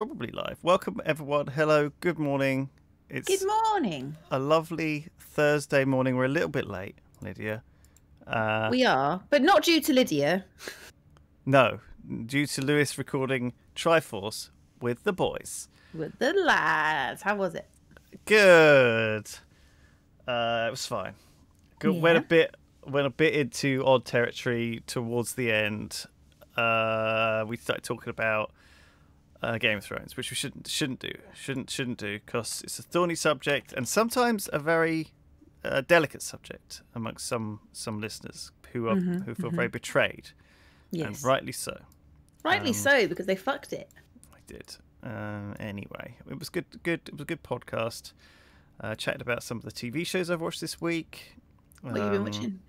Probably live. Welcome, everyone. Hello. Good morning. It's Good morning. a lovely Thursday morning. We're a little bit late, Lydia. Uh, We are, but not due to Lydia. no, due to Lewis recording Triforce with the boys. With the lads. How was it? Good. Uh, it was fine. Good. Went a bit. Went a bit into odd territory towards the end. Uh, we started talking about uh, Game of Thrones, which we shouldn't shouldn't do. Shouldn't shouldn't do because it's a thorny subject and sometimes a very uh, delicate subject amongst some some listeners who are who feel very betrayed, Yes. and rightly so. Rightly um, so, because they fucked it. I did. Um, anyway, it was good. Good. It was a good podcast. Uh, chatted about some of the TV shows I've watched this week. What have you been Um, watching?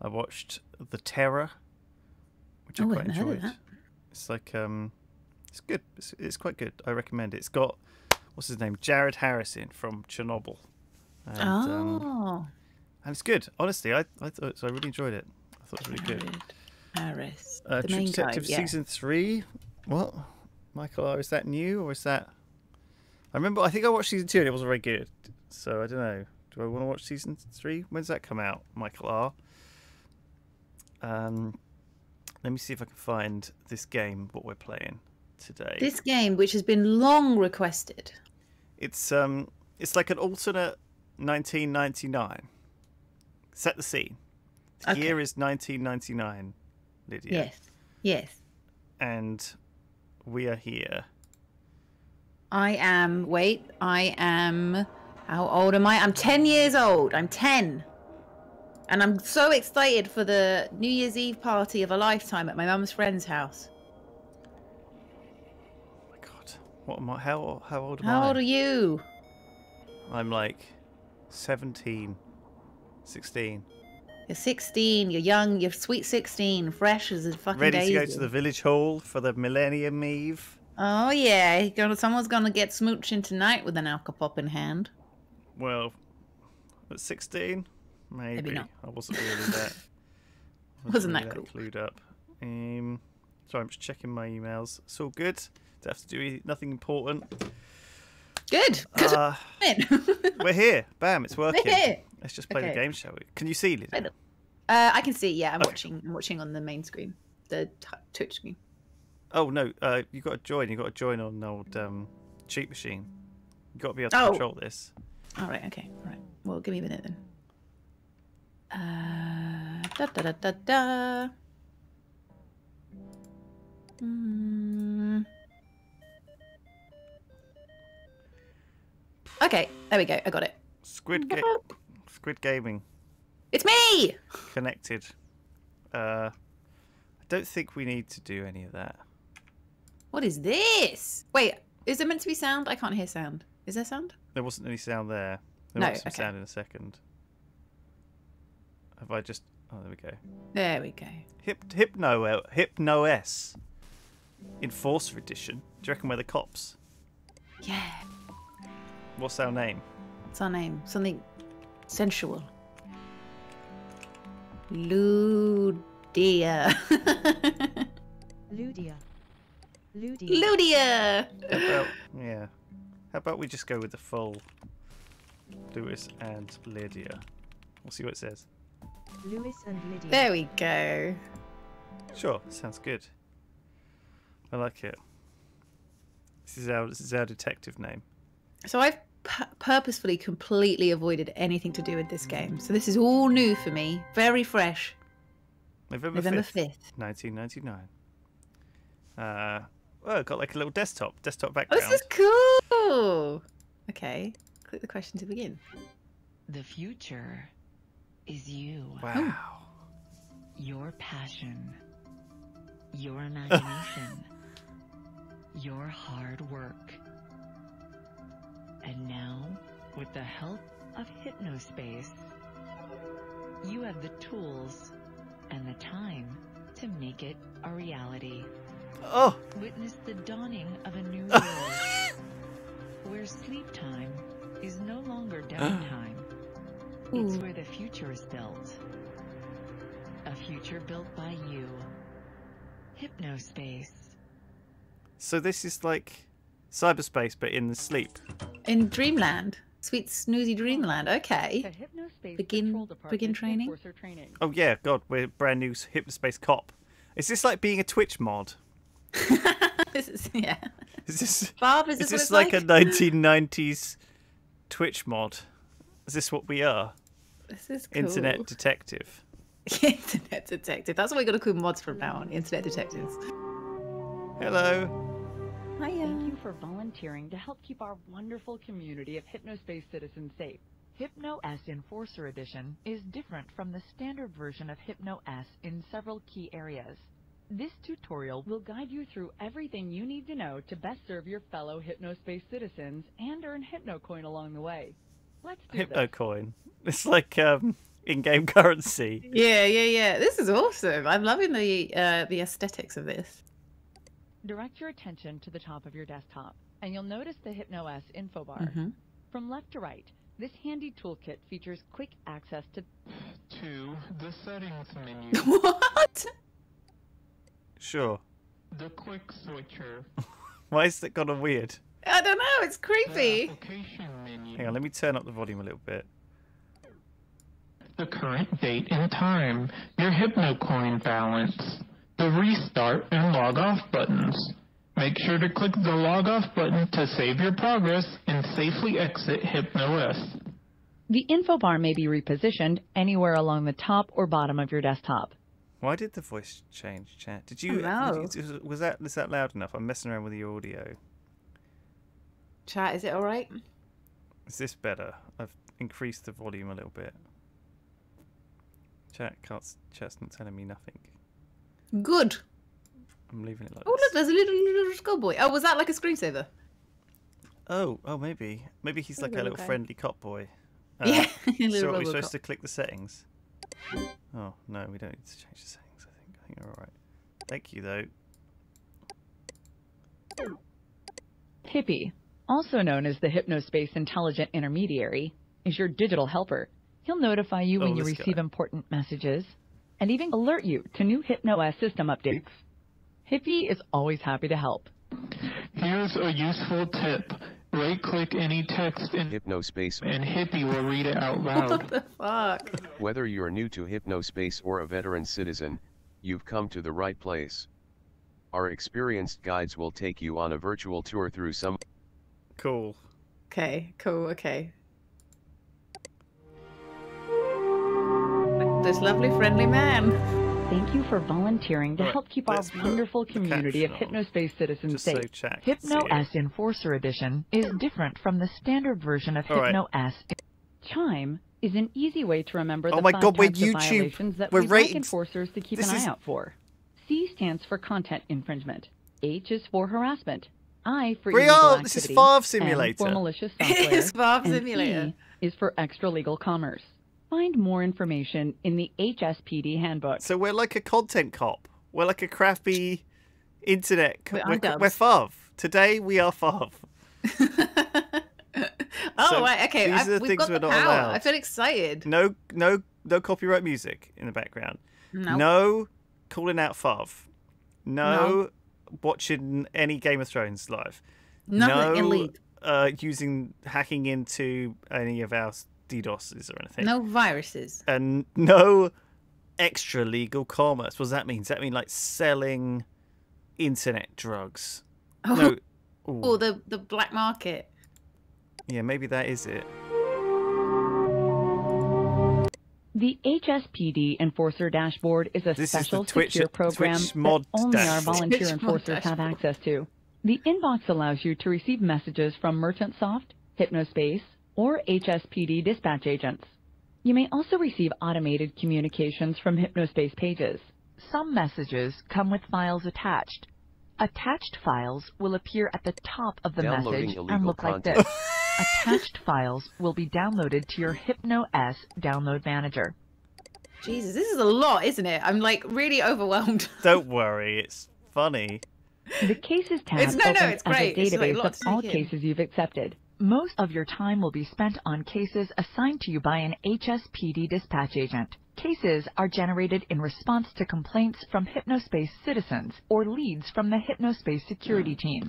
I watched The Terror, which I Oh, I quite haven't heard of enjoyed. that. It's like um, it's good. It's, it's quite good. I recommend it. It's got what's his name, Jared Harrison from Chernobyl, and um, oh. and it's good. Honestly, I I thought so. I really enjoyed it. I thought it was really good. Harris. Uh, the True main guy. Detective Yeah. season three. What, Michael? oh, Is that new or is that? I remember. I think I watched season two and it wasn't very good. So I don't know. Do I want to watch season three? When's that come out, Michael R? Um, let me see if I can find this game. What we're playing today. This game, which has been long requested. It's um, it's like an alternate 1999. Set the scene. The Okay. year is 1999, Lydia. Yes. Yes. And we are here. I am. Wait. I am. How old am I? I'm 10 years old. I'm 10. And I'm so excited for the New Year's Eve party of a lifetime at my mum's friend's house. What am I? How how old am How I? old are you? I'm like 17, 16. You're 16. You're young. You're sweet 16. Fresh as a fucking Ready daisy. to go to the village hall for the Millennium Eve. Oh yeah, gonna, someone's gonna get smooching tonight with an alcopop in hand. Well, at 16, maybe. not. I wasn't really that. Wasn't really that cool. clued up. Um, sorry, I'm just checking my emails. It's all good. Don't have to do nothing important. Good. Uh, we're here. Bam, it's working. here. Let's just play the game, shall we? Can you see? I uh, I can see. Yeah, I'm Okay. watching. I'm watching on the main screen, the t- Twitch screen. Oh no, uh, you got to join. You've got to join on old um, cheat machine. You've got to be able to Oh. control this. All right. Okay. All right. Well, give me a minute then. Uh, da da da da da. Mm. Okay, there we go. I got it. Squid Ga- Squid Gaming It's me. connected. Uh, I don't think we need to do any of that. What is this? Wait, is there meant to be sound? I can't hear sound. Is there sound? There wasn't any sound there. There No, might be some okay. sound in a second. Have I just? Oh, there we go. There we go. Hip Hypno HypnoS. Enforcer edition. Do you reckon we're the cops? Yeah. What's our name? What's our name? Something sensual. Ludia. Ludia. Ludia. Ludia. How about yeah? How about we just go with the full Lewis and Lydia? We'll see what it says. Lewis and Lydia. There we go. Sure, sounds good. I like it. This is our this is our detective name. So I've pu- purposefully completely avoided anything to do with this game. So this is all new for me, very fresh. November November fifth, 5th. nineteen ninety nine. Uh, well, got like a little desktop desktop Oh, background. this is cool. Okay. Click the question to begin. The future is you, Wow. your passion, your imagination, your hard work. And now, with the help of Hypnospace, you have the tools and the time to make it a reality. Oh, Witness the dawning of a new world, where sleep time is no longer downtime. It's where the future is built. A future built by you. Hypnospace. so this is like cyberspace, but in the sleep. In Dreamland. Sweet snoozy Dreamland. Okay. The Hypnospace Begin- Patrol begin training? Training. Oh yeah, God, we're brand new hypnospace cop. Is this like being a Twitch mod? this is yeah. Is this Bob, is is this, this what like, it's a 1990s Twitch mod? Is this what we are? This is cool. Internet detective. Internet detective. That's what we're gonna call mods from now on. Internet detectives. Hello. Thank you for volunteering to help keep our wonderful community of Hypnospace citizens safe. HypnoS Enforcer Edition is different from the standard version of HypnoS in several key areas. This tutorial will guide you through everything you need to know to best serve your fellow Hypnospace citizens and earn Hypnocoin along the way. Let's do this. Hypnocoin. It's like um, in-game currency. Yeah, yeah, yeah. This is awesome. I'm loving the uh, the aesthetics of this. Direct your attention to the top of your desktop, and you'll notice the HypnoS info bar. Mhm. From left to right, this handy toolkit features quick access to to the settings menu. what? Sure. the quick switcher. Why is it kind of weird? I don't know. It's The creepy. application menu. Hang on, let me turn up the volume a little bit. The current date and time. Your HypnoCoin balance. The restart and log off buttons. Make sure to click the log off button to save your progress and safely exit HypnoS. The info bar may be repositioned anywhere along the top or bottom of your desktop. Why did the voice change, chat? Did you? know. was- Was, was that was that loud enough? I'm messing around with the audio. Chat, is it all right? Is this better? I've increased the volume a little bit. Chat can't. Chat's not telling me nothing. Good. I'm leaving it like Oh, look, there's a little little schoolboy. Oh, was that like a screensaver? Oh, oh, maybe, maybe he's like a little little guy. friendly cop boy. yeah, uh, so little are we Robocop. supposed to click the settings? Oh no, we don't need to change the settings. I think. I think we're all right. Thank you though. Hippie, also known as the Hypnospace Intelligent Intermediary, is your digital helper. He'll notify you oh, when Oh, you receive guy. important messages and even alert you to new HypnoS system updates. Hippie is always happy to help. Here's a useful tip. Right click any text in Hypnospace. and Hippie will read it out loud. What loud. the fuck? Whether you're new to Hypnospace or a veteran citizen, you've come to the right place. Our experienced guides will take you on a virtual tour through some Cool. Okay, cool. Okay. This lovely, friendly man. Thank you for volunteering to Right, help keep our wonderful community of caption on, Hypnospace citizens Just so safe. chat HypnoS Enforcer Edition is different from the standard version of All right. HypnoS. Chime is an easy way to remember Oh the my five God, we're types of YouTube. violations that We're we'd like enforcers to keep This an eye is- out for. C stands for content infringement. H is for harassment. I for Bring illegal on, this is activity, Farv M Simulator. for malicious software. It's Farv and Simulator. E is for extra legal commerce. Find more information in the HSPD handbook. So we're like a content cop. We're like a crappy internet. Co- We're we're, we're Fav. Today we are Fav. oh, So right. Okay. these I've, are the we've things got we're the not power. allowed. I feel excited. No, no, no copyright music in the background. No. No calling out Fav. No, No. watching any Game of Thrones live. Nothing no elite. Uh, using hacking into any of our DDoSes or anything. No viruses. And no extra legal commerce. What does that mean? Does that mean like selling internet drugs? Oh, No. oh, Ooh. the the black market. Yeah, maybe that is it. The HSPD Enforcer Dashboard is a This is the special Twitch- secure program mod that only our volunteer Twitch enforcers have access to. The inbox allows you to receive messages from MerchantSoft, Hypnospace, or HSPD dispatch agents. You may also receive automated communications from Hypnospace pages. Some messages come with files attached. Attached files will appear at the top of the Downloading message and illegal look like this. Attached files will be downloaded to your HypnoS download manager. Jesus, this is a lot, isn't it? I'm like really overwhelmed. Don't worry, it's funny. The Cases tab It's- no, no, opens it's as great. a It's, like, database of all in. cases you've accepted. Most of your time will be spent on cases assigned to you by an HSPD dispatch agent. Cases are generated in response to complaints from Hypnospace citizens or leads from the Hypnospace security team.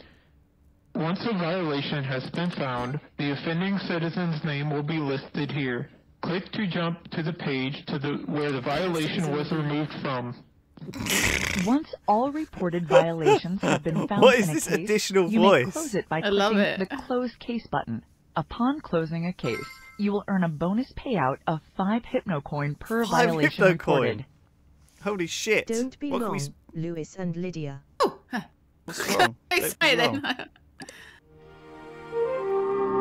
Once a violation has been found, the offending citizen's name will be listed here. Click to jump to the page to the where the violation was removed from. Once all reported violations have been found What in is a this case, additional you voice? may close it by I clicking it. the Close Case button. Upon closing a case, you will earn a bonus payout of 5 Hypnocoin per Five violation Hypnocoin. reported. Holy shit! Don't be what can long, we Lewis and Lydia. Oh, huh. What's wrong? Hey, Don't sorry be then. wrong.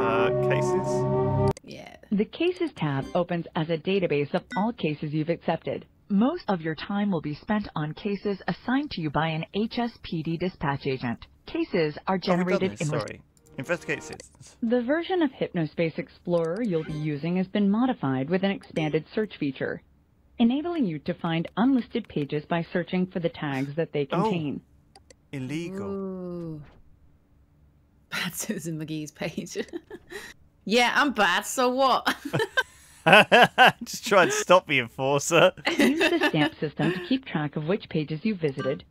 Uh, cases. yeah. The Cases tab opens as a database of all cases you've accepted. Most of your time will be spent on cases assigned to you by an HSPD dispatch agent. Cases are Oh, we've done generated this, in Sorry. Investigate citizens. The version of Hypnospace Explorer you'll be using has been modified with an expanded search feature, enabling you to find unlisted pages by searching for the tags that they contain. Oh. contain. Illegal. Ooh. Bad Susan McGee's page. yeah, I'm bad, so what? Just try and stop me, enforcer. Use the stamp system to keep track of which pages you visited.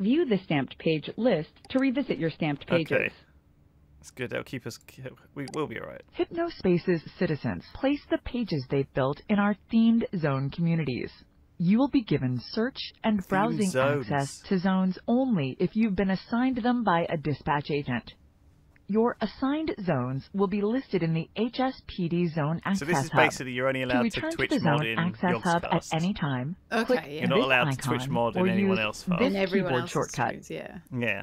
View the stamped page list to revisit your stamped pages. Okay. That's good. That'll keep us. We will be alright. Hypnospace's citizens place the pages they've built in our themed zone communities. You will be given search and browsing access to zones only if you've been assigned them by a dispatch agent. Your assigned zones will be listed in the HSPD Zone Access Hub. So this is basically you're only allowed to, return to, Twitch the mod in Access Hub at any time, Okay, click yeah. You're not allowed to Twitch icon mod in anyone use else, This Fav. In everyone keyboard else's shortcut. screens, yeah. Yeah.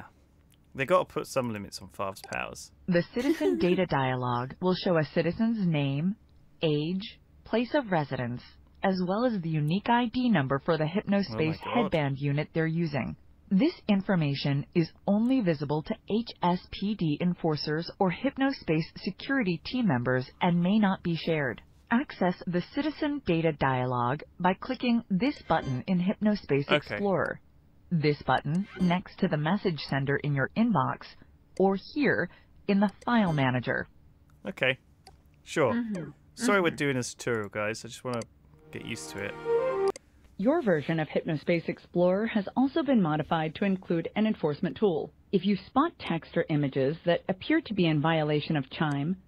They got to put some limits on Fav's powers. The citizen data dialog will show a citizen's name, age, place of residence, as well as the unique ID number for the oh Hypnospace Oh headband unit they're using. This information is only visible to HSPD enforcers or Hypnospace security team members and may not be shared. Access the Citizen Data dialog by clicking this button in Hypnospace Okay. Explorer. This button next to the message sender in your inbox, or here in the File Manager. Okay. Sure. Mm-hmm. Sorry we're doing this tutorial, guys. I just want to get used to it. Your version of Hypnospace Explorer has also been modified to include an enforcement tool. If you spot text or images that appear to be in violation of Chime,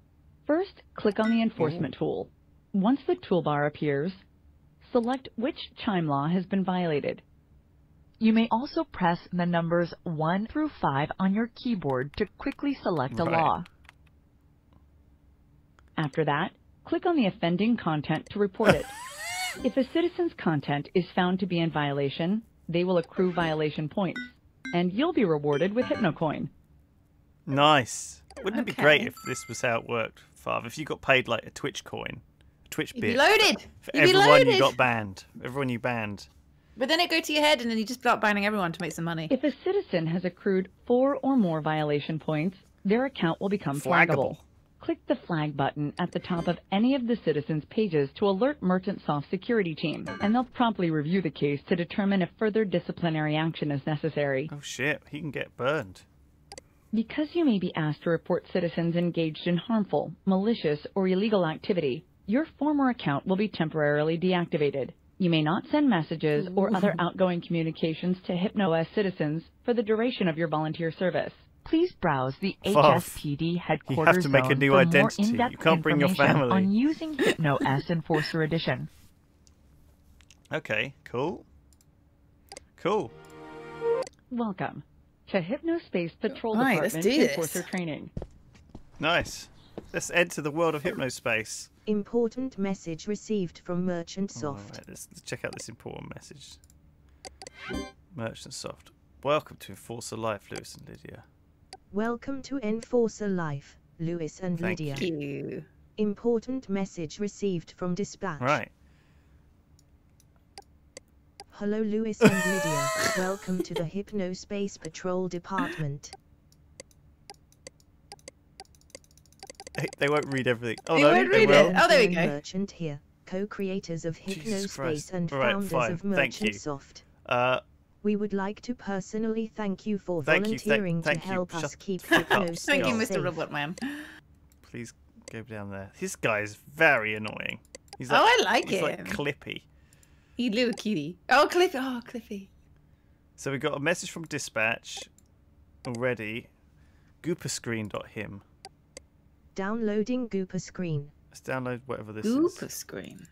first click on the enforcement tool. Once the toolbar appears, select which Chime law has been violated. You may also press the numbers 1 through 5 on your keyboard to quickly select a Right. law. After that, click on the offending content to report it. If a citizen's content is found to be in violation, they will accrue violation points, and you'll be rewarded with Hypnocoin. Nice. Wouldn't it be great if this was how it worked, Fav? If you got paid like a Twitch coin, a Twitch You'd be bit loaded. for You'd be everyone loaded. you got banned, everyone you banned. But then it go to your head, and then you just start banning everyone to make some money. If a citizen has accrued four or more violation points, their account will become flaggable. Flaggable. Click the flag button at the top of any of the citizens' pages to alert MerchantSoft security team, and they'll promptly review the case to determine if further disciplinary action is necessary. Oh shit, he can get burned. Because you may be asked to report citizens engaged in harmful, malicious, or illegal activity, your former account will be temporarily deactivated. You may not send messages or other outgoing communications to HypnoS citizens for the duration of your volunteer service. Please browse the Fuff. HSPD headquarters to make a new for identity. More in-depth You can't bring your information family. On using HypnoS Enforcer Edition. Okay, cool. Cool. Welcome to Hypnospace Patrol Right, Department. Enforcer Training. Nice. Let's enter the world of hypnospace. Important message received from Merchant Oh, Soft. right, let's, let's check out this important message. MerchantSoft. Welcome to Enforcer Life, Lewis and Lydia. Welcome to Enforcer Life, Lewis and Thank Lydia. you. Important message received from dispatch. Right. Hello Lewis and Lydia. Welcome to the Hypnospace Patrol Department. They, they won't read everything. Oh They no, won't they read will. it. Oh, there we Ian go. Merchant here, co-creators of Jesus Hypnospace and Alright, founders fine. of Thank Merchant you. Soft. Uh, We would like to personally thank you for Thank you, thank- volunteering thank to you. help Shut us the keep fuck up. Thank you, Mr. Robot Man. please go down there. This guy is very annoying. He's oh, like, Oh, I like he's like. Clippy. You little kitty. Oh, Clippy. Oh, Clippy. So we got a message from dispatch. already. Gooperscreen.him. Downloading Gooper screen. Let's download whatever this Gooper is. screen.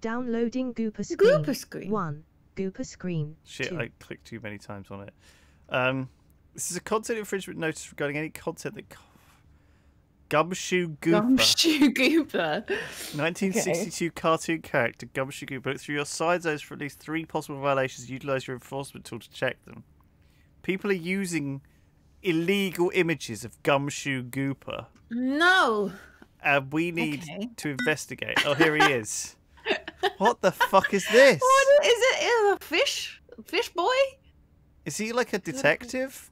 Downloading Gooper screen. Gooper screen. One. Gooper screen. Shit, two. I clicked too many times on it. Um, this is a content infringement notice regarding any content that. Gumshoe Gooper. Gumshoe Gooper. 1962 cartoon character Gumshoe Gooper. Look through your side zones for at least three possible violations. Utilize your enforcement tool to check them. People are using illegal images of Gumshoe Gooper, No. and we need Okay. to investigate. Oh, here he is. what the fuck is this? What is it? A fish? Fish boy? Is he like a detective?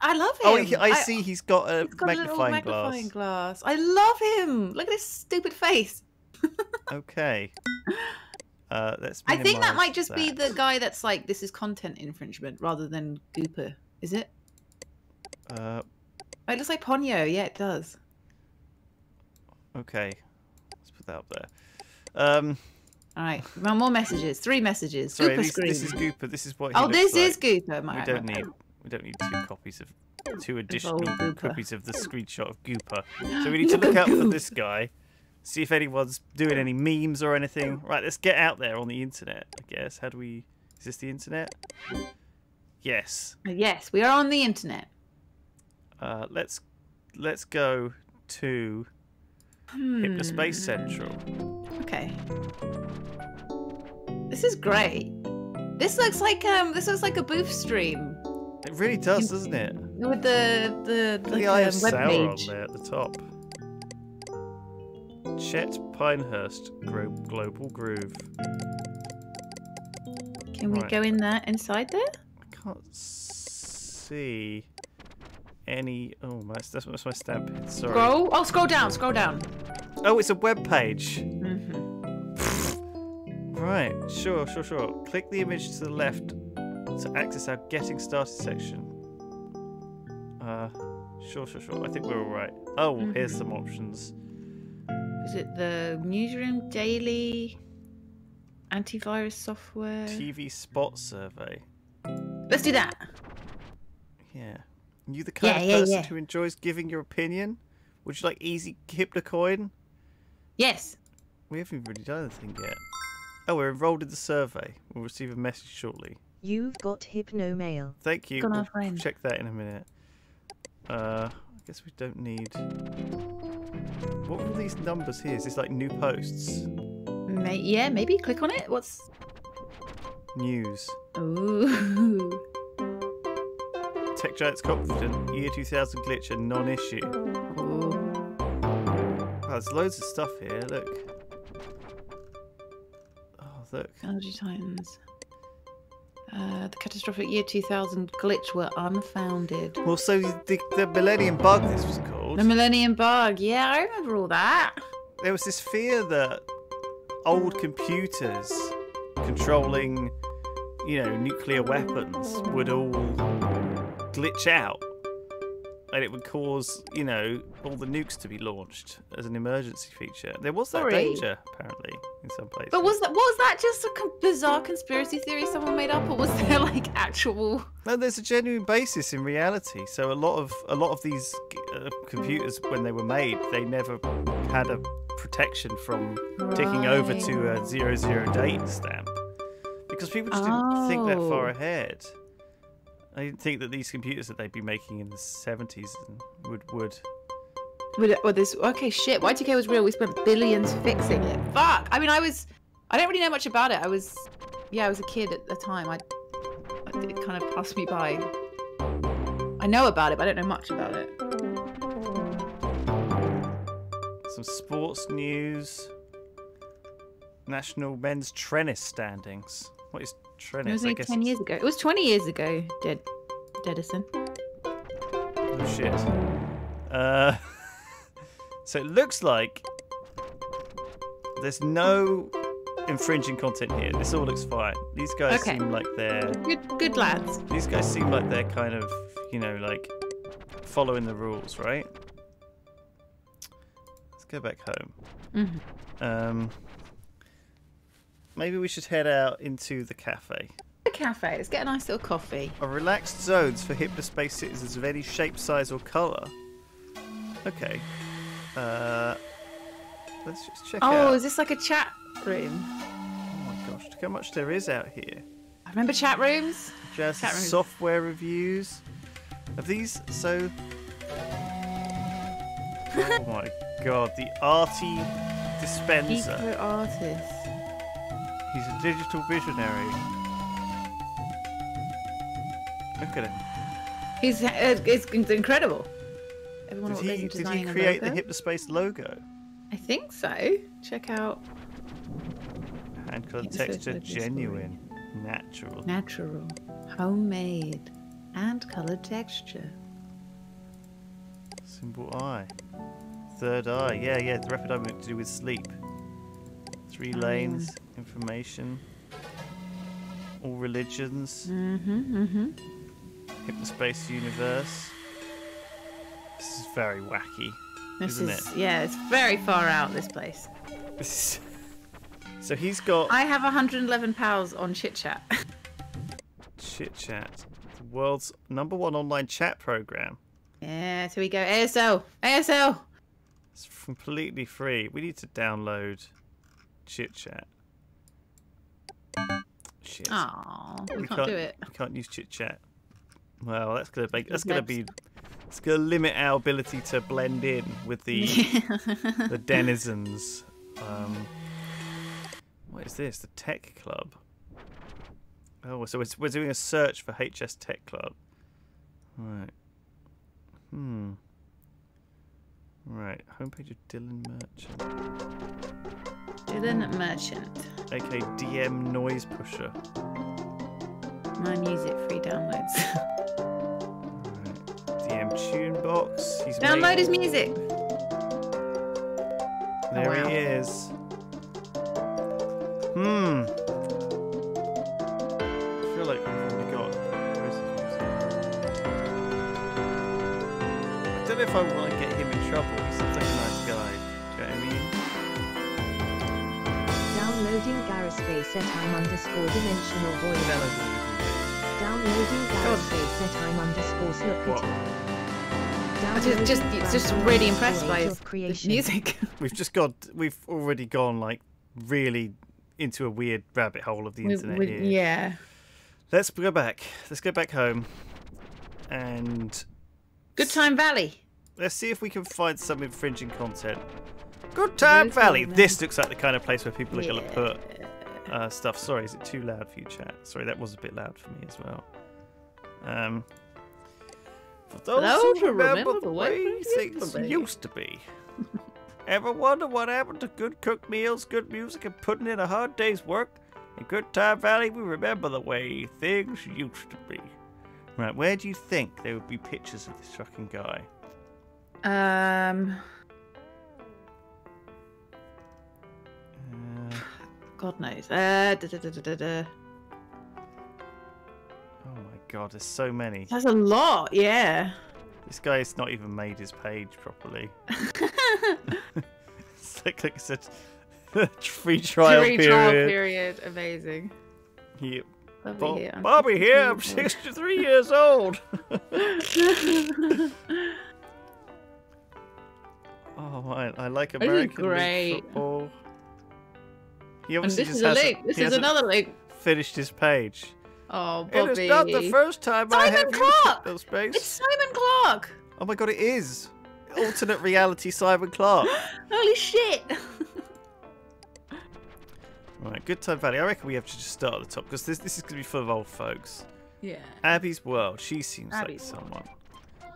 I love him. Oh, he, I, see. He's got a He's got a little magnifying, magnifying glass. glass. I love him. Look at his stupid face. Okay. Uh, let's. I think that might just be the guy that's like, this is content infringement rather than Gooper. Is it? Uh, Oh, it looks like Ponyo. Yeah, it does. okay. Let's put that up there. Um, All right. Well, more messages. Three messages. sorry, Gooper this, is Gooper. This is what. He oh, this like. is Gooper. We don't my- need. We don't need two copies of two additional copies of the screenshot of Gooper. So we need to look out for this guy. See if anyone's doing any memes or anything. Right, let's get out there on the internet. I guess. How do we? Is this the internet? Yes. Yes, we are on the internet. Uh, let's let's go to Hypnospace Central. Okay. This is great. This looks like um. This looks like a booth stream It really does, doesn't it? with the the at like, the Eye um, Sauron there at the top. Chet Pinehurst Gro- Global Groove. Can we Right. go in there inside there? I can't see any. Oh, my, that's, that's my stamp. Sorry. Scroll. Oh, scroll down. Scroll down. Oh, it's a web page. hmm Right. Sure, sure, sure. Click the image to the left to access our Getting Started section. Uh, sure, sure, sure. I think we're all right. Oh, here's Mhm. some options. Is it the newsroom daily antivirus software? TV spot survey. Let's do that. Yeah. Are You the kind Yeah, of yeah, person yeah. who enjoys giving your opinion? Would you like easy Hypnocoin? Yes. We haven't really done anything yet. Oh, we're enrolled in the survey. We'll receive a message shortly. You've got hypno mail. Thank you. Gone We'll friend. check that in a minute. Uh, I guess we don't need. What are these numbers here? Is this like new posts? May- yeah, maybe click on it. What's? News. Ooh. Tech Giants confident. Year 2000 glitch a non-issue. There's loads of stuff here. Look. Oh, look. Energy Titans. Uh, the catastrophic year 2000 glitch were unfounded. Well, so the, the Millennium Bug, this was called. The Millennium Bug. Yeah, I remember all that. there was this fear that old computers controlling, you know, nuclear weapons would all glitch out. And it would cause, you know, all the nukes to be launched as an emergency feature. There was that Sorry. danger, apparently, in some places. But was that was that just a bizarre conspiracy theory someone made up, or was there like actual? No, there's a genuine basis in reality. So a lot of a lot of these uh, computers, when they were made, they never had a protection from ticking over to a zero zero date stamp because people just didn't think that far Oh. ahead. I didn't think that these computers that they'd be making in the 70s would would. Would it, well, this okay shit. Y2K was real. We spent billions fixing it. Fuck. I mean, I was. I don't really know much about it. I was. Yeah, I was a kid at the time. I. It kind of passed me by. I know about it, but I don't know much about it. Some sports news. National men's tennis standings. What is It was only ten years ago. It was twenty years ago. Dead. Deadison. Oh shit. Uh, so it looks like there's no infringing content here. This all looks fine. These guys Okay. seem like they're Good. Good lads. these guys seem like they're kind of you know like following the rules, right? Let's go back home. Mhm. Um, maybe we should head out into the cafe. a cafe. Let's get a nice little coffee. Are relaxed zones for hypnospace citizens of any shape, size, or colour? Okay. Uh, let's just check Oh, out. is this like a chat room? Oh my gosh, look how much there is out here. I remember chat rooms. Just Chat rooms. software reviews. Of these, so. oh my god, the arty dispenser. Eco artist. He's a digital visionary. Look at him. He's uh, it's, it's incredible. Everyone Did he, did he create the logo? Hypnospace logo? I think so. Check out Hand colored texture, genuine, natural. natural, homemade, and colored texture. Symbol eye. Third eye. Yeah, yeah, the rapid eye movement to do with sleep. Three Oh, lanes, information. All religions. Mm-hmm. Mm-hmm. Hypnospace universe. This is very wacky, This isn't is it? yeah, it's very far out. This place. So he's got I have 111 pals on chit chat. chit chat, the world's number one online chat program. yeah, so we go ASL, ASL. It's completely free. We need to download chit chat. Shit. Oh, we, can't, do it. We can't use chit chat. Well, that's gonna make that's gonna be it's gonna limit our ability to blend in with the the denizens. Um, what is this? The Tech Club. Oh, so it's, we're doing a search for HS Tech Club. Right. Hmm. Right. Homepage of Dylan Merchant, Dylan Merchant. Aka DM Noise Pusher. My music free downloads. Right. DM Tunebox. He's Download made- his music. There wow. he is. Hmm. Dimensional void. Melody. Downloading Garaspace at time underscore What? I just, just, it's just really impressed by his, his creation. music. We've just got. We've already gone like really into a weird rabbit hole of the internet we- here. yeah. Let's go back. Let's go back home, and Good Time Valley. Let's see if we can find some infringing content. Good Time Those Valley. are This looks like the kind of place where people are going to put uh, stuff. Sorry, is it too loud for you, chat? Sorry, that was a bit loud for me as well. Um, for those, those who remember, remember the way things used to be. used to be. Ever wonder what happened to good cooked meals, good music, and putting in a hard day's work? In Good Time Valley, we remember the way things used to be. Right, where do you think there would be pictures of this fucking guy? Um, God knows. Uh, da, da, da, da, da, da. oh my god, there's so many. That's a lot. Yeah. This guy's not even made his page properly. it's like, like I said, free trial Free period. trial period. Amazing. He- Bobby Bo- here. I'm Bobby here, I'm 63. 63 years old. oh, I, I like American great. football. He and this is a link. This is another link. Finished his page. Oh, Bobby. It is not the first time I Simon have Clark! used space. It's Simon Clark. Oh my god, it is! Alternate reality Simon Clark. Holy shit. right, Good Time Valley. I reckon we have to just start at the top because this, this is going to be full of old folks. yeah. Abby's World. She seems Abby's like World.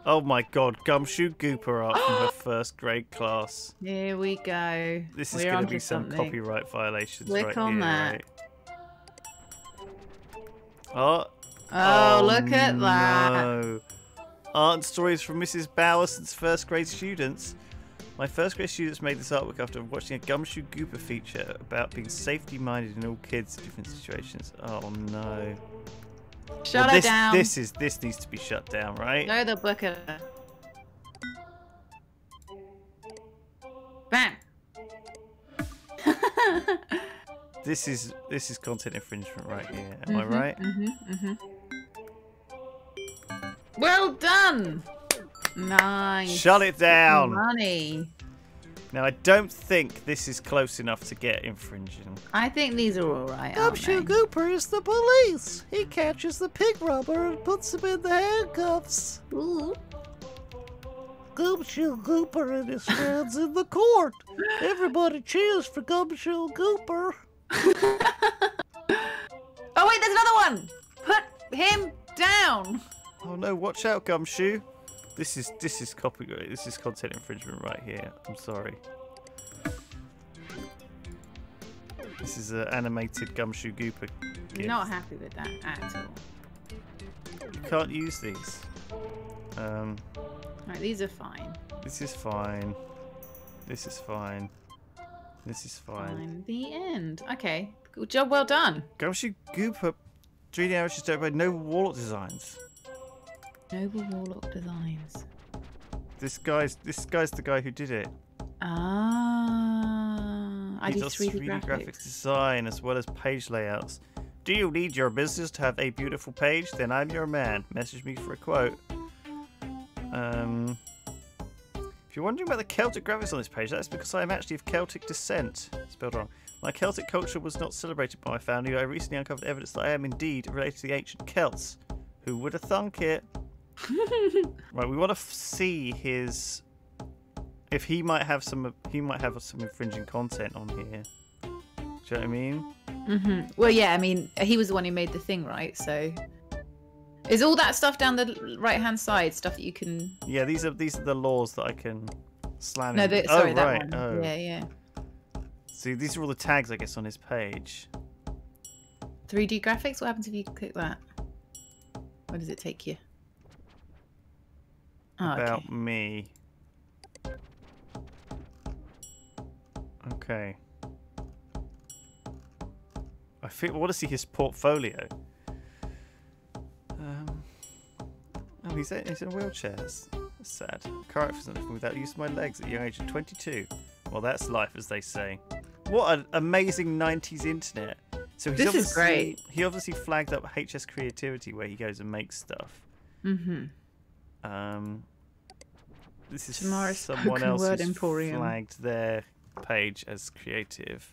Oh my god, Gumshoe Gooper art from her first grade class. Here we go. This is going to be some something. copyright violations Click right on here, that. right? Oh, Oh, oh look at that. No. Art stories from Mrs. Bowerson's first grade students. My first grade students made this artwork after watching a Gumshoe Gooper feature about being safety minded in all kids in different situations. Oh no. Shut Well, it this, down. This is this needs to be shut down, right? Go the booker. Bam. This is this is content infringement right here. Am I Mhm, right? mhm, mm -hmm. Well done. Nice. Shut it down. Money. Now I don't think this is close enough to get infringing. I think these are all right. aren't Gumshoe they? Gooper is the police. He catches the pig robber and puts him in the handcuffs. Ooh. Gumshoe Gooper and his friends in the court. Everybody cheers for Gumshoe Gooper. Oh wait, there's another one. Put him down. Oh no! Watch out, Gumshoe. This is this is copyright. This is content infringement right here. I'm sorry. This is an animated Gumshoe Gooper. gif. Not happy with that at all. You can't use these. Um, Right, these are fine. this is fine. This is fine. This is fine. Fine. The end. Okay. Good job. Well done. Gumshoe Gooper 3D animation started by Noble Warlock Designs. Noble Warlock Designs. This guy's this guy's the guy who did it. Ah. I do does 3D, 3D graphics. design as well as page layouts. Do you need your business to have a beautiful page? Then I'm your man. Message me for a quote. Um, if you're wondering about the Celtic graphics on this page, that's because I am actually of Celtic descent. Spelled wrong. My Celtic culture was not celebrated by my family. I recently uncovered evidence that I am indeed related to the ancient Celts. Who would have thunk it? Right, we want to f- see his. If he might have some, he might have some infringing content on here. Do you know what I mean? hmm Well, yeah. I mean, he was the one who made the thing, right? So, is all that stuff down the right-hand side stuff that you can? Yeah, these are these are the laws that I can slam. No, in. the, oh, sorry, that right. one. Oh, Yeah, yeah. see, these are all the tags I guess on his page. 3D graphics. What happens if you click that? Where does it take you? Oh, about okay. me. Okay. I feel, want to see his portfolio. Um, oh, he's in, he's in a wheelchair. That's, that's sad. Can't for something without use of my legs at a young age of 22. Well, that's life, as they say. What an amazing 90s internet. So he's This is obviously, great. He obviously flagged up HS Creativity where he goes and makes stuff. Mm-hmm. Um, this is Tomorrow's someone Spoken else Word who's Emporium. flagged their page as creative.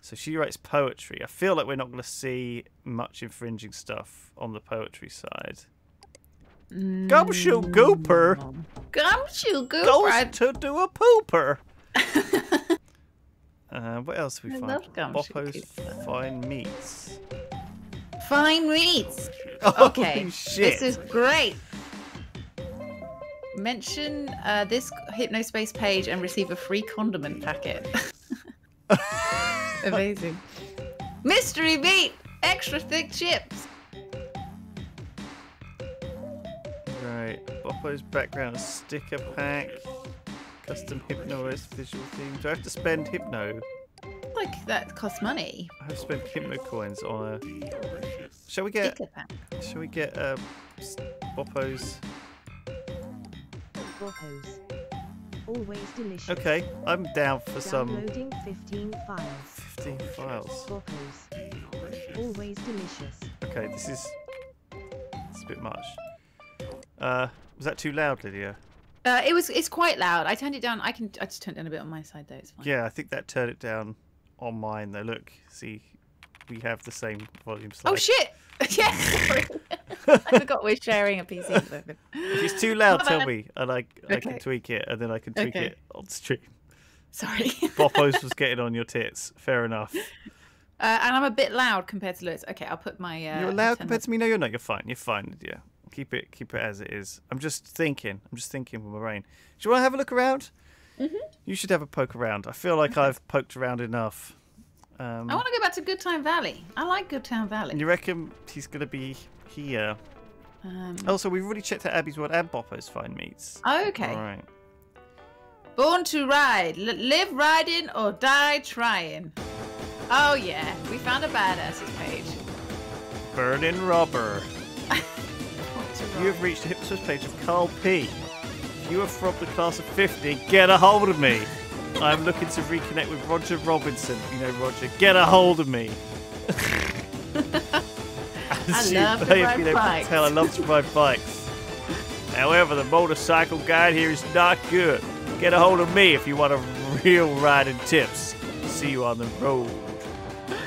So she writes poetry. I feel like we're not going to see much infringing stuff on the poetry side. Gumshoe Gooper Gumshoe Gooper. goes I- to do a pooper. uh, what else have we I find? love Boppo's fine meats. Fine meats. Holy Okay, shit. this is great. Mention uh, this Hypnospace page and receive a free condiment packet. Amazing. Mystery meat, extra thick chips. Right, Boppo's background sticker pack, custom Hypno-OS visual theme. Do I have to spend Hypno? Like that costs money. I have spent Hypno coins on a. Shall we get? Shall we get uh, Boppo's? Boppos. Always delicious. Okay, I'm down for some Downloading 15 files. 15 files. Boppos. Always delicious. Okay, this is. It's a bit much. Uh, was that too loud, Lydia? Uh, it was. It's quite loud. I turned it down. I can. I just turned it down a bit on my side though. It's fine. Yeah, I think that turned it down on mine though. Look, see, we have the same volume slide. Oh shit! yeah. Sorry. I forgot we're sharing a PC. at the moment. If it's too loud, tell me, and I, I can Okay. tweak it, and then I can tweak Okay. it on stream. Sorry. Boppos was getting on your tits. Fair enough. Uh, and I'm a bit loud compared to Lewis. Okay, I'll put my. Uh, You're I'll loud turn compared to me. No, you're not. You're fine. You're fine, Lydia. Keep it, keep it as it is. I'm just thinking. I'm just thinking with my brain. Do you want to have a look around? Mm-hmm. You should have a poke around. I feel like I've poked around enough. Um, I want to go back to Good Time Valley. I like Good Time Valley. you reckon he's gonna be here? Um, Also, we've already checked out Abby's World and Boppo's fine meats. okay. All right. Born to ride. L- live riding or die trying. Oh yeah, we found a badass's page. Burning rubber. You have reached the Hypnosis page of Carl P. If you are from the class of 50, get a hold of me. I'm looking to reconnect with Roger Robinson. You know, Roger, get a hold of me. I love to may have ride to bikes. tell, I love to ride bikes. However, the motorcycle guide here is not good. Get a hold of me if you want a real riding tips. See you on the road.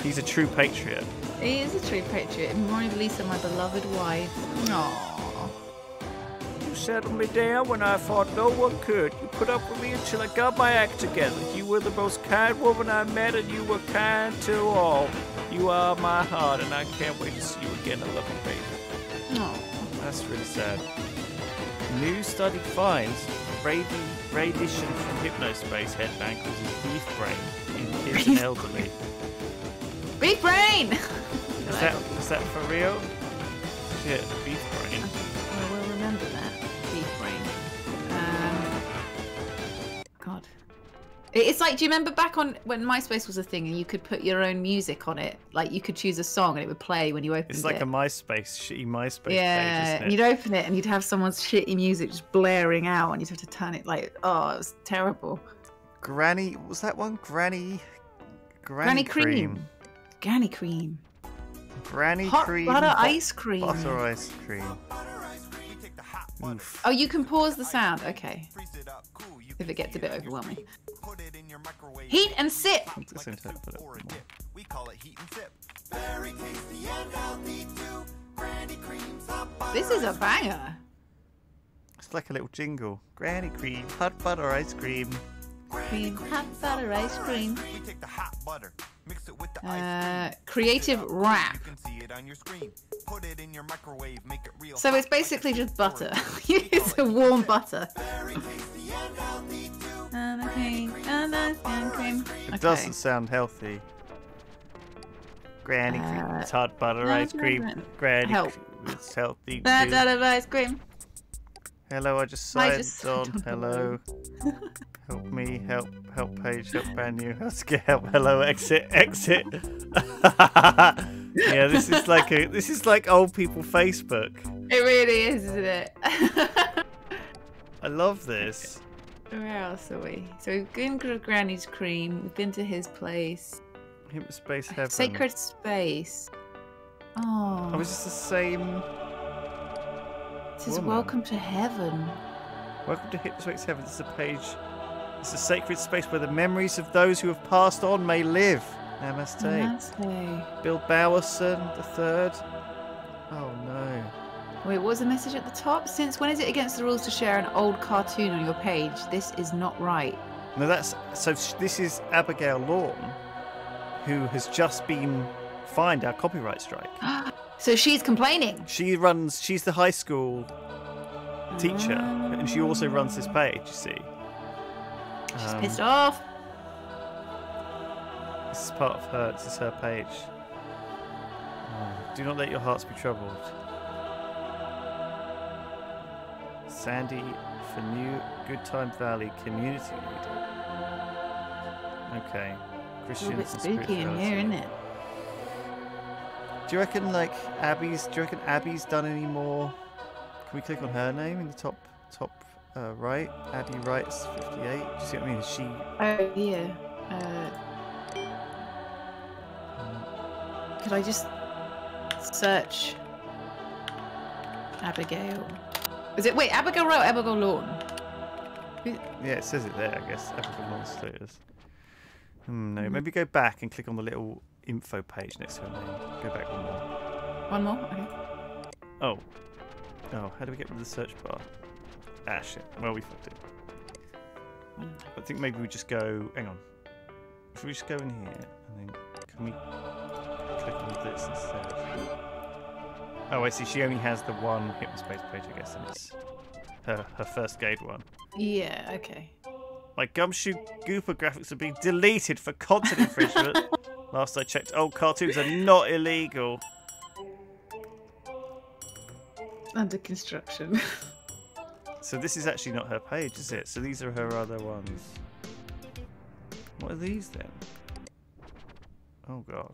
He's a true patriot. He is a true patriot. Of Lisa, my beloved wife. Aww. You settled me down when I thought no one could. You put up with me until I got my act together. You were the most kind woman I met, and you were kind to all. You are my heart, and I can't wait to see you again. I love you, baby. Aw. That's really sad. New study finds radi- radiation from hypnospace headband causes beef brain in kids and elderly. Beef brain! Is that, is that for real? Shit, It's like, do you remember back on when MySpace was a thing and you could put your own music on it? Like you could choose a song and it would play when you opened it. It's like it. a MySpace, shitty MySpace yeah, page, and you'd open it and you'd have someone's shitty music just blaring out and you'd have to turn it like, oh, it was terrible. Granny, was that one? Granny. Granny Granny, cream. Granny cream. Granny Hot cream. butter ice cream. Butter ice cream. Oof. Oh, you can pause the sound. Okay. If it gets a bit overwhelming. Heat and sip. I'm just going to put it more. We call it heat and sip. Very tasty and healthy too. Granny creams hot butter This is a banger. It's like a little jingle. Granny cream, hot butter ice cream. Cream, hot butter ice cream. We take the hot butter, mix it with the Uh, ice creative cream. wrap. You can see it on your screen. Put it in your microwave, make it real. So it's basically just butter. it's a warm butter. Very tasty and healthy too. And a cream, and ice cream, cream. It doesn't sound healthy. Granny cream, Uh, it's hot butter no, ice cream. no. Granny Help. cream, it's healthy That too. out of ice cream. Hello, I just I signed just on. on Hello. help me, help, help page, help. How get help? Hello, exit, exit. yeah, this is like a this is like old people Facebook. It really is, isn't it? I love this. Where else are we? So we've been to Granny's cream. We've been to his place. Hypnospace heaven. Sacred space. Oh, Oh, is this the same? this is woman. welcome to heaven. Welcome to Hypnospace Heaven. This is a page. It's a sacred space where the memories of those who have passed on may live. Namaste. Namaste. Bill Bowerson the third. Oh no. Wait, what was the message at the top? Since when is it against the rules to share an old cartoon on your page? This is not right. No, that's so. This is Abigail Lorne, who has just been fined our copyright strike. So she's complaining. She runs. She's the high school teacher, and she also runs this page. You see. She's Um, pissed off. This is part of her. This is her page. Oh, Do not let your hearts be troubled. Sandy for new Good Time Valley community leader. Okay. It's a bit spooky in here, isn't it? Do you reckon like Abby's? Do you reckon Abby's done any more? Can we click on her name in the top top uh, right? Abby writes 58. Do you see what I mean? Is she? Oh yeah. Uh, could I just search Abigail? Is it wait? Abigail wrote Abigail Lawn. Yeah, it says it there. I guess Abigail Monsters. Hmm, no, Mhm. maybe go back and click on the little info page next to her name. Go back one more. One more. Okay. Oh. Oh, how do we get rid of the search bar? Ah, shit. Well, we fucked it. I think maybe we just go. Hang on. If we just go in here and then can we click on this instead? Oh, I see. She only has the one Hypnospace page, I guess, and it's her her first gate one. Yeah. Okay. My Gumshoe Gooper graphics are being deleted for content infringement. Last I checked, old cartoons are not illegal. Under construction. So this is actually not her page, is it? So these are her other ones. What are these then? Oh god.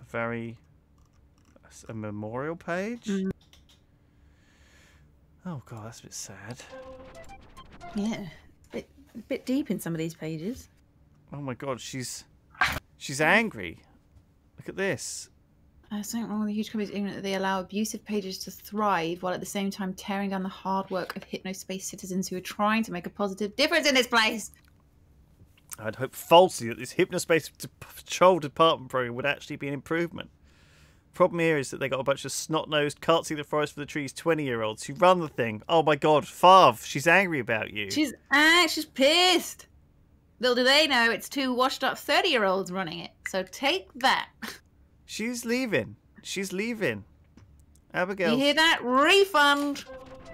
A very a memorial page? Mm. Oh god, that's a bit sad. yeah. a bit deep in some of these pages. Oh my god, she's she's angry. Look at this. Uh, something wrong with the huge companies ignorant that they allow abusive pages to thrive while at the same time tearing down the hard work of hypnospace citizens who are trying to make a positive difference in this place. I'd hope falsely that this Hypnospace Patrol Department program would actually be an improvement. Problem here is that they got a bunch of snot-nosed, can't see the forest for the trees, twenty-year-olds who run the thing. Oh my god, Fav, she's angry about you. She's ah, she's pissed. Little do they know it's two washed-up thirty-year-olds running it. So take that. She's leaving. She's leaving. Abigail. You hear that? Refund.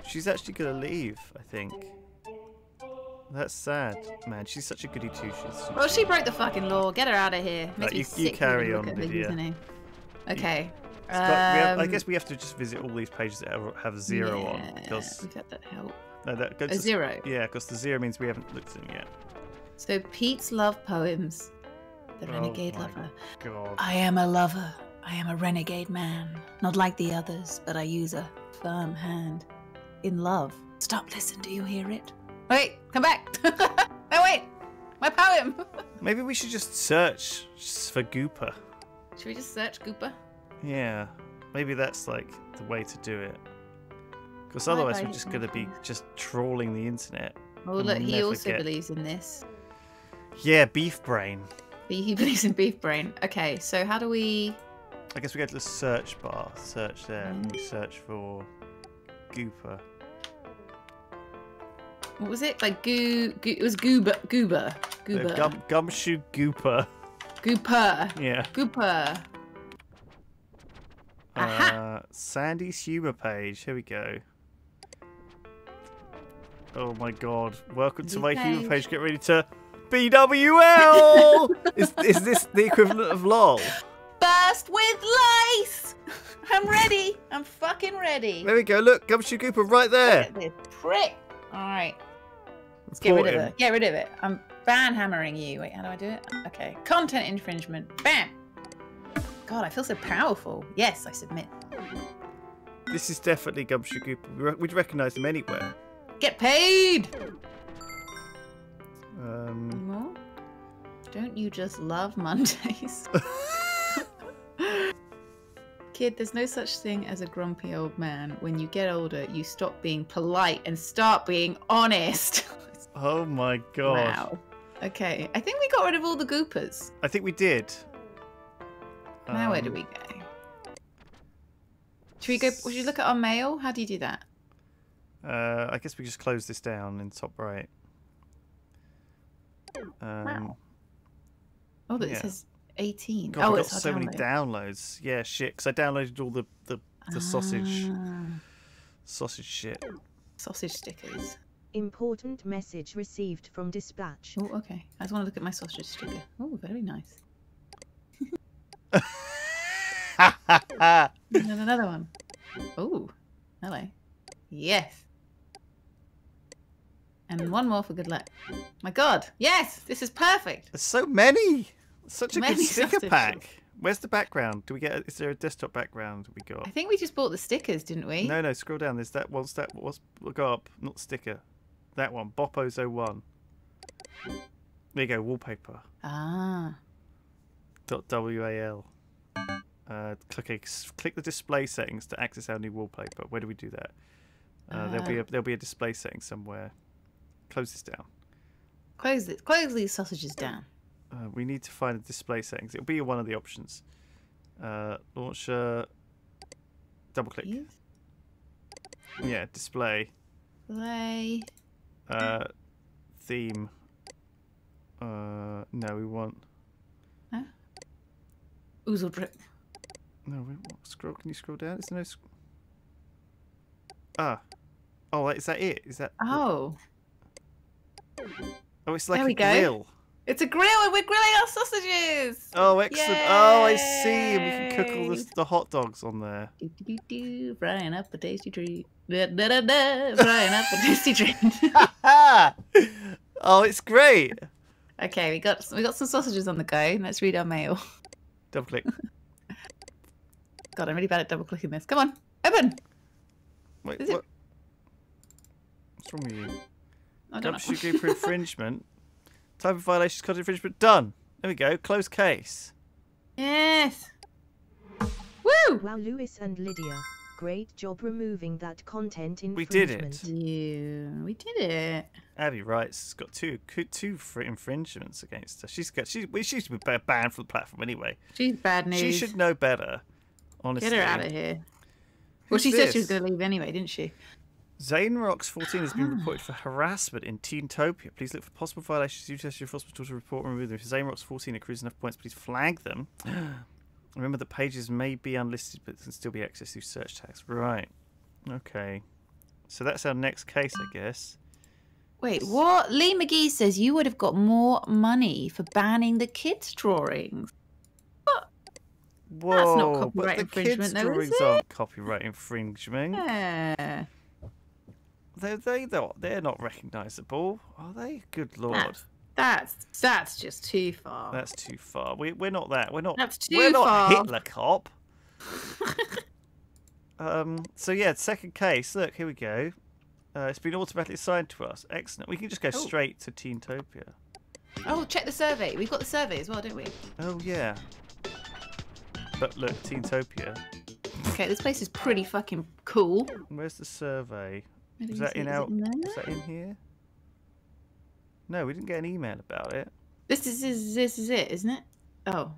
She's actually gonna leave. I think. That's sad, man. She's such a goody two shoes. Well, she broke the fucking law. Get her out of here. Makes Right, you- you carry on, look at the Lydia. Okay. We have- I um, guess we have to just visit all these pages that have, zero on yeah, because we've that help. no, that goes A to- zero. Yeah, because the zero means we haven't looked at them yet. So Pete's love poems. The Oh renegade my lover. God. I am a lover. I am a renegade man. Not like the others, but I use a firm hand. In love. Stop, listen, do you hear it? Wait, come back. no, wait. My poem. Maybe we should just search for Gooper. Should we just search Gooper? Yeah, maybe that's like the way to do it. Because otherwise we're just gonna be just trawling the internet. Oh, look, he also get- believes in this. Yeah, beef brain. He believes in beef brain. Okay, so how do we. I guess we go to the search bar. Search there. and Mm. we search for Gooper. What was it? Like goo. goo it was goober. Goober. Goober. gum, gumshoe Gooper. Gooper. Yeah. Gooper. Aha. Uh, Sandy's humor page. Here we go. Oh my god. Welcome to my Sandy's humor page. page. Get ready to BWL! is, is this the equivalent of LOL? Burst with lice! I'm ready. I'm fucking ready. There we go. Look, Gumshoe Gooper right there. Look at this prick. Alright. Let's get rid of him. it. Get rid of it. I'm ban hammering you. Wait, how do I do it? Okay. Content infringement. Bam! God, I feel so powerful. Yes, I submit. This is definitely Gumshoe re- We'd recognise him anywhere. Get paid! Um, More? Don't you just love Mondays? Kid, there's no such thing as a grumpy old man. When you get older, you stop being polite and start being honest. oh my god. Wow. Okay, I think we got rid of all the goopers. I think we did. Now where do Um, we go? Should we go? Should we look at our mail? How do you do that? Uh, I guess we just close this down in top right. Um, Wow. Oh, but yeah. it says 18. God, oh, we got it's our so many downloads. Yeah, shit. Because I downloaded all the the, the sausage Ah, sausage shit. sausage stickers. Important message received from dispatch. Oh, okay. I just want to look at my sausage sticker. Oh, very nice. And then another one. Oh, hello. Yes. And one more for good luck. My God. Yes, this is perfect. There's so many. Such a Many good sticker pack. Where's the background? Do we get? A, is there a desktop background we got? I think we just bought the stickers, didn't we? No, no. Scroll down. There's that. What's that? What's go up? Not sticker. That one. Boppos 01. There you go. Wallpaper. Ah. Dot WAL. Uh, click click the display settings to access our new wallpaper. Where do we do that? Uh, there'll be Uh, a there'll be a display setting somewhere. Close this down. Close it. Close these sausages down. Uh, we need to find the display settings. It'll be one of the options. Uh, launcher. Double click. Please. Yeah, display. Play. Uh, theme. Uh, no, we want. Oozle drip. No, we want, scroll. Can you scroll down? Is there no? sc- Ah. Oh, is that it? Is that? Oh. Oh, it's like There a we go. grill. It's a grill and we're grilling our sausages. Oh, excellent. Oh, I see. And we can cook all the, the hot dogs on there. Do, do, do, do, frying up a tasty treat. Da, da, da, da, frying up a tasty treat. oh, it's great. okay, we got we got some sausages on the go. Let's read our mail. Double click. God, I'm really bad at double clicking this. Come on, open. Wait, Is it- what? What's wrong with you? I don't Gumshoe know. Group for infringement. Type of violations, content infringement. Done. There we go. Close case. yes. Woo! Wow, Lewis and Lydia. Great job removing that content infringement. We did it. Yeah, we did it. Abby writes, has got two two fr- infringements against her. She's got she well, she should be banned from the platform anyway. She's bad news. She should know better. Honestly, Get her out of here. Well, Who's she said she was going to leave anyway, didn't she? Zanerox14 has been ah. reported for harassment in Teentopia. Please look for possible violations. You test your hospital to report and remove them. If Zanerox14 accrues enough points, please flag them. Remember that pages may be unlisted but can still be accessed through search tags. Right. Okay. So that's our next case, I guess. Wait, what? Lee McGee says you would have got more money for banning the kids' drawings. Whoa, not but copyright the infringement kids' though, is drawings it? aren't copyright infringement. Yeah. They're, they not, they're not recognisable, are they? Good lord. That's, that's that's just too far. That's too far. We, we're not that. We're not. That's too we're too not far. Hitler cop. um. So yeah, second case. Look, here we go. Uh, it's been automatically assigned to us. Excellent. We can just go Oh. straight to Teentopia. Oh, check the survey. We've got the survey as well, don't we? Oh yeah. But look, Teentopia. Okay, this place is pretty fucking cool. Where's the survey? Is that in out? Is that in here? No, we didn't get an email about it. This is this, this is it, isn't it? Oh.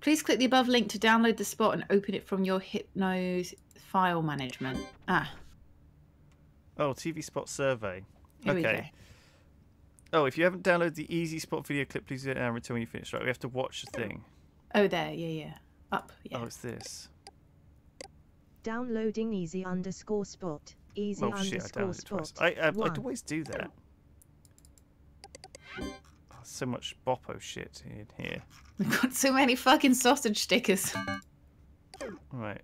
Please click the above link to download the spot and open it from your HypnOS file management. Ah, Oh, TV Spot survey. here okay. Oh, if you haven't downloaded the Easy Spot video clip, please do it now and return when you finish. Right, we have to watch the thing. Oh, there, yeah, yeah. Up, yeah. Oh, it's this. Downloading easy underscore spot. Easy Oh shit! I underscore downloaded it spot. twice. I I I'd always do that. Oh, so much boppo shit in here. We've got so many fucking sausage stickers. Right.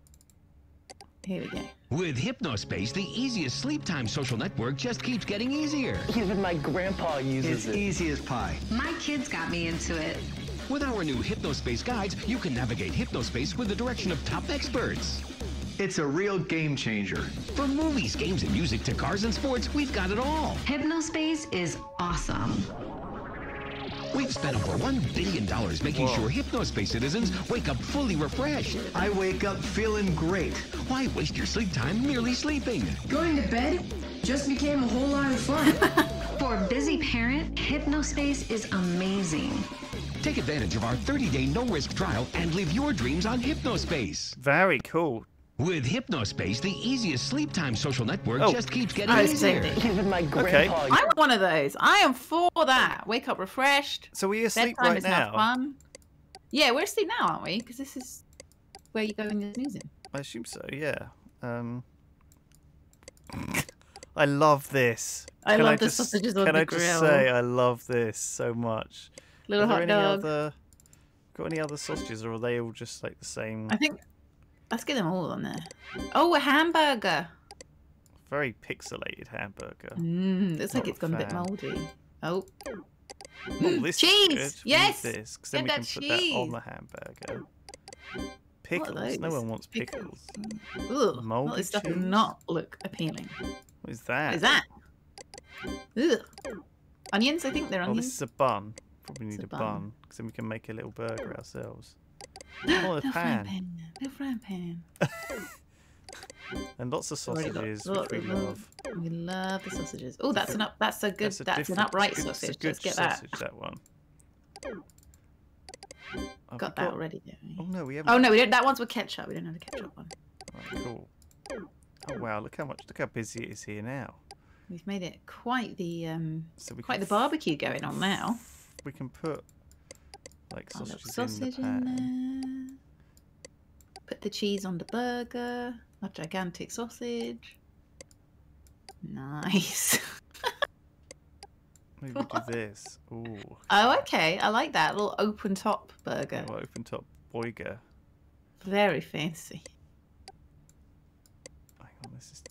Here we go. With Hypnospace, the easiest sleep time social network just keeps getting easier. Even my grandpa uses it. It's easy as pie. My kids got me into it. With our new Hypnospace guides, you can navigate Hypnospace with the direction of top experts. It's a real game changer. From movies, games, and music to cars and sports, we've got it all. Hypnospace is awesome. We've spent over $1 billion making Whoa. sure Hypnospace citizens wake up fully refreshed. I wake up feeling great. Why waste your sleep time merely sleeping? Going to bed just became a whole lot of fun. For a busy parent, Hypnospace is amazing. Take advantage of our 30-day no-risk trial and live your dreams on Hypnospace. Very cool. With Hypnospace, the easiest sleep time social network Oh. just keeps getting it's easier. Even my Okay. I'm one of those. I am for that. Wake up refreshed. So we're asleep Bedtime right is now now. fun. Yeah, we're asleep now, aren't we? Because this is where you go when you're snoozing. I assume so. Yeah. Um. I love this. I Can love the just, sausages on the grill. Can I just say I love this so much? Little are there hot any dog. other? Got any other sausages, or are they all just like the same? I think let's get them all on there. Oh, a hamburger. Very pixelated hamburger. Mmm, looks like Not a it's gone a bit mouldy. Oh, Oh, mm, this cheese. Yes. this then we Get can that put that on cheese. the hamburger. Pickles. No one wants pickles. Ugh, well, Mouldy this stuff does not look appealing. What is that? What is that? Ugh. Onions, I think they're Oh, onions. this is a bun. Probably need a a bun. because then we can make a little burger ourselves. Oh, a Little pan frying pan. Little frying pan. and lots of Already got sausages, which we love. We love the sausages. Oh, that's an up. That's a good. That's, a That's, an upright good- sausage. Good Let's get sausage, that. that one. Have Got we that already, don't we? Oh no, we haven't. Oh no, we don't. That one's with ketchup. We don't have the ketchup one. Right, cool. Oh wow, look how much, look how busy it is here now. We've made it quite the um, So we quite the barbecue going on now. We can put like sausages sausage in the in there. Put the cheese on the burger. A gigantic sausage. Nice. Maybe do this. Ooh, oh, okay. I like that little open top burger. little open top boiger. Very fancy. Hang on, this is.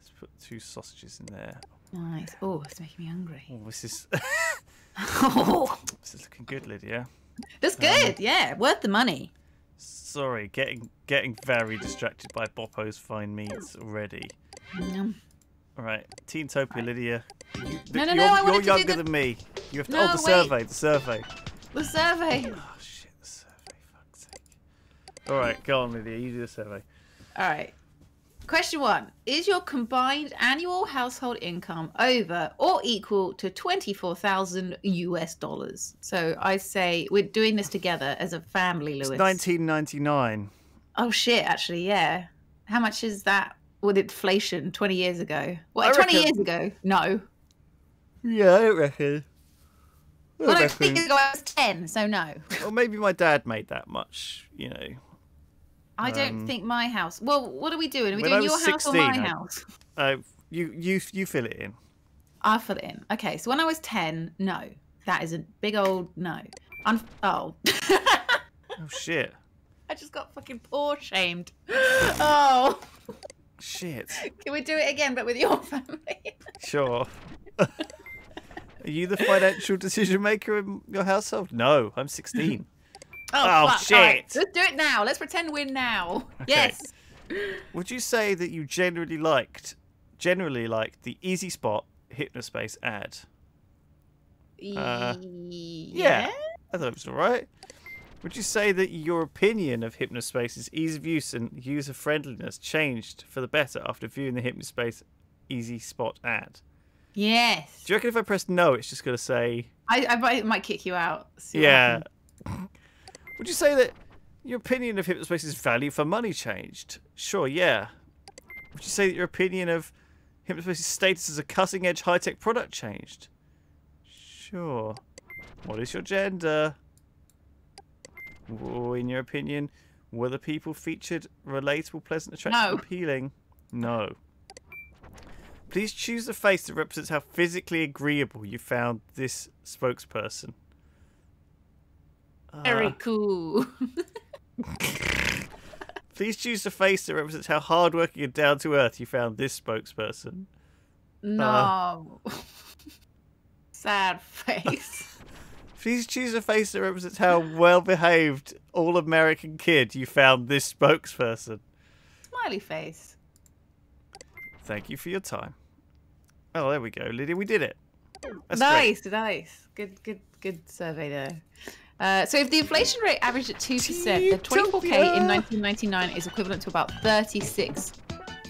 Let's put two sausages in there. Nice. Oh, it's making me hungry. Oh, this is Oh, this is looking good, Lydia. that's um, good. Yeah, worth the money. Sorry, getting getting very distracted by Boppo's fine meats already. All right, Teentopia, Lydia. You, No, no, you're, no, I You're wanted to do younger the- than me. You have to. No, oh, the wait. survey. The survey. The survey. Oh shit, the survey. Fuck's sake. All right, go on, Lydia. You do the survey. All right. Question one Is your combined annual household income over or equal to 24,000 US dollars? So I say we're doing this together as a family, It's 1999. Oh, shit, actually, yeah. How much is that with inflation 20 years ago? Well, I 20 reckon- years ago? No. Yeah, I reckon. I Well, I reckon. think ago I was 10, so no. Or maybe my dad made that much. You know. I don't Um, think my house. Well, what are we doing? Are we doing your was house or my I- house? Uh, you you you fill it in. I'll fill it in. Okay, so when I was 10, no. That is a big old no. Oh. Oh shit. I just got fucking poor shamed. Oh. Shit. Can we do it again, but with your family? Sure. Are you the financial decision maker in your household? No, I'm 16. Oh, Oh, fuck. All right, shit. let's do it now. Let's pretend we're now. Yes. Would you say that you generally liked, generally liked the Easy Spot Hypnospace ad? Uh, yeah. I thought it was alright. Would you say that your opinion of Hypnospace's ease of use and user friendliness changed for the better after viewing the Hypnospace Easy Spot ad? Yes. Do you reckon if I press no, it's just going to say, I, I might, might kick you out. Yeah. Would you say that your opinion of Hypnospace's value for money changed? Sure, yeah. Would you say that your opinion of Hypnospace's status as a cutting edge high tech product changed? Sure. What is your gender? In your opinion, were the people featured relatable, pleasant, attractive, No. appealing? No. Please choose the face that represents how physically agreeable you found this spokesperson. Very Uh, cool. Please choose a face that represents how hardworking and down to earth you found this spokesperson. no. Sad face. Please choose a face that represents how well behaved all American kid you found this spokesperson. Smiley face. Thank you for your time. Oh, there we go, Lydia. We did it. That's great. nice, nice. Good, good, good survey there. Uh, so if the inflation rate averaged at 2%, the 24k in 1999 is equivalent to about 36k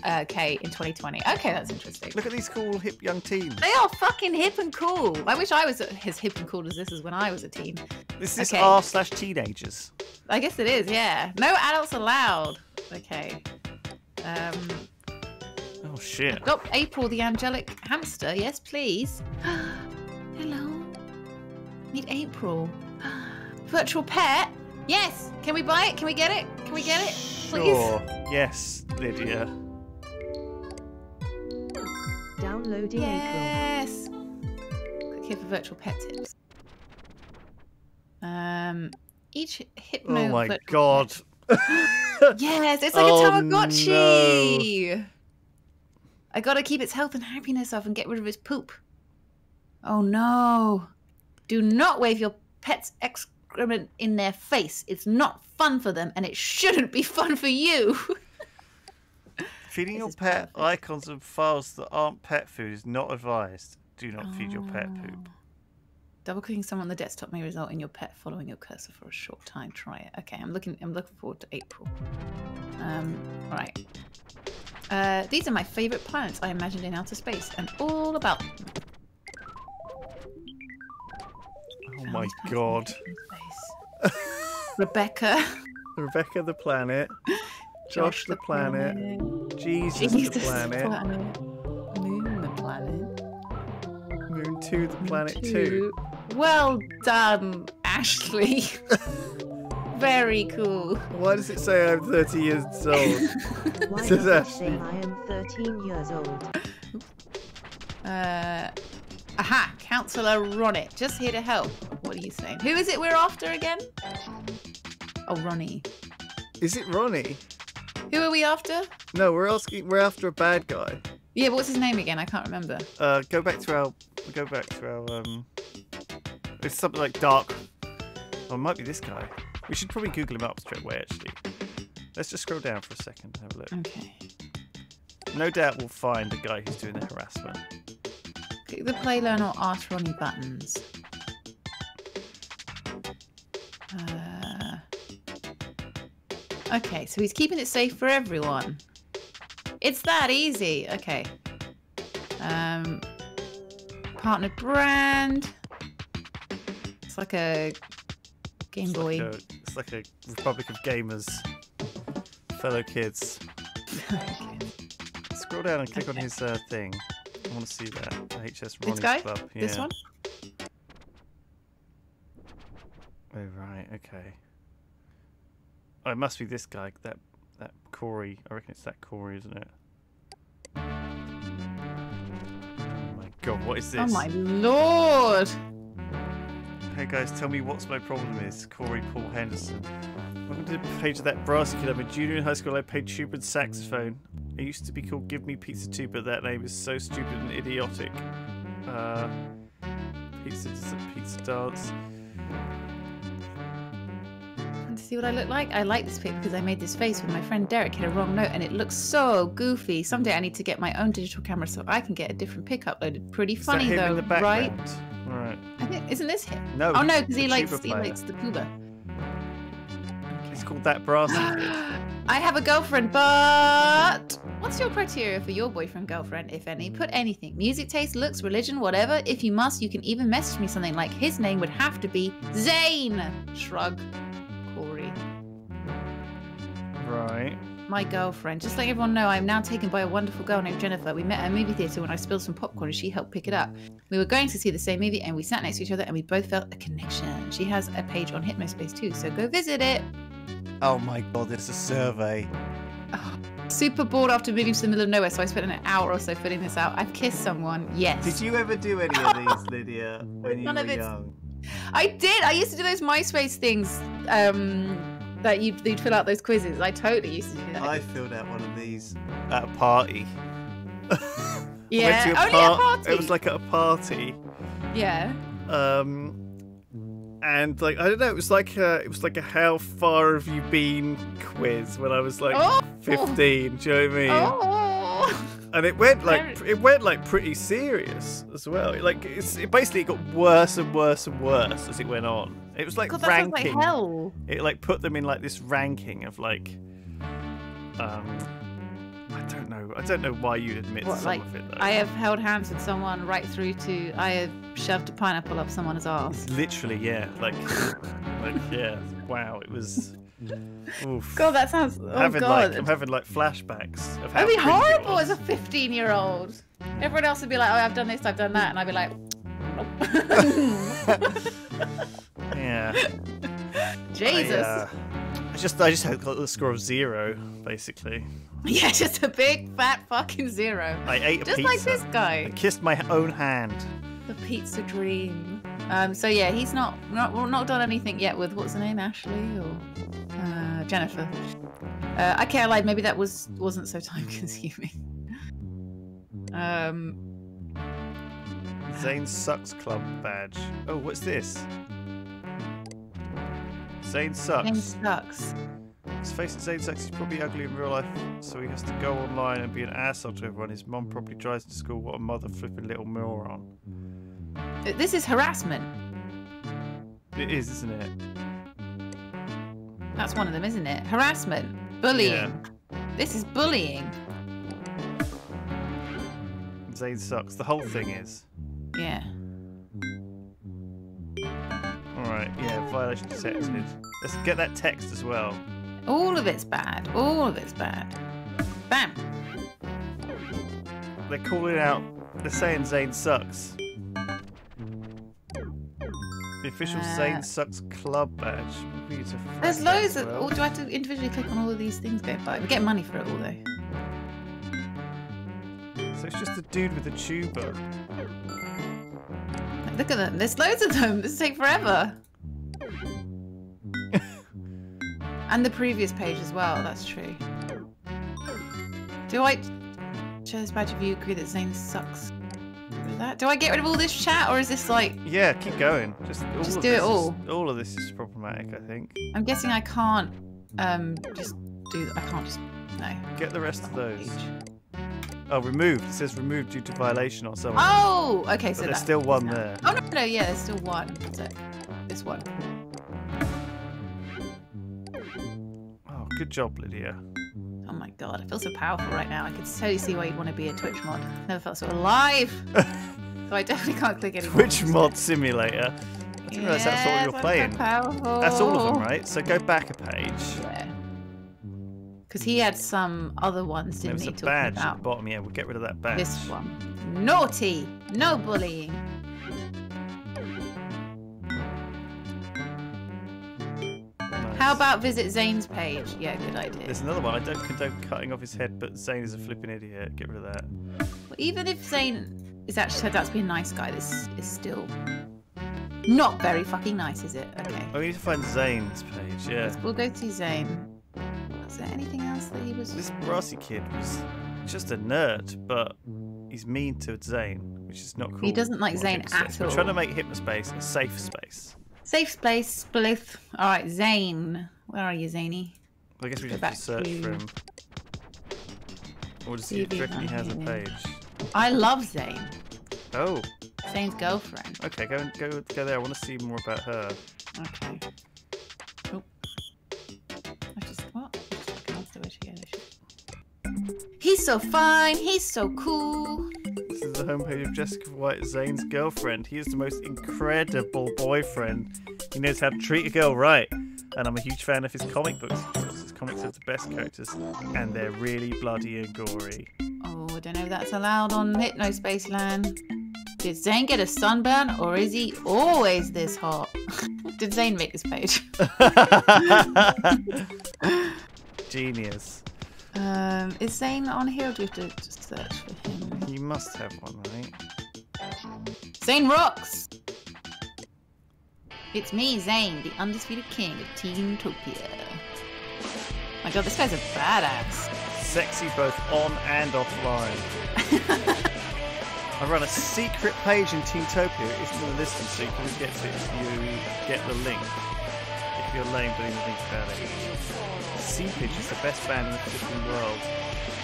uh, K in 2020. Okay, that's interesting. Look at these cool hip young teens. They are fucking hip and cool. I wish I was as hip and cool as this is when I was a teen. This is Okay. R slash teenagers. I guess it is, yeah. No adults allowed. Okay. Um, Oh shit. adopt April the angelic hamster. Yes, please. Hello. Meet April. Virtual pet. Yes. Can we buy it? Can we get it? Can we get it? Please. Sure. Yes, Lydia. Downloading April. Yes. Click here for virtual pet tips. Um, each hypno. Oh my god. yes, it's like Oh, a Tamagotchi. No. I gotta keep its health and happiness up and get rid of its poop. Oh no! Do not wave your pet's excrement in their face. It's not fun for them, and it shouldn't be fun for you. Feeding your pet perfect. icons and files that aren't pet food is not advised. Do not feed your pet poop. Double clicking someone on the desktop may result in your pet following your cursor for a short time. Try it. Okay, I'm looking. I'm looking forward to April. Um, all right. Uh, these are my favorite planets I imagined in outer space, and all about them. Oh my god. Planets in space. Rebecca, Rebecca the planet. Josh the planet. Jesus, Jesus the planet. Moon the planet. Moon 2 the planet 2. Two. Well done, Ashley. Very cool. Why does it say I'm 30 years old? Why does it say I am 13 years old? Uh, aha, Councillor Ronnie, just here to help. What are you saying? Who is it we're after again? Oh, Ronnie. Is it Ronnie? Who are we after? No, we're asking. We're after a bad guy. Yeah, but what's his name again? I can't remember. Uh, go back to our. Go back to our. Um, it's something like dark. Oh, it might be this guy. We should probably Google him up straight away. Actually, let's just scroll down for a second and have a look. Okay. no doubt we'll find the guy who's doing the harassment. Click the play, learn, or ask Ronnie buttons. Uh, okay, so he's keeping it safe for everyone. It's that easy. Okay. Um, partner brand. It's like a Game It's Boy. like a, it's like a Republic of Gamers. Fellow kids. Scroll down and click on his uh, thing. I want to see that. HS This guy? Club. This Yeah. one? Oh right, okay. Oh, it must be this guy. That that Corey. I reckon it's that Corey, isn't it? Oh my god, what is oh this? Oh my lord! Hey guys, tell me what's my problem is. Corey Paul Henderson. Welcome to the page of that brassy kid. I'm a junior in high school. I played tuba and saxophone. It used to be called Give Me Pizza Too, but that name is so stupid and idiotic. Uh, pizza, pizza dance. Want to see what I look like? I like this pic because I made this face when my friend Derek hit a wrong note and it looks so goofy. Someday I need to get my own digital camera so I can get a different pic uploaded. Pretty funny though, right? background? Right. I think isn't this him? No, Oh no, because he likes he likes the tuba. Called that brassy kid. I have a girlfriend, but what's your criteria for your boyfriend, girlfriend, if any? Put anything. Music taste, looks, religion, whatever. If you must, you can even message me something like his name would have to be Zane. Shrug. Corey. Right. My girlfriend. Just let everyone know, I am now taken by a wonderful girl named Jennifer. We met at a movie theatre when I spilled some popcorn and she helped pick it up. We were going to see the same movie and we sat next to each other and we both felt a connection. She has a page on Hypnospace too, so go visit it. Oh my god, it's a survey. Super bored after moving to the middle of nowhere, so I spent an hour or so filling this out. I've kissed someone, yes. Did you ever do any of these, Lydia, when you None were of young? I did. I used to do those MySpace things um, that you'd, you'd fill out those quizzes. I totally used to do that. I filled out one of these. At a party. yeah, a only par- a party. It was like at a party. yeah. Um, and like I don't know, it was like a, it was like a how far have you been quiz when I was like Oh. fifteen. Do you know what I mean? Oh. And it went like it went like pretty serious as well. Like it's it basically got worse and worse and worse as it went on. It was like God, like ranking. hell. It like put them in like this ranking of like, um, don't know. I don't know why you'd admit What, some like, of it though. I have held hands with someone right through to I have shoved a pineapple up someone's ass. Literally, yeah. Like, like yeah. Wow, it was. Oof. God, that sounds. Oh having God. like I'm having like flashbacks of how That'd be cringe it horrible was. as a 15 year old. Everyone else would be like, oh, I've done this, I've done that. And I'd be like, Yeah. Jesus. I, uh, I just I just had got the score of zero basically. Yeah, just a big fat fucking zero. I ate a Just like this I guy. kissed my own hand. The pizza dream. Um, so yeah, he's not not not done anything yet with what's her name, Ashley or uh, Jennifer. Uh, okay, I lied. Maybe that was wasn't so time consuming. Um, Zane Sucks Club badge. Oh, what's this? Zane sucks. Zane sucks. Let's face is Zane sucks. He's probably ugly in real life, so he has to go online and be an asshole to everyone. His mum probably drives to school. What a mother flipping little moron. Uh, This is harassment. It is, isn't it? That's one of them, isn't it? Harassment, bullying. This is bullying. Zane sucks. The whole thing is. Yeah. Alright, yeah, violation detected. Let's get that text as well. All of it's bad. All of it's bad. Bam. They're calling out, they're saying Zane sucks. The official Uh, Zane sucks club badge. To There's loads of. well. Or do I have to individually click on all of these things going by? We get money for it all though. So it's just a dude with a tuba. Look at them. There's loads of them. This will take forever. And the previous page as well. That's true. Do I this badge if you agree that Zane sucks? That? Do I get rid of all this chat, or is this like? Yeah, keep going. Just, all Just do it this is- all. all of this is problematic, I think. I'm guessing I can't um just do. I can't just no. Get the rest of those. Oh, removed. It says removed due to violation or something. Oh, okay. But So there's still one there. Oh no, no, yeah, there's still one. So this one. Good job, Lydia. Oh my god, I feel so powerful right now. I can totally see why you'd want to be a Twitch mod. Never felt so alive. so I definitely can't click anymore. Twitch mod simulator. I didn't realise that's what you're I'm so playing. powerful. That's all of them, right? So go back a page. Yeah. Because he had some other ones, There didn't was he? a badge at the bottom. Yeah, we'll get rid of that badge. This one. Naughty. No bullying. How about visit Zane's page? Yeah, good idea. There's another one. I don't condone cutting off his head, but Zane is a flipping idiot. Get rid of that. Well, even if Zane is actually turned out to be a nice guy, this is still not very fucking nice, is it? Okay. Oh, we need to find Zane's page. Yeah. We'll go to Zane. Is there anything else that he was? This brassy kid was just a nerd, but he's mean to Zane, which is not cool. He doesn't like Zane at We're all. trying to make Hypnospace a safe space. Safe space, spliff. All right, Zane. Where are you, Zaney? I guess we Go just to search to for him. Or does see if he has a page? I love Zane. Oh, Zane's girlfriend. okay. Go go go there. I want to see more about her. Okay. Oh. I just what? Can't see where. He's so fine. He's so cool. The homepage of Jessica White, Zane's girlfriend. He is the most incredible boyfriend. He knows how to treat a girl right. And I'm a huge fan of his comic books. His comics have the best characters, and they're really bloody and gory. Oh, I don't know if that's allowed on Hypnospace Land. Did Zane get a sunburn, or is he always this hot? Did Zane make this page? Genius. Um, is Zane on here, or do we have to just search for him? You must have one, right? Zane rocks! It's me, Zane, the undisputed king of Teentopia. My god, this guy's a badass. Sexy both on and offline. I run a secret page in Teentopia. It isn't in the listing, so you can get it if you get the link. If you're lame, don't even think about it. Seepage is the best band in the flipping world.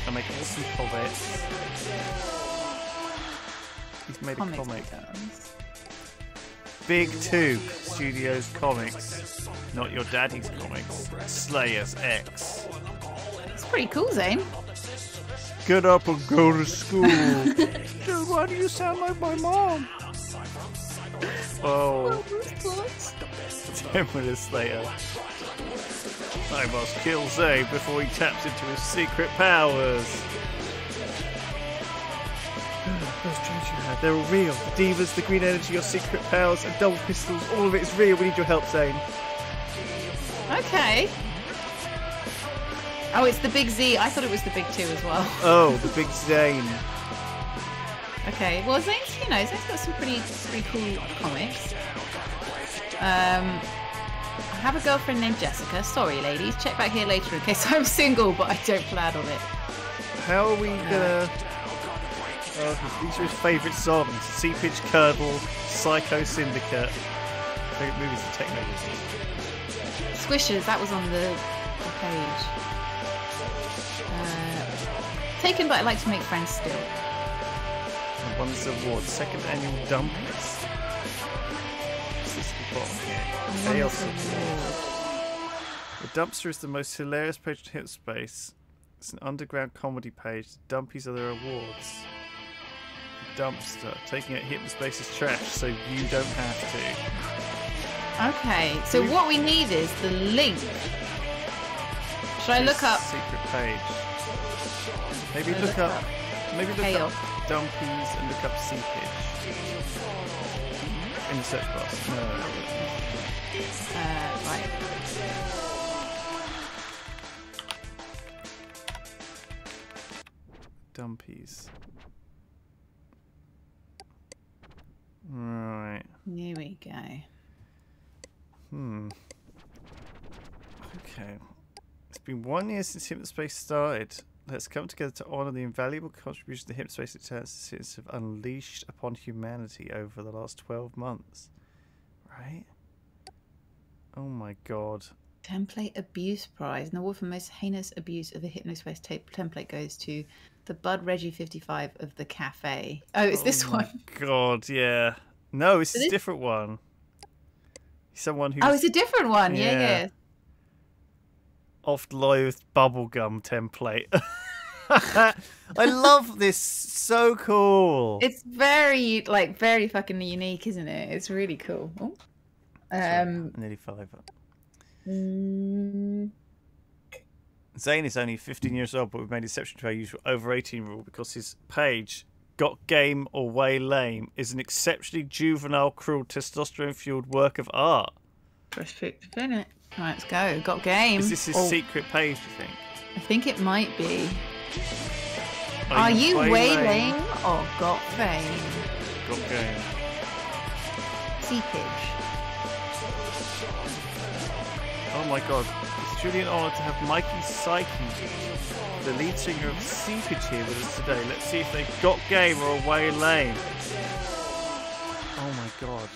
I make awesome comics. He's made a Comics comic. becomes. Big Two Studios Comics. Not your daddy's comics. Slayers X. It's pretty cool, Zane. Get up and go to school. Dude, why do you sound like my mom? Oh, ten minutes later. I must kill Zane before he taps into his secret powers. Those dreams you had, they're all real. The divas, the green energy, your secret powers, and double pistols, all of it is real. We need your help, Zane. Okay. Oh, it's the big Z. I thought it was the big two as well. Oh, the big Zane. Okay. Well, Zane's, you know, Zane's got some pretty, pretty cool comics. Um, I have a girlfriend named Jessica. Sorry, ladies. Check back here later in case I'm single, but I don't plan on it. How are we gonna? Oh, these are his favourite songs: Seepage Curdle, Psycho Syndicate. Favourite movies are techno. Squishers, that was on the, the page. Uh, taken, but I like to make friends still. And won this award, second annual Dumplings. What's this the bottom here? Won Chaos this Award. The Dumpster is the most hilarious page in Hitspace. It's an underground comedy page. Dumpies are their awards. The Dumpster, taking out Hypnospace's trash so you don't have to. Okay, so what we need is the link. Should I look up? secret page? Maybe look look up. up Maybe look Chaos? up Dumpies and look up Seepage in the search box. No. Uh, right. Dumpies. Right. Here we go. Hmm. Okay. It's been one year since Hypnospace started. Let's come together to honour the invaluable contribution the Hypnospace Extensions have unleashed upon humanity over the last 12 months. Right? Oh my god. Template abuse prize. And the award for most heinous abuse of the Hypnospace tape template goes to the Bud Reggie 55 of the cafe. Oh, it's oh this my one. God, yeah. No, it's So a this- different one. Someone who. Oh, it's a different one. Yeah, Yeah. yeah. oft loathed bubblegum template. I love this. So cool. It's very, like, very fucking unique, isn't it? It's really cool. Oh. Um, Nearly five. mm, Zane is only 15 years old, but we've made exception to our usual over 18 rule because his page, Got Game or Way Lame, is an exceptionally juvenile, cruel, testosterone fueled work of art. To fin it. Right, let's go. Got game. Is this his Oh, secret page, do you think? I think it might be. Are you way lame or got fame? Got Game. Seepage. Oh my god. It's truly an honour to have Mikey Psyche, the lead singer of Seepage, here with us today. Let's see if they've got game or away lane. Oh my god.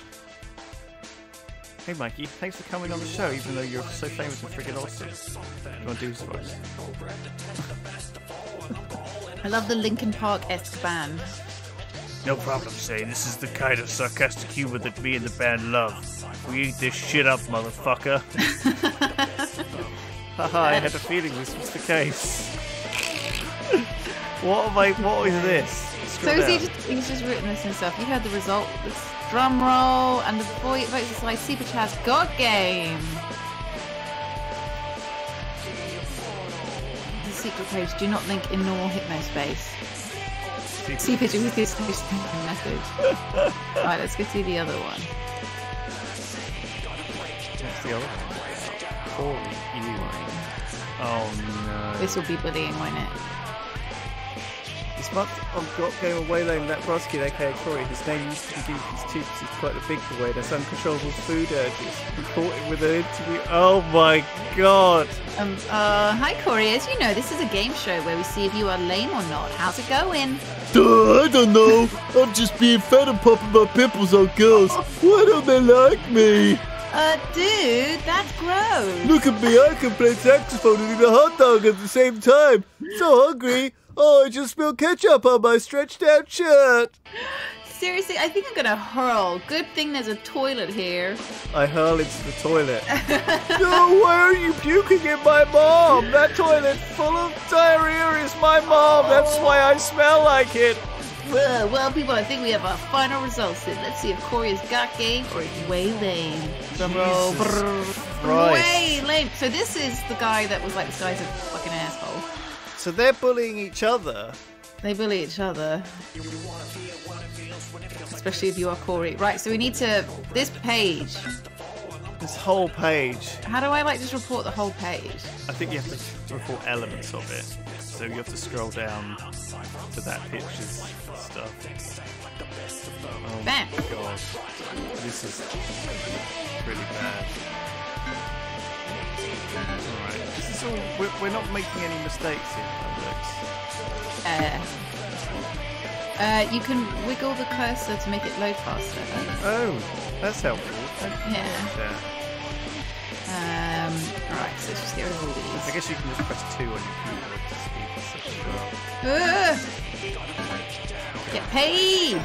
Hey Mikey, thanks for coming on the show, even though you're so famous and freaking awesome. You want to do his voice? I love the Linkin Park esque band. No problem, Say. This is the kind of sarcastic humor that me and the band love. We eat this shit up, motherfucker. Haha, I had a feeling this was the case. what am I? What is this? So is he just, he's just written this himself. You heard the result. This drum roll and the boy votes is like Seepage has got game. The secret page. Do not link in normal hypnospace. Seepage always gives this message. Alright, let's go see the other one. What's the other one? Corey, you. Oh no. This will be bullying, won't it? This month on Got Game Away Lane, that Brodsky, aka Corey, his name used to be Goofy's too because he's quite a big boy and has uncontrollable food urges. He caught it with an interview. Oh my god! Um, uh, hi Corey. As you know, this is a game show where we see if you are lame or not. How's it going? Duh, I don't know. I'm just being fed and popping my pimples on girls. Why don't they like me? Uh, dude, that's gross. Look at me, I can play saxophone and eat a hot dog at the same time. So hungry. Oh, I just spilled ketchup on my stretched out shirt. Seriously, I think I'm gonna hurl. Good thing there's a toilet here. I hurl into the toilet. No, why are you puking in my mom? That toilet full of diarrhea is my mom. That's why I smell like it. Well, well, people, I think we have our final results. Then let's see if Corey has got game or he's way lame. Jesus Way lame. So this is the guy that was like, this guy's a fucking asshole. So they're bullying each other. They bully each other. Especially if you are Corey. Right, so we need to. This page. This whole page. How do I like just report the whole page? I think you have to report elements of it. So you have to scroll down to that pictures stuff. Oh Bam. my god. This is really bad. Alright. All we're, we're not making any mistakes here. Uh, uh, you can wiggle the cursor to make it load faster. Oh, that's helpful. Yeah. Yeah. Um, alright, so let's just get rid of all these. I guess you can just press two on your keyboard to speed this up as well. Ugh! Get paid!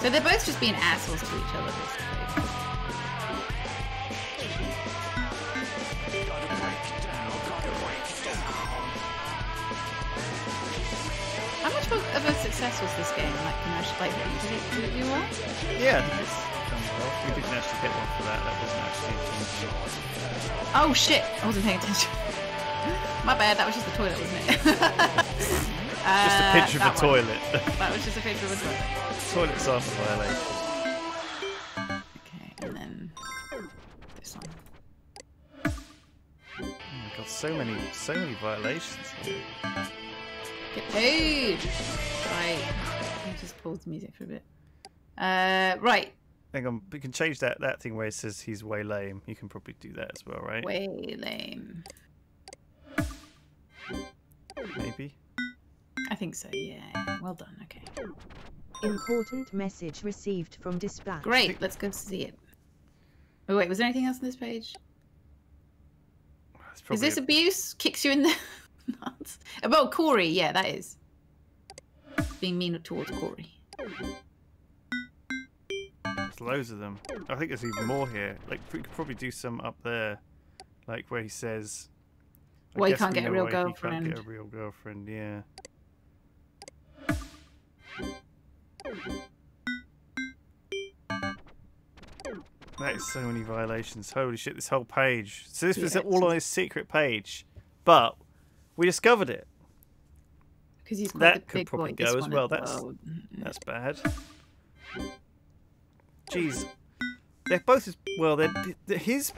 So they're both just being assholes to each other, basically. Much of of a success was this game? Like commercial, like did it, did it do well? Yeah, it's done well. We didn't actually get one for that. That wasn't actually intentional. Oh shit! I wasn't paying attention. My bad. That was just the toilet, wasn't it? Just a Uh, picture of a one. toilet. That was just a picture of a toilet. Toilets are for violation. Okay, and then this one. Oh my god, so many, so many violations here. Get paid. Right. Let me just pause the music for a bit. Uh, right. Hang on, we can change that that thing where it says he's way lame. You can probably do that as well, right? Way lame. Maybe. I think so. Yeah. Well done. Okay. Important message received from dispatch. Great. Let's go see it. Oh wait, was there anything else on this page? Is this a- abuse? Kicks you in the nuts? About Corey, yeah, that is. Being mean towards Corey. There's loads of them. I think there's even more here. Like we could probably do some up there, like where he says. I Why he can't get a real why he can't girlfriend. get a real girlfriend. Yeah. That is so many violations. Holy shit! This whole page. So this was all on his secret page, but we discovered it. Because he's That could probably go as well. That's well. that's bad. Jeez, they're both as well. They're, th his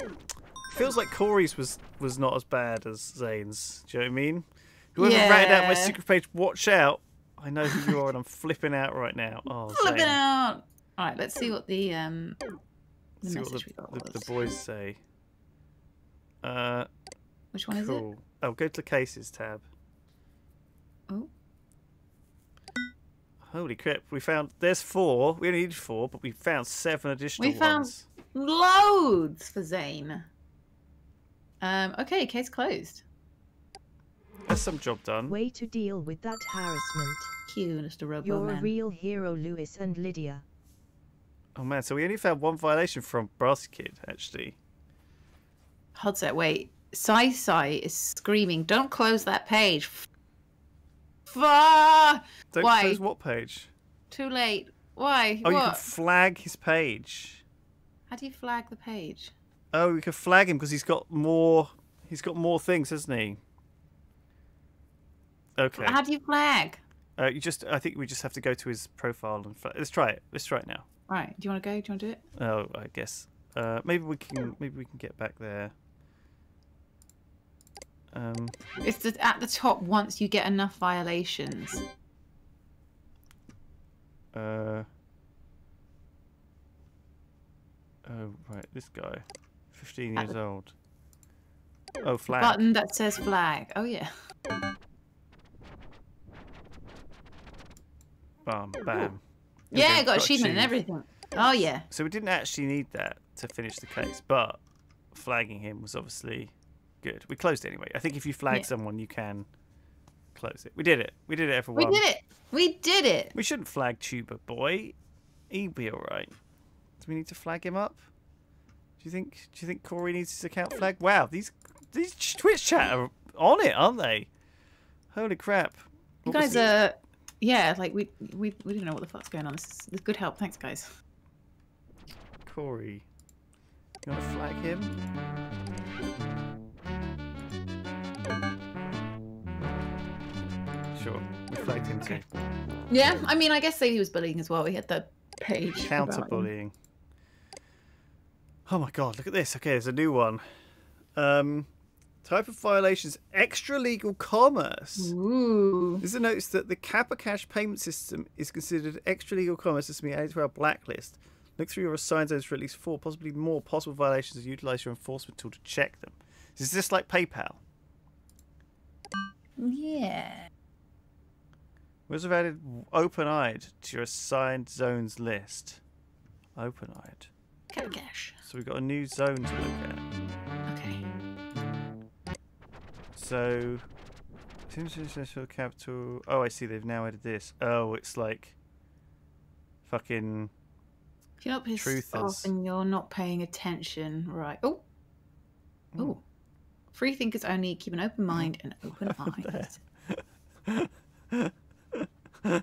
feels like Corey's was was not as bad as Zane's. Do you know what I mean? Whoever ratted out my secret page, watch out! I know who you are, and I'm flipping out right now. Oh, Flipping Zane. out. All right, let's see what the um the See message the, we got the, the boys say. Uh, Which one is it? Cool. Oh, go to the cases tab. Oh. Holy crap! We found there's four. We only need four, but we found seven additional We found ones. loads for Zane. Um. Okay, case closed. That's some job done. Way to deal with that harassment. Cue, Mr. Robo You're a real hero, Lewis and Lydia. Oh man, so we only found one violation from Brass Kid, actually. Hold set. Wait. Sai Sai is screaming. Don't close that page. Far. Don't Why? close what page? Too late. Why? Oh, you what? can flag his page. How do you flag the page? Oh, we can flag him because he's got more. He's got more things, hasn't he? Okay. How do you flag? Uh, you just. I think we just have to go to his profile and. Flag. Let's try it. Let's try it now. Right. Do you want to go? Do you want to do it? Oh, I guess. Uh, maybe we can. Maybe we can get back there. Um. It's the, at the top once you get enough violations. Uh. Oh right, this guy, fifteen At years the- old. Oh, flag. Button that says flag. Oh yeah. Bam, bam. Yeah, I got achievement and everything. Oh yeah. So we didn't actually need that to finish the case, but flagging him was obviously good. We closed it anyway. I think if you flag Yeah. someone, you can close it. We did it. We did it, everyone. We did it. We did it. We shouldn't flag Tuber Boy. He'd be all right. Do we need to flag him up? Do you think? Do you think Corey needs his account flagged? Wow, these these Twitch chat are on it, aren't they? Holy crap! You What was guys are. Yeah, like we we we didn't know what the fuck's going on. This is, this is good help. Thanks, guys. Corey. You want to flag him? Sure, we flagged him too. Yeah, I mean, I guess say he was bullying as well. We had the page. about him. Counter-bullying. Oh my god, look at this. Okay, there's a new one. Um, type of violations: extra legal commerce. Ooh. There's a notice that the Kappa Cash payment system is considered extra legal commerce and to be added to our blacklist. Look through your assigned zones for at least four, possibly more possible violations and utilize your enforcement tool to check them. Is this like PayPal? Yeah. We also added open-eyed to your assigned zones list. Open-eyed. So we've got a new zone to look at. Okay. So, international capital. Oh, I see. They've now added this. Oh, it's like fucking. If you're not pissed Truth off is- and you're not paying attention, right? Oh. Hmm. Oh. Free thinkers only. Keep an open mind and open eyes.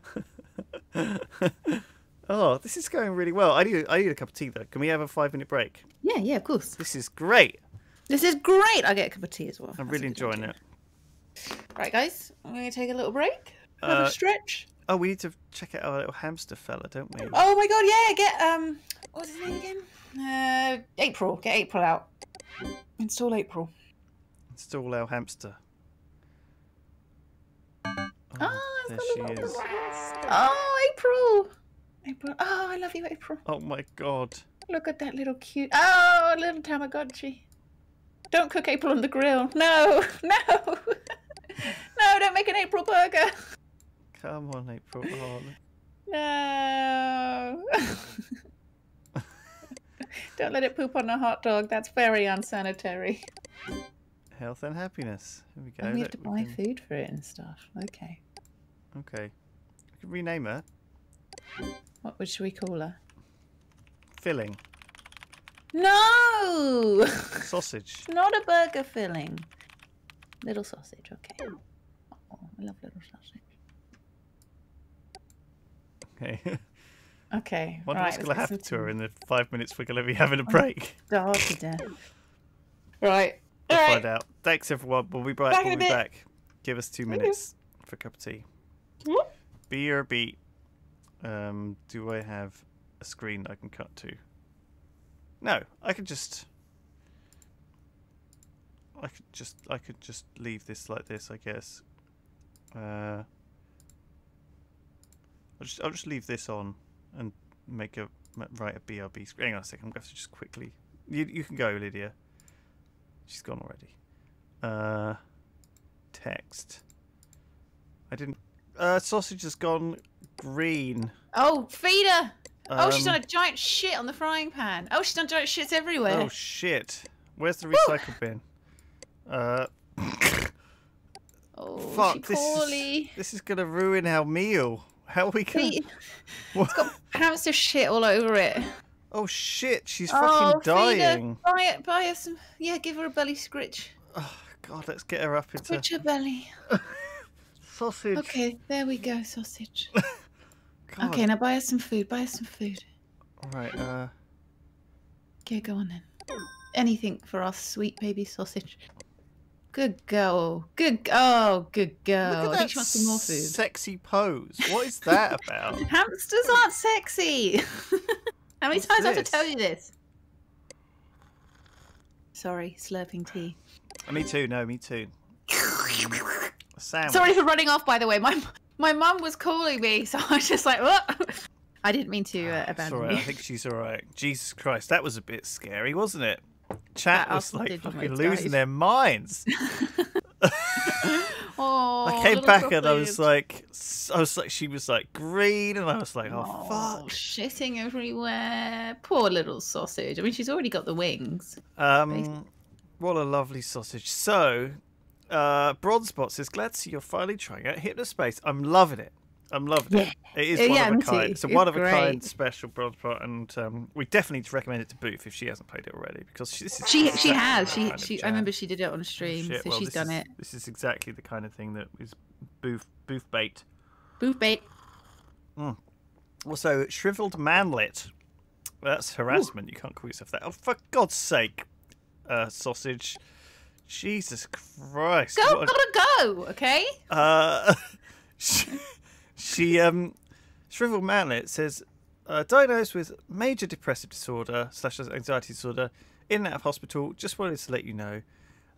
oh, this is going really well. I need. A, I need a cup of tea though. Can we have a five-minute break? Yeah, yeah, of course. This is great. This is great. I get a cup of tea as well. I'm That's really enjoying idea. it. Right, guys, I'm going to take a little break. Have Uh, a stretch. Oh, we need to check out our little hamster fella, don't we? Oh my god, yeah, get um what's his name again? Uh April. Get April out. Install April. Install our hamster. Oh, oh there it's she got a little is. Oh, April. April. Oh, I love you, April. Oh my god. Look at that little cute Oh, little Tamagotchi. Don't cook April on the grill. No, no. no, don't make an April burger. Come on, April. Oh, No. don't let it poop on a hot dog. That's very unsanitary. Health and happiness. Here we go. And we have Look, to buy can- food for it and stuff. Okay. Okay. We can rename her. What would should we call her? Filling. No! Sausage. Not a burger filling. Little sausage, okay. Oh, I love little sausage. Okay. Okay. Wonder right, what's going to happen to her in the five minutes we're going to be having a oh, break. Starve to death. Right. We'll Alright. find out. Thanks, everyone. We'll be. Back we'll be back. Give us two minutes for a cup of tea. B or beat. Um, do I have a screen I can cut to? No, I could just. I could just. I could just leave this like this, I guess. Uh, I'll just. I'll just leave this on and make a write a BRB screen. Hang on a second. I'm going to to just quickly. You you can go, Lydia. She's gone already. Uh, text. I didn't. Uh, sausage has gone green. Oh, feed her! oh, she's Um, done a giant shit on the frying pan. Oh, she's done giant shits everywhere. Oh shit! Where's the recycle bin? Uh, oh, fuck! This poorly. is, this is gonna ruin our meal. How are we gonna? Feed- It's got hamster shit all over it. Oh shit! She's oh, fucking dying. Buy it. Buy her some. Yeah, give her a belly scritch. Oh, God, let's get her up into Scritch her belly. sausage. Okay, there we go, sausage. Okay, now buy us some food. Buy us some food. All right. Uh, Okay, go on then. Anything for our sweet baby sausage. Good girl. Good. Oh, good girl. look I at think that she wants some more food. sexy pose. What is that about? Hamsters aren't sexy. How many What's times do I have to tell you this? Sorry, slurping tea. me too. No, me too. Sandwich. Sorry for running off. By the way, my my mum was calling me, so I was just like, what? I didn't mean to uh, It's abandon right. I think she's all right. Jesus Christ, that was a bit scary, wasn't it? Chat That was like fucking losing died. their minds. Oh, I came back and I was like, I was like, she was like green, and I was like, oh, Oh, fuck. shitting everywhere. Poor little sausage. I mean, she's already got the wings. Um, what a lovely sausage. So, uh, Bronzebot says, glad to see you're finally trying out Hypnospace. I'm loving it. I'm loving it. It is Uh, one yeah, of a kind. It's a It's one of a kind special Bronzebot, and um, we definitely need to recommend it to Booth if she hasn't played it already because she, this is She she has. She kind of she. I remember she did it on a stream, Shit, so well, she's done is- it. This is exactly the kind of thing that is booth booth bait. Booth bait. Mm. Also, shriveled manlet. That's harassment. You can't call yourself that. Oh, for God's sake, uh, sausage. Jesus Christ. Go, what a- gotta go. Okay. uh, she, she um, shriveled manlet says, uh, diagnosed with major depressive disorder slash anxiety disorder, in and out of hospital. Just wanted to let you know.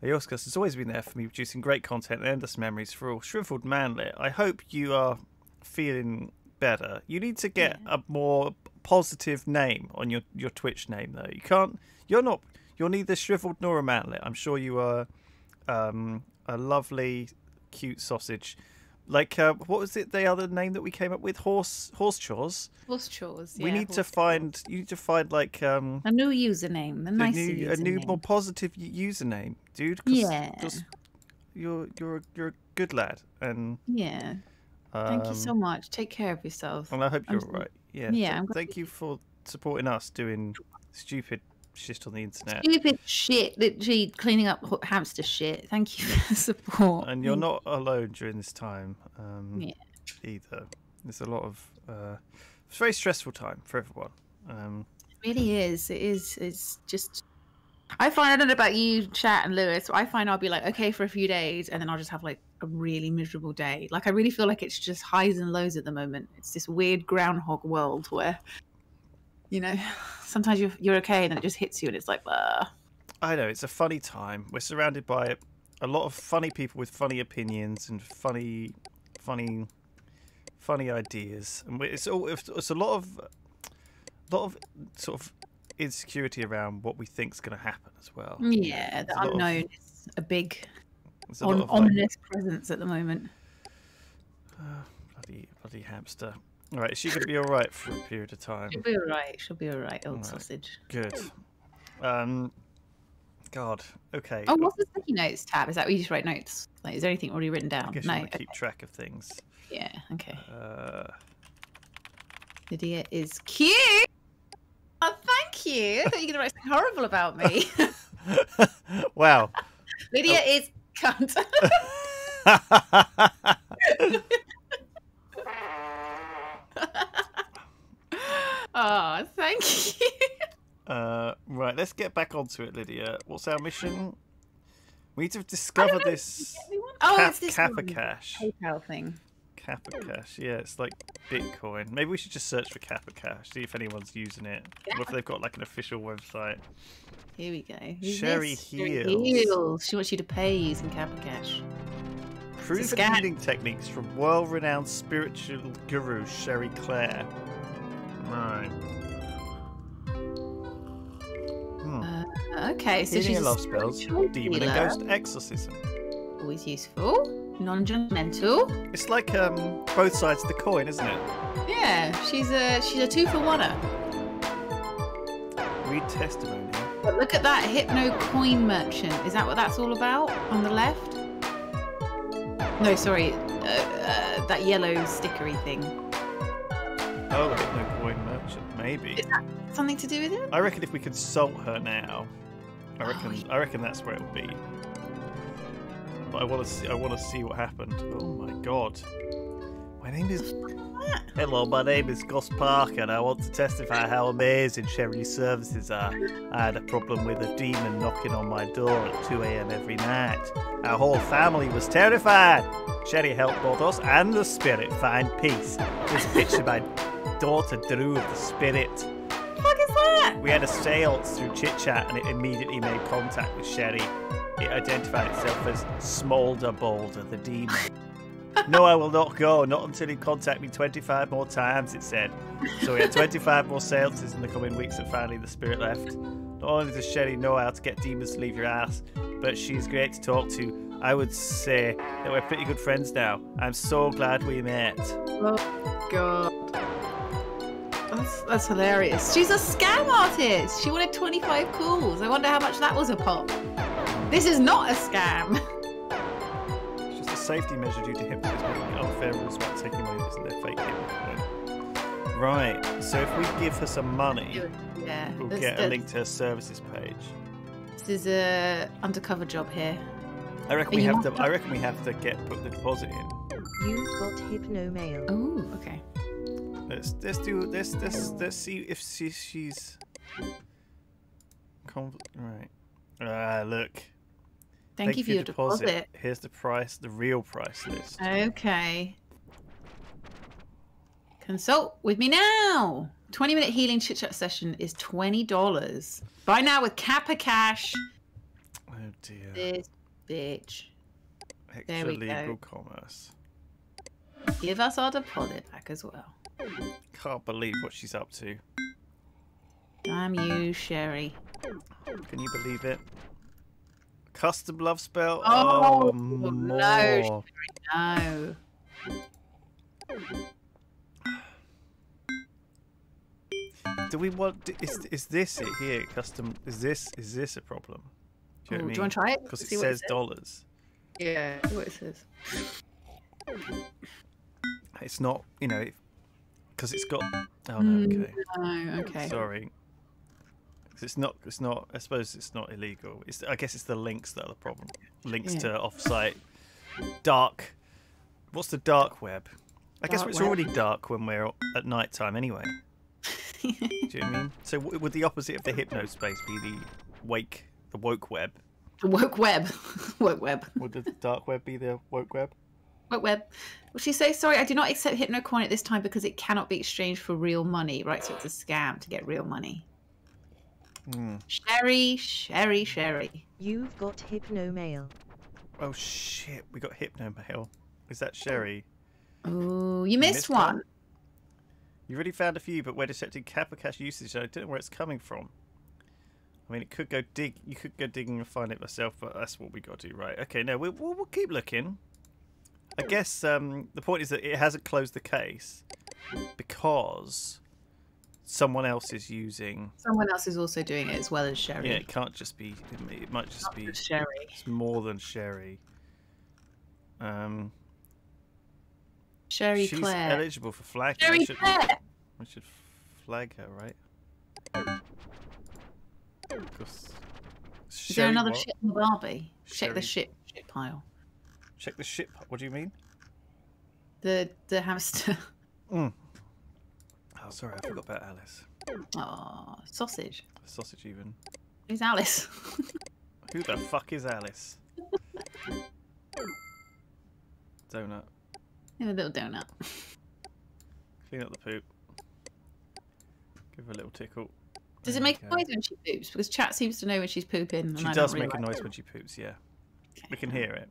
Yogscast has always been there for me, producing great content and endless memories for all. Shriveled manlet, I hope you are feeling better. You need to get a more positive name on your, your Twitch name, though. You can't. You're not. You're neither shriveled nor a manlet. I'm sure you are um, a lovely, cute sausage. Like uh, what was it? The other name that we came up with? Horse horse chores. Horse chores. Yeah, we need to horse find. You need to find like um, A new username. A a nice new, username. a new more positive y- username, dude. 'cause- Yeah. 'cause you're you're a- you're a good lad, and Yeah. Thank you so um, much. Take care of yourself. And I hope you're so- all right. Yeah. Yeah. th- I'm thank you for supporting us doing stupid shit on the internet. Stupid shit. Literally cleaning up hamster shit. Thank you for the support. And you're not alone during this time um, Yeah. either. There's a lot of. Uh, it's a very stressful time for everyone. Um, It really is. It is. It's just. I find I don't know about you, Chat and Lewis. but I find I'll be like okay for a few days, and then I'll just have like a really miserable day. Like I really feel like it's just highs and lows at the moment. It's this weird groundhog world where, you know, sometimes you're you're okay, and then it just hits you, and it's like, uh, I know it's a funny time. We're surrounded by a lot of funny people with funny opinions and funny, funny, funny ideas, and it's all it's, a lot of, lot of sort of insecurity around what we think's going to happen as well. yeah, the lot of- unknown is a big, a on, of, like, ominous presence at the moment. bloody bloody hamster. All right, is she going to be all right for a period of time? She'll be all right. She'll be all right, old Alright. sausage. Good. Um, God. Okay. Oh, what's the sticky notes tab? Is that where you just write notes? Like, is there anything already written down? I guess no. you to keep track of things. Yeah. Okay. Uh, Lydia is cute. Oh, thank you. I thought you were going to write something horrible about me. wow. Lydia is cunt. oh, thank you. Uh, right, let's get back onto it, Lydia. What's our mission? We need to discover this Oh, Cap- it's this Kappa one. Cash. PayPal thing. Kappa Cash, yeah, it's like Bitcoin. Maybe we should just search for Kappa Cash, see if anyone's using it. What if they've got like an official website? Here we go. Who's Sherry this? Heels. Heels. She wants you to pay using Kappa Cash. Proven scam. healing techniques from world-renowned spiritual guru Sherry Claire. Hmm. Uh, okay, so Healing she's and a love spells, demon and healer. ghost exorcism. Always useful. Non-judgmental. It's like um, both sides of the coin, isn't it? Yeah, she's a she's a two for one. Read testimony. But look at that hypno coin merchant. Is that what that's all about on the left? No, sorry, uh, uh, that yellow stickery thing. Oh, hypno coin maybe. Is that something to do with it? I reckon if we consult her now, I Oh, reckon I reckon that's where it'll be. But I want to see I want to see what happened. Oh my god. My name is Hello, my name is Gus Parker and I want to testify how amazing Sherry's services are. I had a problem with a demon knocking on my door at 2am every night. Our whole family was terrified. Sherry helped both us and the spirit find peace. A picture my daughter Drew of the spirit. fuck is that? We had a seance through chit chat and it immediately made contact with Sherry. It identified itself as Smolder Boulder, the demon. no, I will not go, not until you contact me 25 more times, it said. So we had 25 more seances in the coming weeks and finally the spirit left. Not only does Sherry know how to get demons to leave your ass, but she's great to talk to. I would say that we're pretty good friends now. I'm so glad we met. Oh god. That's, that's hilarious. She's a scam artist. She wanted 25 calls. I wonder how much that was a pop. This is not a scam. It's just a safety measure due to hypnotism making unfair rules about taking money that's in their fake hypnotism. Right, so if we give her some money, Yeah. we'll let's- get a link to her services page. This is a undercover job here. I reckon Are we have to. I reckon we have to get put the deposit in. You've got hypno mail. Oh, okay. Let's let's do let's let's let's see if she, she's. Right. Ah, look. Thank you for your deposit. Here's the price, the real price list. Okay. Consult with me now. 20 minute healing chit chat session is $20. Buy now with Kappa Cash. Oh dear. This bitch. Extra legal commerce. Give us our deposit back as well. Can't believe what she's up to. Damn you, Sherry. Can you believe it? Custom love spell. Oh, Oh, no, more. No. Do we want? Is is this it here? Custom? Is this is this a problem? Ooh, do you wanna try it? Because it See it says says? dollars. Yeah, what it says. It's not. You know. Because it's got. Oh no. Mm, Okay. No, okay. Sorry. it's not. It's not. I suppose it's not illegal. It's. I guess it's the links that are the problem. Links Yeah. to off-site, dark. What's the dark web? I guess it's web. already dark when we're at night time anyway. Do you know what I mean? So w- would the opposite of the hypno space be the wake, the woke web? The woke web. woke web. Would the dark web be the woke web? Woke web. Will she say, sorry, I do not accept HypnoCoin at this time because it cannot be exchanged for real money, right? So it's a scam to get real money. Hmm. Sherry, Sherry, Sherry. You've got hypno mail. Oh shit! We got hypno mail. Is that Sherry? Oh, you missed, missed one. one? You already found a few, but we're detecting Kappa Cash usage. I don't know where it's coming from. I mean, it could go dig. You could go digging and find it myself, but that's what we got to do, right? Okay, no, we'll, we'll, we'll keep looking. I guess um, the point is that it hasn't closed the case because someone else is using. Someone else is also doing it as well as Sherry. Yeah, it can't just be. It, might just Not be. just Sherry. It's more than Sherry. Um, Sherry she's Claire. eligible for flagging. Sherry we should, Claire. we should flag her, right? Is there another what? ship in the Barbie? Check the ship ship pile. Check the ship. What do you mean? The the hamster. Mm. Oh, sorry, I forgot about Alice. Oh, sausage. Sausage, even. Who's Alice? Who the fuck is Alice? Donut. Yeah, a little donut. Clean up the poop. Give her a little tickle. Does it make a noise when she poops? Because chat seems to know when she's pooping. And She does make a realise noise when she poops, yeah. We can hear it.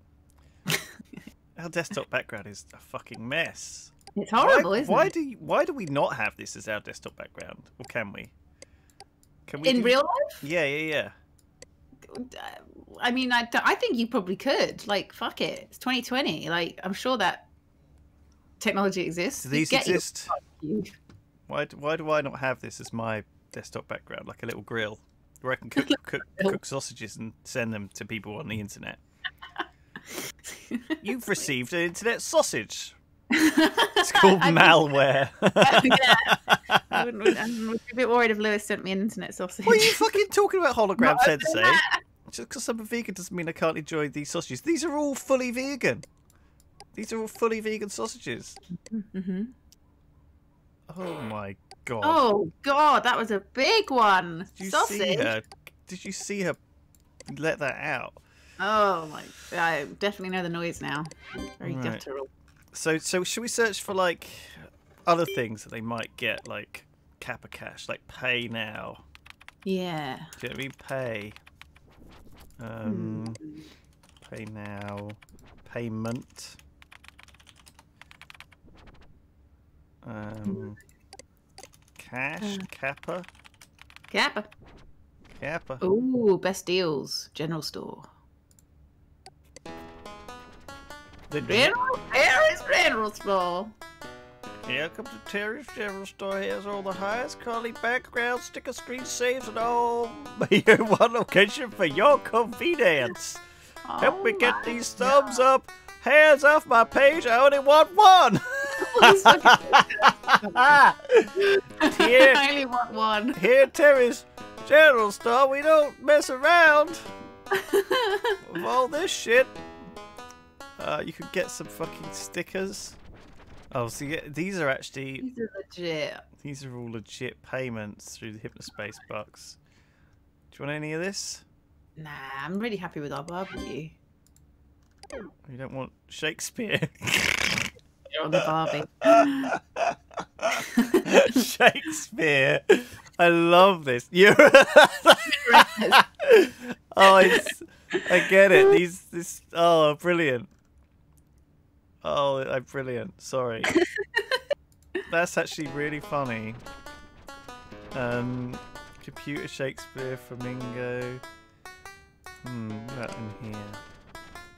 Our desktop background is a fucking mess. It's horrible, why, isn't why it? Do you, why do we not have this as our desktop background? Or can we? Can we In do- real life? Yeah, yeah, yeah. I mean, I, I think you probably could. Like, fuck it. It's 2020. Like, I'm sure that technology exists. Do these your- exist? Why, do- why do I not have this as my desktop background, like a little grill, where I can cook, cook, cook sausages and send them to people on the internet? You've received an internet sausage. It's called malware. yeah. I wouldn't, I would be a bit worried if Lewis sent me an internet sausage. What are you fucking talking about hologram sensei? Just because I'm a vegan doesn't mean I can't enjoy these sausages. These are all fully vegan. These are all fully vegan sausages. hmm Oh my god. Oh god, that was a big one. Did you Sausage. see her? Did you see her let that out? Oh my! I definitely know the noise now. Very Right. guttural. So, so should we search for like other things that they might get, like Kappa Cash, like Pay Now? Yeah. Do you know what I mean? Pay. Um, Hmm. Pay Now. Payment. Um, cash. Uh. Kappa. Kappa. Kappa. Ooh, best deals. General store. Er the General. There is general store. Welcome to Terry's General Store. Here's all the highest quality background, sticker screen saves, and all your one location for your convenience. Help me get oh these thumbs up. Hands off my page. I only want one. here, I only want one. here, Terry's General Store. We don't mess around with all this shit. Uh, you could get some fucking stickers. Oh, so yeah, these are actually These are legit. these are all legit payments through the Hypnospace bucks. Do you want any of this? Nah, I'm really happy with our barbecue. You don't want Shakespeare? You're on the Barbie. Shakespeare. I love this. You're... oh. I get it. These. This. Oh, brilliant. Oh, I'm brilliant. Sorry. That's actually really funny. Um, computer Shakespeare flamingo. Hmm, what in here?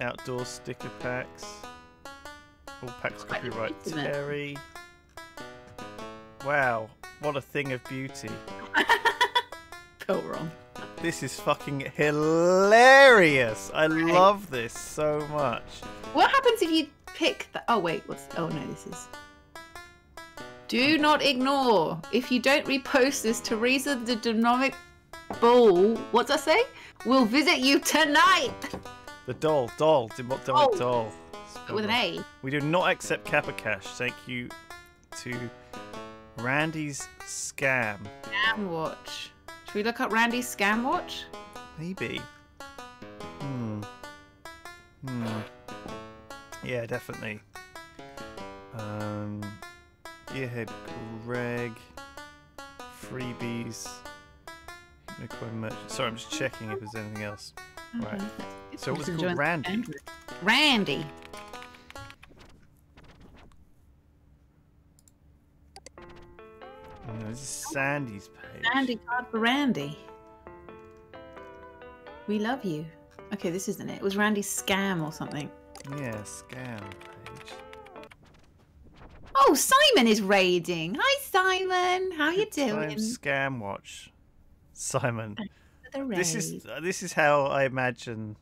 Outdoor sticker packs. All packs copyright? Terry. Wow, what a thing of beauty. Go wrong. This is fucking hilarious. I love this so much. What happens if you pick the? Oh wait, what's? Oh no, this is. Do not ignore. If you don't repost this, Teresa the Dynamic Bull, what's that say? Will visit you tonight The doll, doll, Demonic Oh. doll. with an A. We do not accept Kappa Cash. Thank you to Randy's Scam. Scam watch. Should we look up Randy's scam watch? Maybe. Hmm. Hmm. Yeah, definitely. Um. Gearhead Greg. Freebies. Sorry, I'm just checking if there's anything else. Right. Okay. So it was called Randy. Randy. No, this is Sandy's page. Sandy card for Randy. We love you. Okay, this isn't it. It was Randy's scam or something. Yeah, scam page. Oh, Simon is raiding. Hi, Simon. How you Time doing? scam watch. Simon. This is uh, this is how I imagine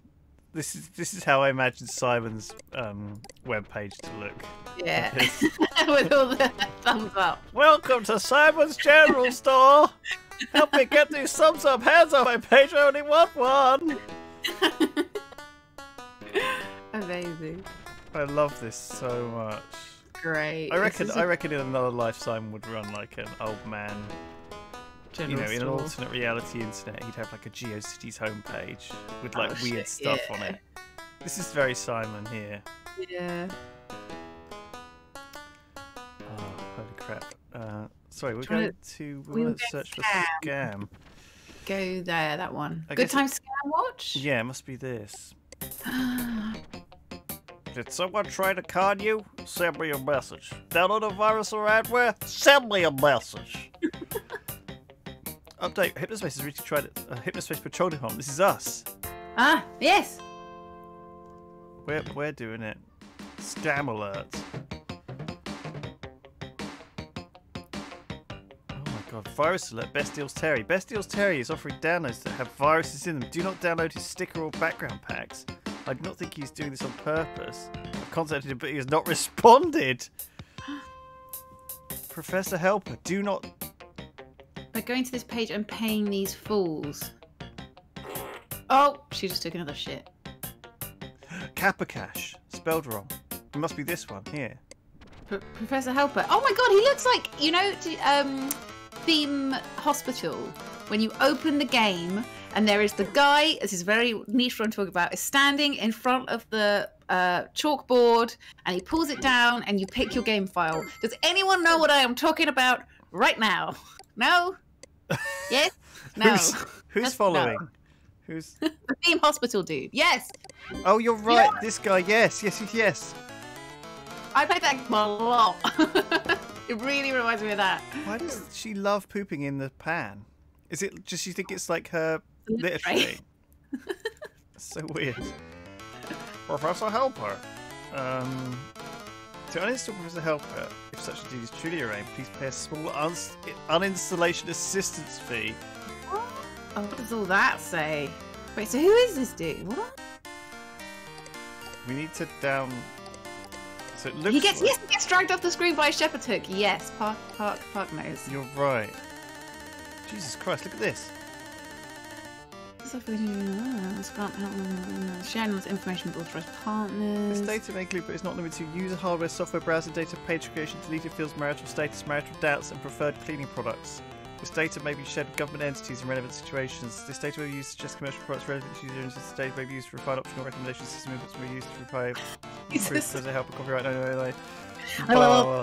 this is this is how I imagine Simon's um web page to look. Yeah. With all the thumbs up. Welcome to Simon's General Store. Help me get these thumbs up, hands up my page. I only want one. Amazing. I love this so much. Great. I reckon I reckon in another life Simon would run like an old man. you General know, in an alternate reality internet, he'd have like a GeoCities homepage with like Oh, weird shit, stuff on it. This is very Simon here. Yeah. Oh, holy crap. Uh, sorry, we're Trying going to, we we'll want to get search for scam. scam. Go there, that one. I Good time it- scan watch? Yeah, it must be this. Did someone try to con you? Send me a message. Download a virus or adware? Send me a message. Update. Hypnospace has recently tried it. Uh, Hypnospace Petroleum Home. This is us. Ah, yes. We're, we're doing it. Scam alert. Oh my god. Virus alert. Best Deals Terry. Best Deals Terry is offering downloads that have viruses in them. Do not download his sticker or background packs. I do not think he's doing this on purpose. I've contacted him, but he has not responded. Professor Helper, do not. By going to this page and paying these fools. Oh, she just took another shit. Kappa Cash. Spelled wrong. It must be this one. Here. P- Professor Helper. Oh my god, he looks like you know, um, Theme Hospital. When you open the game and there is the guy, this is very niche what I'm talking about, is standing in front of the uh, chalkboard and he pulls it down and you pick your game file. Does anyone know what I am talking about right now? No? Yes? No. Who's, who's following? no. Who's. The Theme Hospital dude. Yes. Oh, you're right. This guy. Yes, yes, yes, yes. I played that game a lot. it really reminds me of that. Why does she love pooping in the pan? Is it just you think it's like her Litter litter tray. tray? so weird. Professor Helper. Um, to uninstall Professor Helper, if such a deed is truly arranged, please pay a small uns- uninstallation assistance fee. Oh, what does all that say? Wait, so who is this dude? What? We need to down. So it looks. He gets like... yes, he gets dragged off the screen by a shepherd hook. Yes, Park Park Park knows. You're right. Jesus Christ! Look at this. Sharing this information with authorized partners. This data may include, but is not limited to user hardware, software, browsing data, page creation, deleted fields, marital status, marital doubts, and preferred cleaning products. This data may be shared with government entities in relevant situations. This data may be used to suggest commercial products relevant to users. This data may be used to refine optional recommendations. System inputs may be used to reply as a help copyright. No, no, no, no. Blah, blah, blah.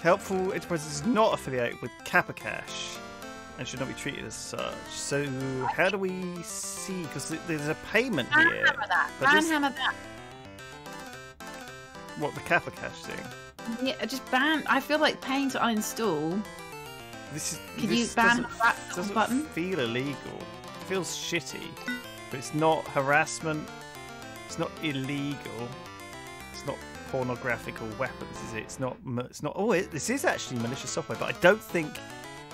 Helpful Enterprises is not affiliated with Kappa Cash and should not be treated as such. So, how do we see? Because there's a payment here. Banhammer that. Banhammer that. What the Kappa Cash thing? Yeah, just ban. I feel like paying to uninstall. This is. Can this you ban that doesn't button? feel illegal. It feels shitty, but it's not harassment. It's not illegal. It's not pornographic or weapons, is it? It's not. It's not. Oh, it, this is actually malicious software, but I don't think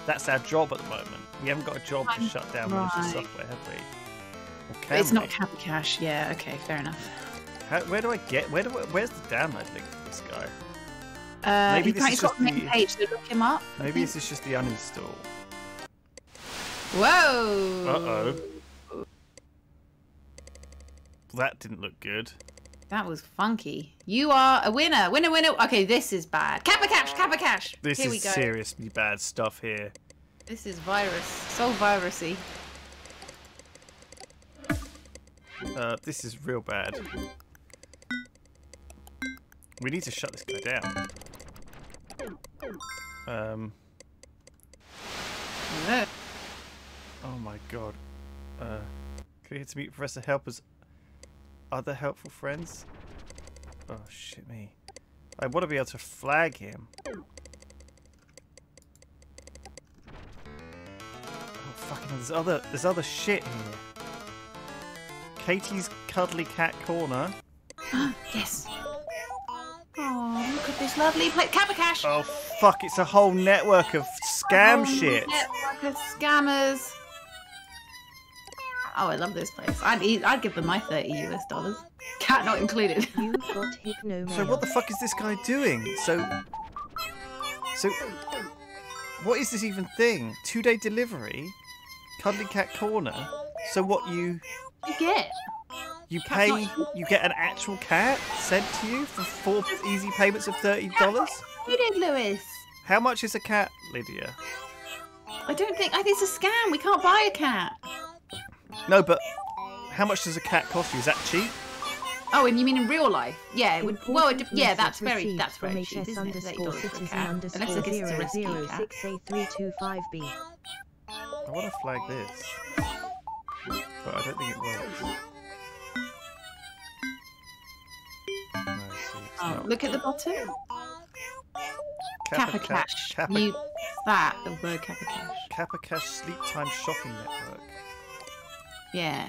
that's our job at the moment. We haven't got a job to Um, shut down malicious right. software, have we? Or But can it's not we? Cash. Yeah. Okay. Fair enough. How, where do I get? Where do I, Where's the download link for this guy? Uh, Maybe this is just the- page. So look him up. Maybe this is just the uninstall. Whoa. Uh oh. That didn't look good. That was funky. You are a winner. Winner, winner. Okay, this is bad. Kappa Cash, Kappa Cash. This Here we is go. seriously bad stuff here. This is virus. So virusy. Uh, this is real bad. We need to shut this guy down. Um. Oh my god. Uh, here to meet Professor Helper's other helpful friends. Oh shit me. I want to be able to flag him. Oh fucking there's other there's other shit here. Katie's cuddly cat corner. yes. Oh, look this lovely place. Cash. Oh fuck! It's a whole network of scam shit. Network of scammers. Oh, I love this place. I'd eat, I'd give them my 30 US dollars. Cat not included. You've got hypno So what the fuck is this guy doing? So, so, what is this even thing? Two day delivery, cuddly cat corner. So what you you get? You pay, you get an actual cat sent to you for four easy payments of thirty dollars. You did, Lewis. How much is a cat, Lydia? I don't think. I think it's a scam. We can't buy a cat. No, but how much does a cat cost you? Is that cheap? Oh, and you mean in real life? Yeah, it would. Well, it, Important yeah, that's very, that's very cheap, isn't it? It's $8 for a cat. Unless underscore I it's a zero risky cat. six eight three two five B. I want to flag this, but I don't think it works. No, see, Oh, look at the bottom. Kappa Kappa Cash. Kappa- You that the word Kappa Cash. Kappa Cash Sleep Time Shopping Network. Yeah.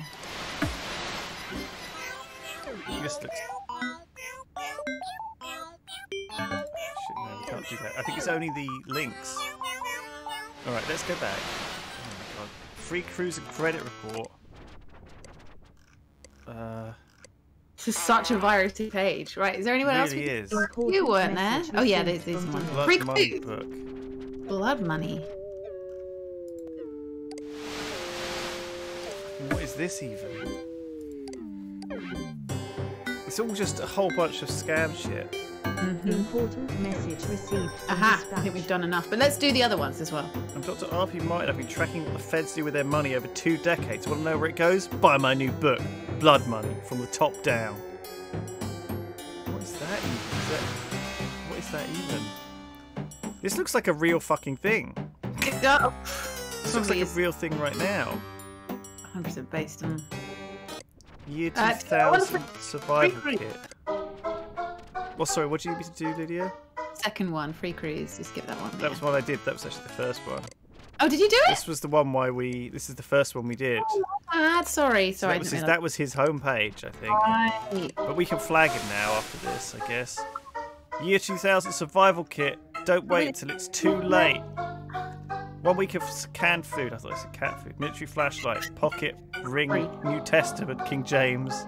This looks. Shit, no, we can't do that. I think it's only the links. Alright, let's go back. Oh my god. Free cruiser credit report. Uh, This is such a virusy page, right? Is there anyone else? Really we- is. You weren't there. Oh yeah, there's, there's one. Blood Free Money cruise. book. Blood money. What is this even? It's all just a whole bunch of scam shit. Important message received. from Aha! I think we've done enough, but let's do the other ones as well. I'm Dr. R.P. Martin. I've been tracking what the feds do with their money over two decades. Want to know where it goes? Buy my new book, Blood Money, from the top down. What is that even? Is that... What is that even? This looks like a real fucking thing. Oh, This looks like a real thing right now. 100% based on. Year Uh, 2000 survival free- kit. Well, sorry, what do you need me to do, Lydia? Second one, free cruise. Just skip that one. That was what I did. That was actually the first one. Oh, did you do it? This was the one why we. This is the first one we did. Ah, sorry, So that was his, that was his homepage, I think. Right. But we can flag him now after this, I guess. Year 2000 survival kit. Don't wait until it's too late. One week of canned food. I thought it said cat food. Military flashlight. Pocket ring. New Testament. King James.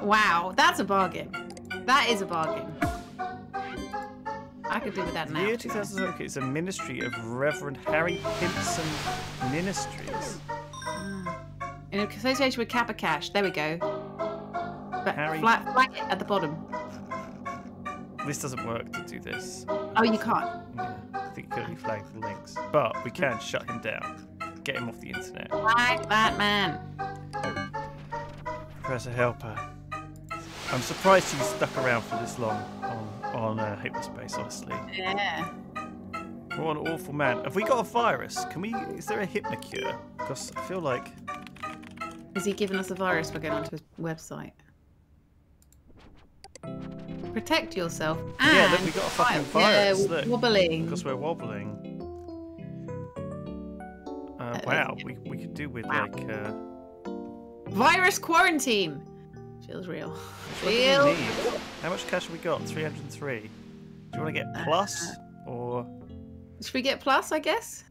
Wow, that's a bargain. That is a bargain. I could do with that now. Year 2000 survival kit is a ministry of Reverend Harry Pimpson Ministries. Ah. In association with Kappa Cash. There we go. But Harry- flag, flag it at the bottom. This doesn't work to do this. Oh, you can't. Yeah, think it could only flag the links. But we can shut him down. Get him off the internet. Flag that man. Professor Helper. I'm surprised he's stuck around for this long on, on uh, Hypnospace, honestly. Yeah. What an awful man. Have we got a virus? Can we? Is there a hypnocure? Because I feel like Is he giving us a virus by going onto his website? Protect yourself. And yeah, look, we got a fucking virus. Yeah, look, wobbling. because we're wobbling. Uh, wow, we, we could do with Wow. like. Uh, Virus quarantine. Feels real. which one do we Feels. need? How much cash have we got? 303. Do you want to get plus or Should we get plus? I guess.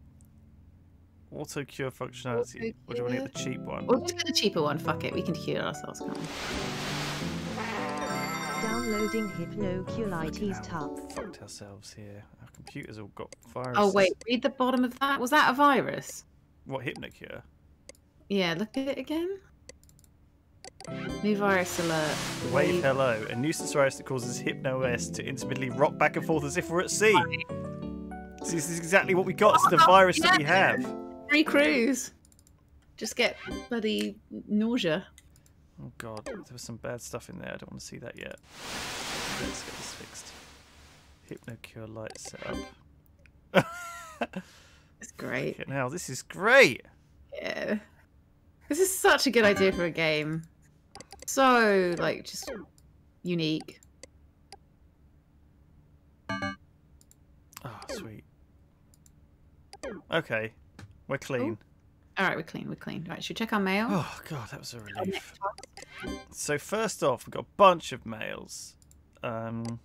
auto cure functionality? Or do you want to get the cheap one? Or just get the cheaper one. Fuck it. We can cure ourselves, can't we? Downloading Hypnoculites tab. Fucked ourselves here. Our computers all got viruses. Oh wait, read the bottom of that. Was that a virus? What hypnocure? Yeah, look at it again. New virus alert. Wave hello, a nuisance virus that causes HypnoS to intermittently rock back and forth as if we're at sea. See, this is exactly what we got. It's the oh, virus that we have. Free cruise. Just get bloody nausea. Oh god, there was some bad stuff in there. I don't want to see that yet. Let's get this fixed. Hypnocure Lite setup. It's great. Okay, now this is great. Yeah. This is such a good idea for a game. So, like, just unique. Oh, sweet. Okay, we're clean. All right, we're clean. We're clean. Right, should we check our mail? Oh god, that was a relief. So first off, we've got a bunch of mails. Um,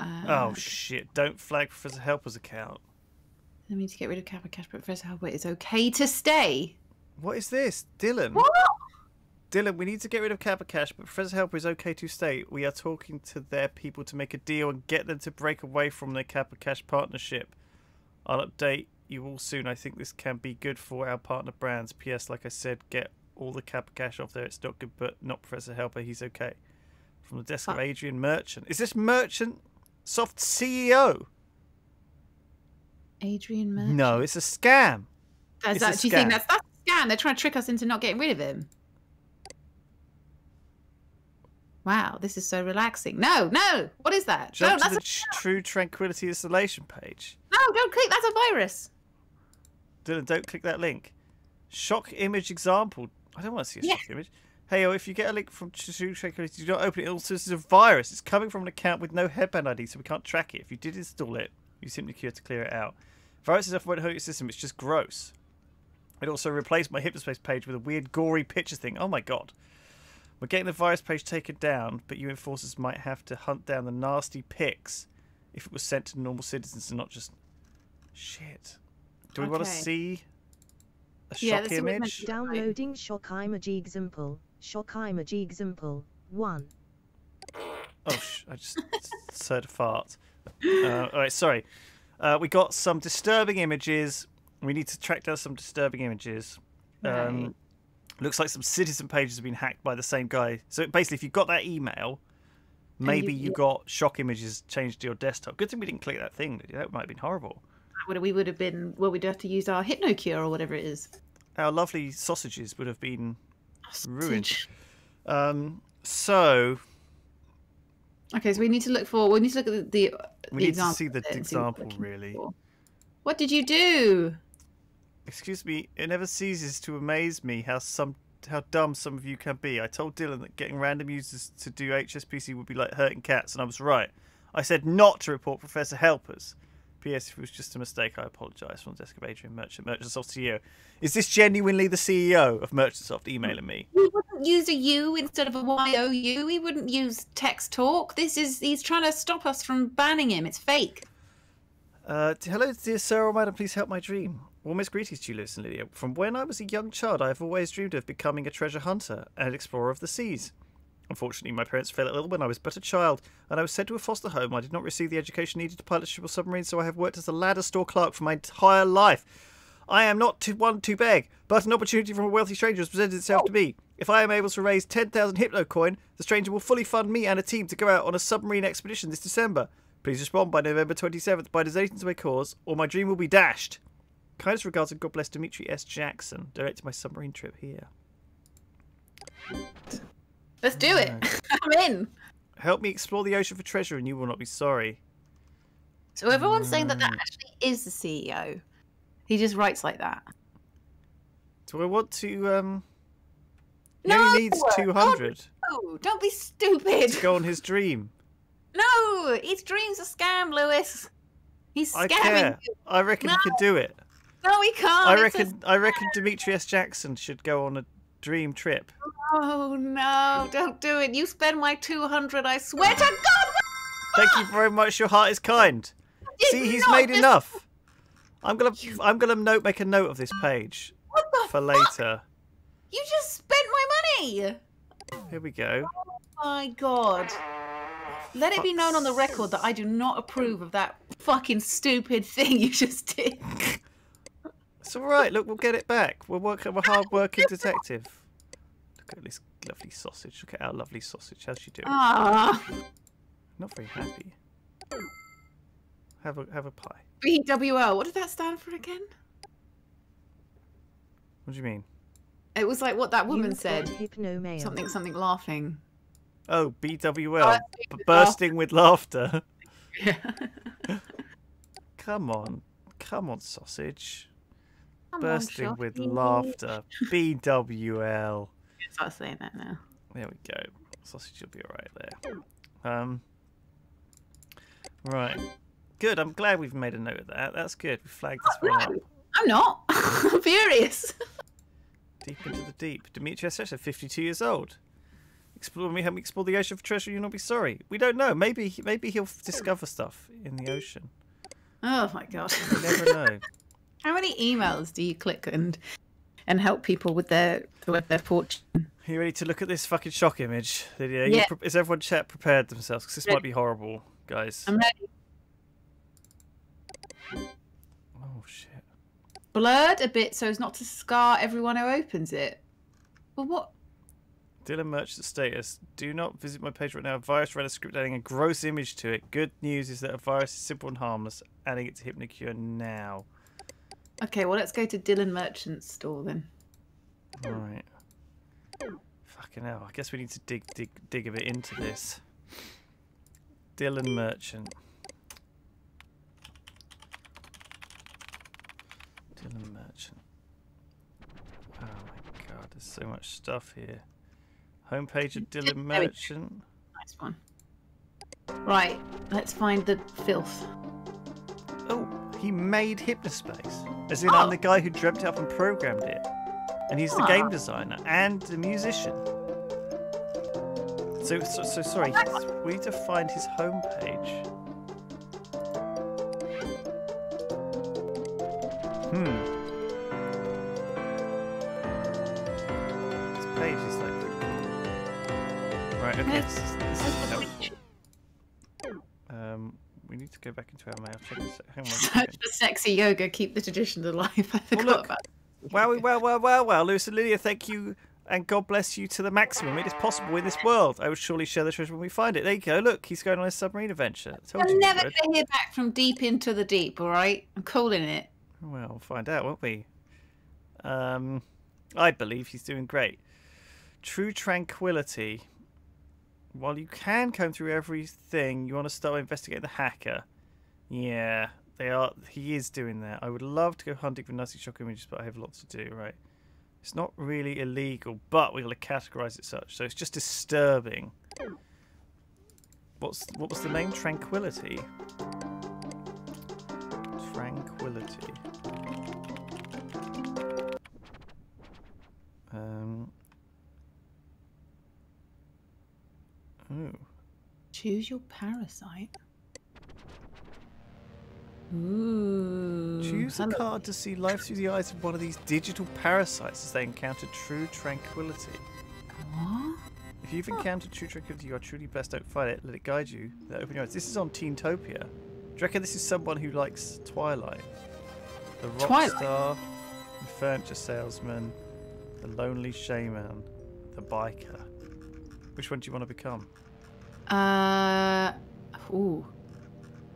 Oh shit! Don't flag Professor Helper's account. I need to get rid of Kappa Cash, but Professor Helper is okay to stay. What is this, Dylan? What? Dylan, we need to get rid of Kappa Cash, but Professor Helper is okay to stay. We are talking to their people to make a deal and get them to break away from their Kappa Cash partnership. I'll update you all soon. I think this can be good for our partner brands. P.S. Like I said, get all the Kappa Cash off there. It's not good, but not Professor Helper. He's okay. From the desk of Adrian Merchant. Is this Merchant Soft CEO? Adrian Merchant. No, it's a scam. That's It's a that, do you think scam. that's that's a scam? They're trying to trick us into not getting rid of him. Wow, this is so relaxing. No, no. What is that? Jump no, to that's the a, True Tranquility installation page. no, don't click. That's a virus. Dylan, don't click that link. Shock image example. I don't want to see a Yeah. shock image. Hey, if you get a link from Tranquility, do not open it. Also, this is a virus. It's coming from an account with no headband ID, so we can't track it. If you did install it, you simply cure to clear it out. Viruses often won't hurt your system. It's just gross. It also replaced my Hypnospace page with a weird, gory picture thing. Oh my god. We're getting the virus page taken down, but you enforcers might have to hunt down the nasty pics if it was sent to normal citizens and not just. Shit. Do we want to see a shock let's see what it image? Downloading shock image example. Shock image example. 1. Oh, sh- I just said a fart. Uh, all right, sorry. Uh, we got some disturbing images. We need to track down some disturbing images. Um, Right. Looks like some citizen pages have been hacked by the same guy. So basically, if you got that email, maybe you, you- got shock images changed to your desktop. Good thing we didn't click that thing. That might have been horrible. Would we would have been well, we'd have to use our hypnocure or whatever it is. Our lovely sausages would have been ruined. Um, so Okay, so we need to look for. We need to look at the. the we the need to see the and see what example, really. for. What did you do? Excuse me, it never ceases to amaze me how some how dumb some of you can be. I told Dylan that getting random users to do HSPC would be like hurting cats, and I was right. I said not to report Professor Helpers. P.S. If it was just a mistake, I apologise. From the desk of Adrian Merchant, Merchantsoft CEO. Is this genuinely the CEO of Merchantsoft emailing me? He wouldn't use a U instead of a Y O U. He wouldn't use text talk. This is he's trying to stop us from banning him. It's fake. Uh, hello, dear sir or madam, please help my dream. Warmest greetings to you, Lewis and Lydia. From when I was a young child, I have always dreamed of becoming a treasure hunter and explorer of the seas. Unfortunately, my parents fell ill when I was but a child, and I was sent to a foster home. I did not receive the education needed to pilot a submarine, so I have worked as a ladder store clerk for my entire life. I am not too one to beg, but an opportunity from a wealthy stranger has presented itself to me. If I am able to raise 10,000 Hypno coin, the stranger will fully fund me and a team to go out on a submarine expedition this December. Please respond by November 27th by donating to my cause, or my dream will be dashed. Kindest regards and God bless Dimitri S. Jackson. Directed my submarine trip here. Let's do it. I'm in. Help me explore the ocean for treasure, and you will not be sorry. So everyone's saying that that actually is the CEO. He just writes like that. Do I want to? Um, he No! only needs two hundred Oh, don't be stupid. to go on his dream. No, his dream's a scam, Lewis. He's scamming I care. you. I reckon he could do it. No, he can't. I reckon. I reckon Dimitri S. Jackson should go on a dream trip. Oh no, don't do it. You spend my 200, I swear to God. Thank you very much. Your heart is kind. See, he's made enough. I'm gonna. I'm gonna note. Make a note of this page for fuck? later. You just spent my money. Here we go. Oh my God. Let it be known on the record that I do not approve of that fucking stupid thing you just did. It's all right. Look, we'll get it back. We're working. We're hard-working detective. Look at this lovely sausage. Look at our lovely sausage. How's she doing? Ah, Not very happy. Have a have a pie. BWL. What did that stand for again? What do you mean? It was like what that woman You've said. got Something, something laughing. Oh, BWL. Bursting with bursting with laughter. Yeah. Come on. Come on, sausage. Come on, bursting with laughter. BWL. Start saying that now. There we go. Sausage will be alright there. Um. Right. Good. I'm glad we've made a note of that. That's good. We flagged this one up. I'm not. I'm furious. Deep into the deep. Demetrius Session, 52 years old. Explore, when we help me explore the ocean for treasure, you'll not be sorry. We don't know. Maybe he- maybe he'll discover stuff in the ocean. Oh my god. You never know. How many emails do you click and and help people with their with their fortune? Are you ready to look at this fucking shock image? Lydia? Yeah. pre- Is everyone chat prepared themselves? Because this Ready. might be horrible, guys. I'm ready. Oh shit. Blurred a bit so as not to scar everyone who opens it. But what? Dylan Merchant status. Do not visit my page right now. A virus ran a script adding a gross image to it. Good news is that a virus is simple and harmless. Adding it to Hypnocure now. Okay, well let's go to Dylan Merchant's store then. Alright. Fucking hell. I guess we need to dig dig dig a bit into this. Dylan Merchant. Dylan Merchant. Oh my god, there's so much stuff here. Homepage of Dylan There we go. Merchant. Nice one. Right, let's find the filth. Oh, he made Hypnospace. As in, I'm the guy who dreamt it up and programmed it. And he's the game designer and the musician. So, so, so sorry, we need to find his homepage. Hmm. This page is like. Right, okay. Yes. This, is- this is helpful. Um, we need to go back into our mail. Check this. Hang on. second. sexy yoga, keep the traditions alive. I forgot look. about Well, well, well, well, well, Lewis and Lydia, thank you and God bless you to the maximum. It is possible in this world. I will surely share the treasure when we find it. There you go. Look, he's going on a submarine adventure. I told you. I'm never gonna hear back from deep into the deep, alright? I'm calling it. Well, we'll find out, won't we? Um, I believe he's doing great. True tranquility. While you can comb through everything, you want to start investigating the hacker. Yeah, they are. He is doing that. I would love to go hunting for nasty shock images, but I have lots to do. Right. It's not really illegal, but we're going to categorize it such. So it's just disturbing. What's what was the name? Tranquility. Tranquility. Um. Ooh. Choose your parasite. Ooh. Choose a card to see life through the eyes of one of these digital parasites as they encounter true tranquility. What? If you've encountered true tranquility, you are truly blessed. Don't fight it. Let it guide you. Let open your eyes. This is on Teentopia. Do you reckon this is someone who likes Twilight? The rock Twilight? star, the furniture salesman, the lonely shaman, the biker. Which one do you want to become? Uh. Ooh.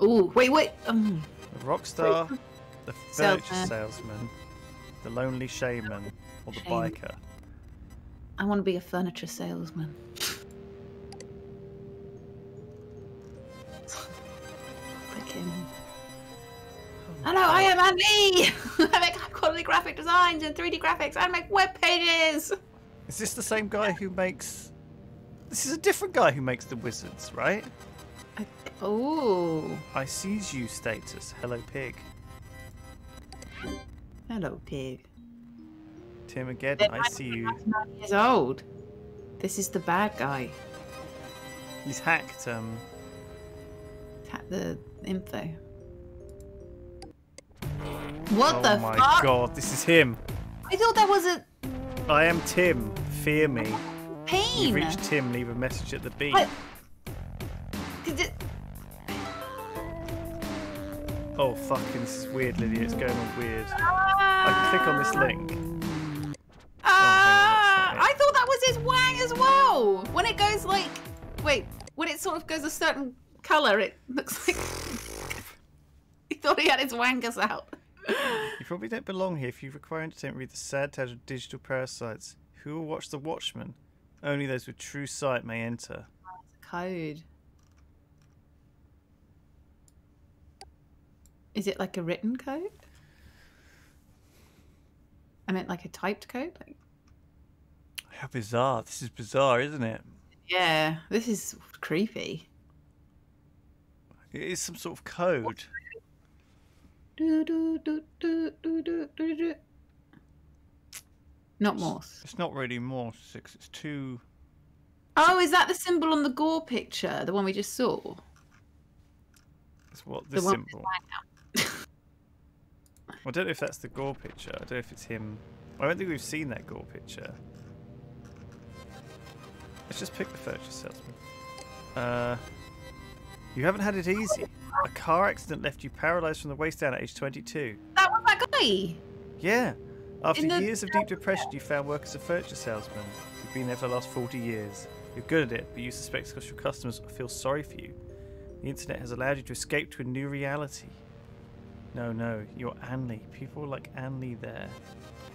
Ooh. Wait, wait. Um. The rock star, the furniture Salesman. salesman, the lonely shaman, or the Shaman. biker? I want to be a furniture salesman. Freaking. Hello, I am Andy. I make high quality graphic designs and 3D graphics and make web pages. Is this the same guy who makes? This is a different guy who makes the wizards, right? Oh. I sees you status. Hello, pig. Hello, pig. Tim again. I see you. Nine years old. This is the bad guy. He's hacked. Um. Tap the info. What oh the my fuck? god, this is him. I thought that was a I am Tim. Fear me. pain. You've reached Tim. Leave a message at the beep. What? It- Oh fucking, this is weird, Lydia. It's going on weird. I can click on this link. Ah, I thought that was his wang as well. When it goes like, wait, when it sort of goes a certain color, it looks like he thought he had his wangers out. You probably don't belong here if you require entertainment. Read the sad tale of digital parasites. Who will watch The Watchmen? Only those with true sight may enter. Code. Is it like a written code? I meant like a typed code. Like, How bizarre! This is bizarre, isn't it? yeah, this is creepy. It is some sort of code. Do, do, do, do, do, do, do, do. Not Morse. It's not really Morse. It's, it's too. Oh, is that the symbol on the gore picture? The one we just saw? It's what The this one symbol. I don't know if that's the Gore picture. I don't know if it's him. I don't think we've seen that Gore picture. Let's just pick the furniture salesman. Uh, you haven't had it easy. A car accident left you paralyzed from the waist down at age 22. That was that guy. Yeah. After the- years of deep depression, you found work as a furniture salesman. You've been there for the last 40 years. You're good at it, but you suspect because your customers feel sorry for you. The internet has allowed you to escape to a new reality. No, no, you're Anley. People like Anley there.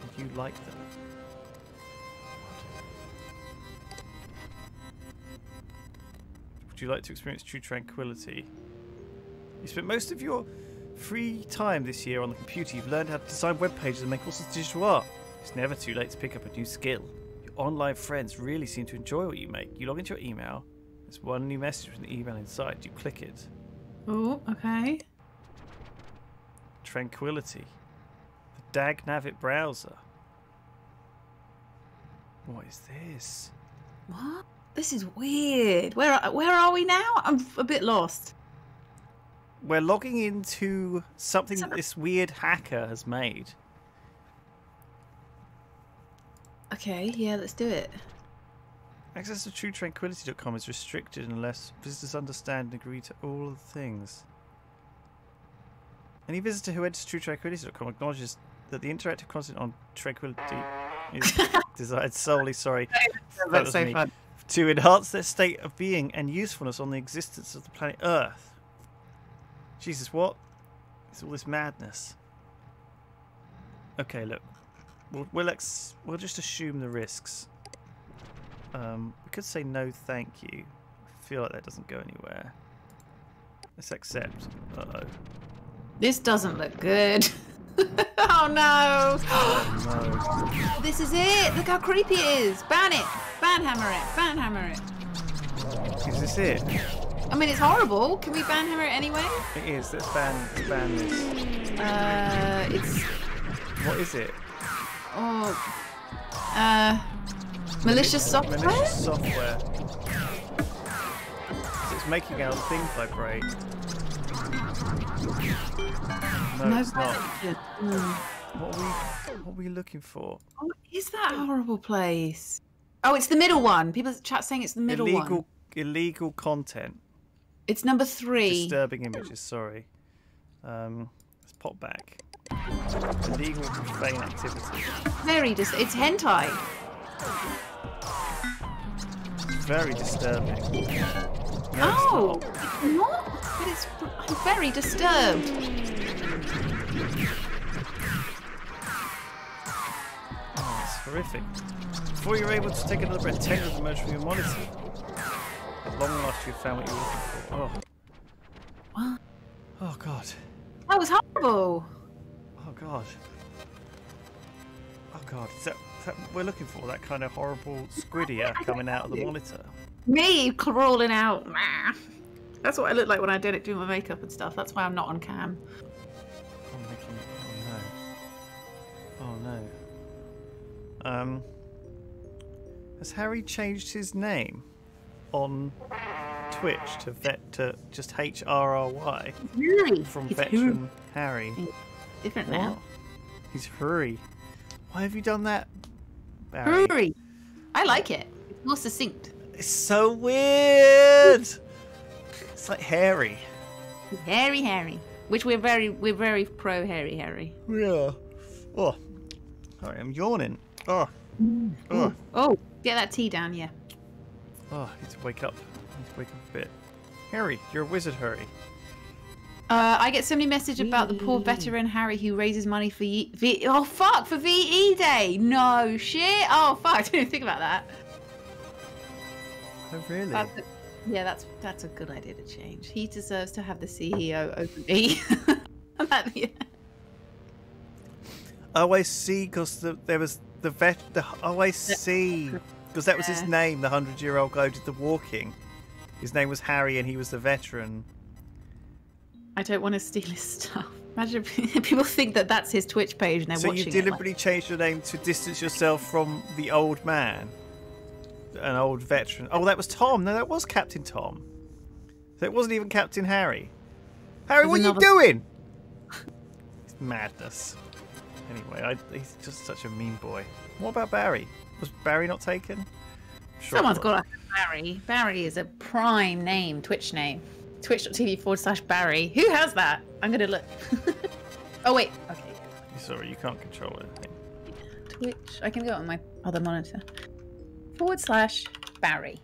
And you like them. Would you like to experience true tranquility? You spent most of your free time this year on the computer. You've learned how to design web pages and make all sorts of digital art. It's never too late to pick up a new skill. Your online friends really seem to enjoy what you make. You log into your email. There's one new message with an email inside. You click it. Oh, okay. Tranquility. The Dag Navit browser. What is this? What? This is weird. Where are, where are we now? I'm a bit lost. We're logging into something that this weird hacker has made. Okay, yeah, let's do it. Access to truetranquility.com is restricted unless visitors understand and agree to all of the things. Any visitor who enters truetranquility.com acknowledges that the interactive content on Tranquility is designed solely, sorry, that That's was so me, to enhance their state of being and usefulness on the existence of the planet Earth. Jesus, what is all this madness? Okay, look, we'll we'll, ex- we'll just assume the risks. Um, we could say no, thank you. I feel like that doesn't go anywhere. Let's accept. Uh oh. This doesn't look good. oh no! Oh no. this is it. Look how creepy it is. Ban it. Ban hammer it. Ban hammer it. Is this it? I mean, it's horrible. Can we ban hammer it anyway? It is. Let's ban ban this. Uh, it's What is it? oh, uh, malicious software. Malicious software. It's making our thing vibrate. No, it's not. What are we? What are we looking for? What is that horrible place? Oh, it's the middle one. People chat saying it's the middle illegal, one. illegal illegal content. It's number three. Disturbing images. Sorry. Um, let's pop back. Illegal profane activity. Very dis- It's hentai. Very disturbing. Oh, it's not. But it's. I'm very disturbed. Oh, it's horrific. Before you're able to take another breath, of the motion from your monitor. At long last, you found what you were looking for. Oh. What? Oh god. That was horrible. Oh god. Oh god. Is that, is that what we're looking for? That kind of horrible squiddier coming out of the monitor. Me crawling out. Nah. That's what I look like when I did it, doing my makeup and stuff. That's why I'm not on cam. Making. Oh no. Oh no. Um. Has Harry changed his name on Twitch to vet to just H R R Y Really? from He's veteran Harry? Different now. He's Hurry. Why have you done that, Barry? Hurry. I like it. It's more succinct. It's so weird. It's like Harry. Harry Harry. Which we're very we're very pro Harry Harry. Yeah. Oh. Sorry, I'm yawning. Oh. Oh. Oh, get that tea down, yeah. Oh, I need to wake up. I need to wake up a bit. Harry, you're a wizard, Harry. Uh, I get so many messages about the poor veteran Harry who raises money for Ye- v- oh fuck for VE Day. No shit. Oh fuck, I didn't even think about that. Oh, really? That's a, yeah, that's that's a good idea to change. He deserves to have the CEO open E. That- yeah. Oh, I see, because the, there was the vet. The, oh, I see. Because that was his name, the hundred year old guy who did the walking. His name was Harry and he was the veteran. I don't want to steal his stuff. Imagine if people think that that's his Twitch page and they're so watching you it, like- deliberately changed your name to distance yourself from the old man? An old veteran. Oh, that was Tom. No, that was Captain Tom. That wasn't even Captain Harry. Harry, There's what are you doing? It's madness. Anyway, I, he's just such a mean boy. What about Barry? Was Barry not taken? Sure it Someone's was. got a Barry. Barry is a prime name, Twitch name. Twitch.tv forward slash Barry. Who has that? I'm gonna look. oh wait. Okay. Sorry, you can't control anything. Twitch. I can go on my other monitor. Forward slash Barry.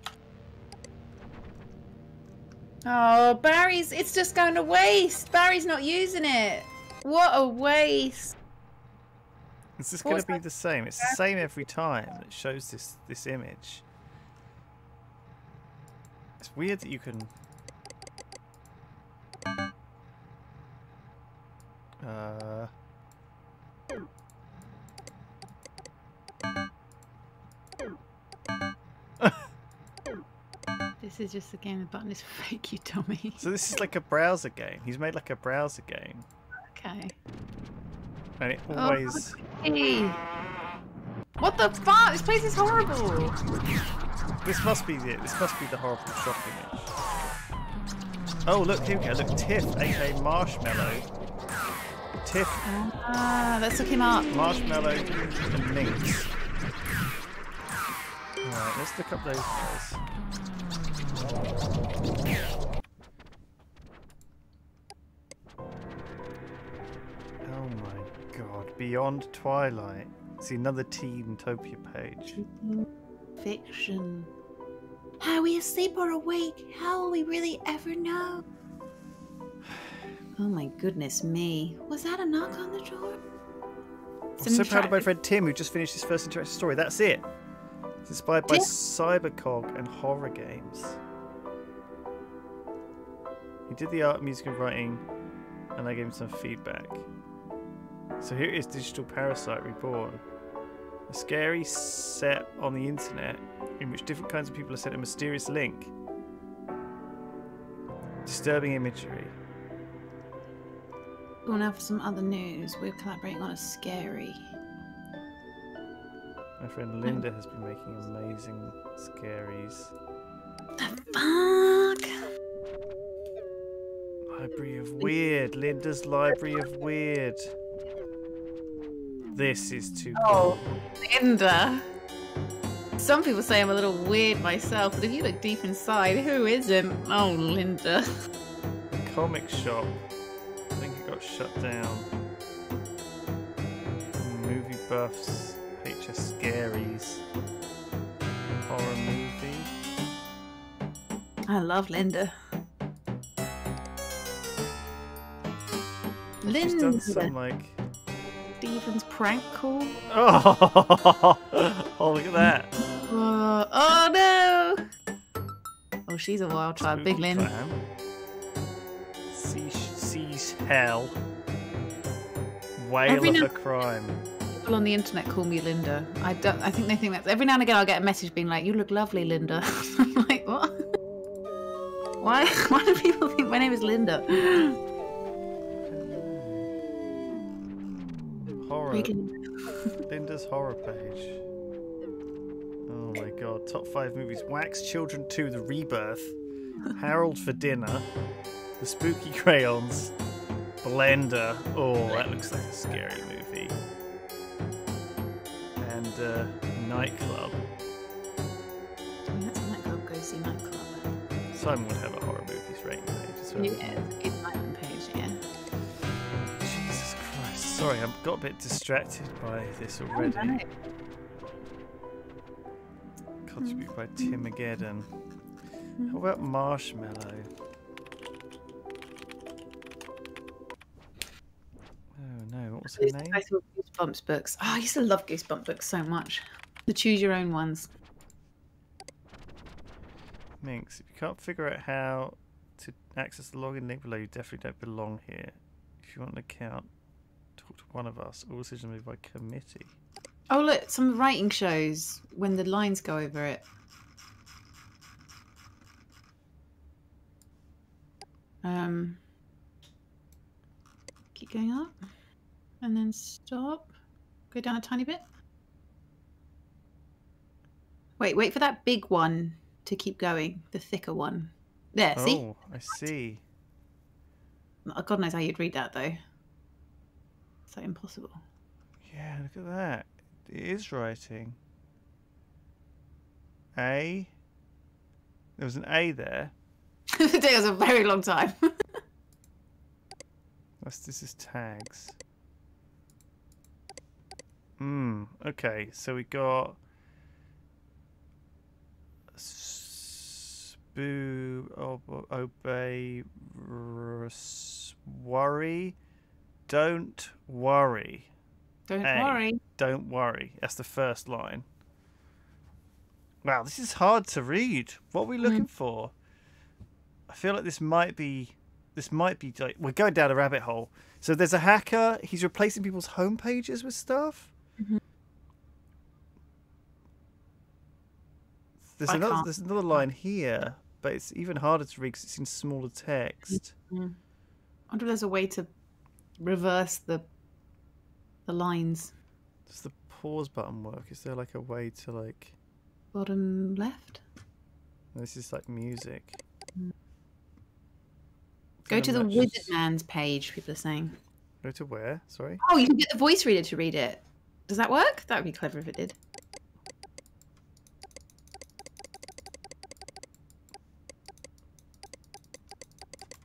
Oh, Barry's. It's just going to waste. Barry's not using it. What a waste. Is this going to be the same? It's the same every time it shows this this image. It's weird that you can. Uh, This is just a game. The button is fake, you dummy. so this is like a browser game. He's made like a browser game, Okay. and it Oh, always. Hey. What the fuck? This place is horrible. This must be it. This must be the horrible shop image. Oh look, here we go. Look, Tiff, aka Marshmallow. Tiff, Ah, let's look him up. Marshmallow, and Minx. Alright, let's look up those guys. Oh my god, Beyond Twilight. See another Teentopia page. Fiction. Are we asleep or awake? How will we really ever know? Oh my goodness me. Was that a knock on the door? I'm so proud of my friend Tim who just finished his first interactive story. That's it. It's inspired by Tim? Cybercog and horror games. He did the art, music, and writing, and I gave him some feedback. So here is Digital Parasite Reborn. A scary set on the internet in which different kinds of people are sent a mysterious link. Disturbing imagery. Well, now for some other news. We're collaborating on a scary. My friend um, Linda has been making amazing scaries. The fuck! Library of Weird. Linda's Library of Weird. This is too Oh, Linda. Some people say I'm a little weird myself, but if you look deep inside, who isn't? Oh, Linda. Comic shop. I think it got shut down. Movie buffs. HS Scaries. Horror movie. I love Linda. Linda. She's done some like. Stevens prank call. Oh, oh look at that. Uh, oh no! Oh, she's a wild child. Big Lynn. Clam. Sea, seas hell. Whale Every of now- a crime. People on the internet call me Linda. I don't. I think they think that's every now and again I'll get a message being like, "You look lovely, Linda." I'm like, what? Why? Why do people think my name is Linda? Linda's horror page. Oh my god. Top five movies Wax Children 2 The Rebirth, Harold for Dinner, The Spooky Crayons, Blender. Oh, that looks like a scary movie. And uh, Nightclub. That's a nightclub. Go see nightclub. Simon would have a horror movies rating page as well. Yeah, Sorry, I got a bit distracted by this Oh, already. no. Contributed by mm-hmm. Tim Again. Mm-hmm. How about Marshmallow? Oh no, what was her I used to name? go through Goosebumps books. Oh, I used to love Goosebumps books so much. The choose your own ones. Minx. If you can't figure out how to access the login link below, you definitely don't belong here. If you want an account, talk to one of us. All decisions made by committee. Oh look, some writing shows when the lines go over it. Um, keep going up, and then stop. Go down a tiny bit. Wait, wait for that big one to keep going. The thicker one. There, see? Oh, I see. Oh, God knows how you'd read that though. So impossible. Yeah, look at that. It is writing. A. There was an A there. it was a very long time. That's, this is tags. Hmm. Okay, so we got spoo, obey, worry, don't worry. Don't A, worry. Don't worry. That's the first line. Wow, this is hard to read. What are we looking for? I feel like this might be this might be like we're going down a rabbit hole. So there's a hacker, he's replacing people's home pages with stuff. There's I another can't- there's another line here, but it's even harder to read because it's in smaller text. Mm. I wonder if there's a way to reverse the the lines. Does the pause button work? Is there like a way to like Bottom left. this is like music. Go to the Gonna Wizard Man's page, people are saying. Go to where? Sorry. Oh, you can get the voice reader to read it. Does that work? That would be clever if it did.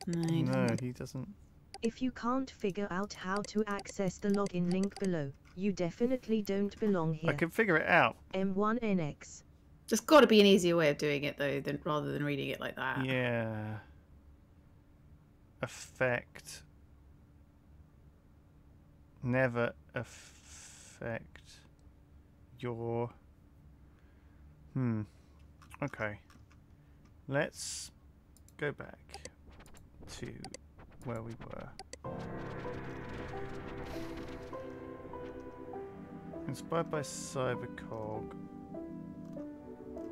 No, he No, he doesn't. If you can't figure out how to access the login link below, you definitely don't belong here. I can figure it out. M1NX. There's got to be an easier way of doing it though, than rather than reading it like that. Yeah. Affect. Never affect your. Hmm. Okay. Let's go back to where we were. Inspired by Cybercog.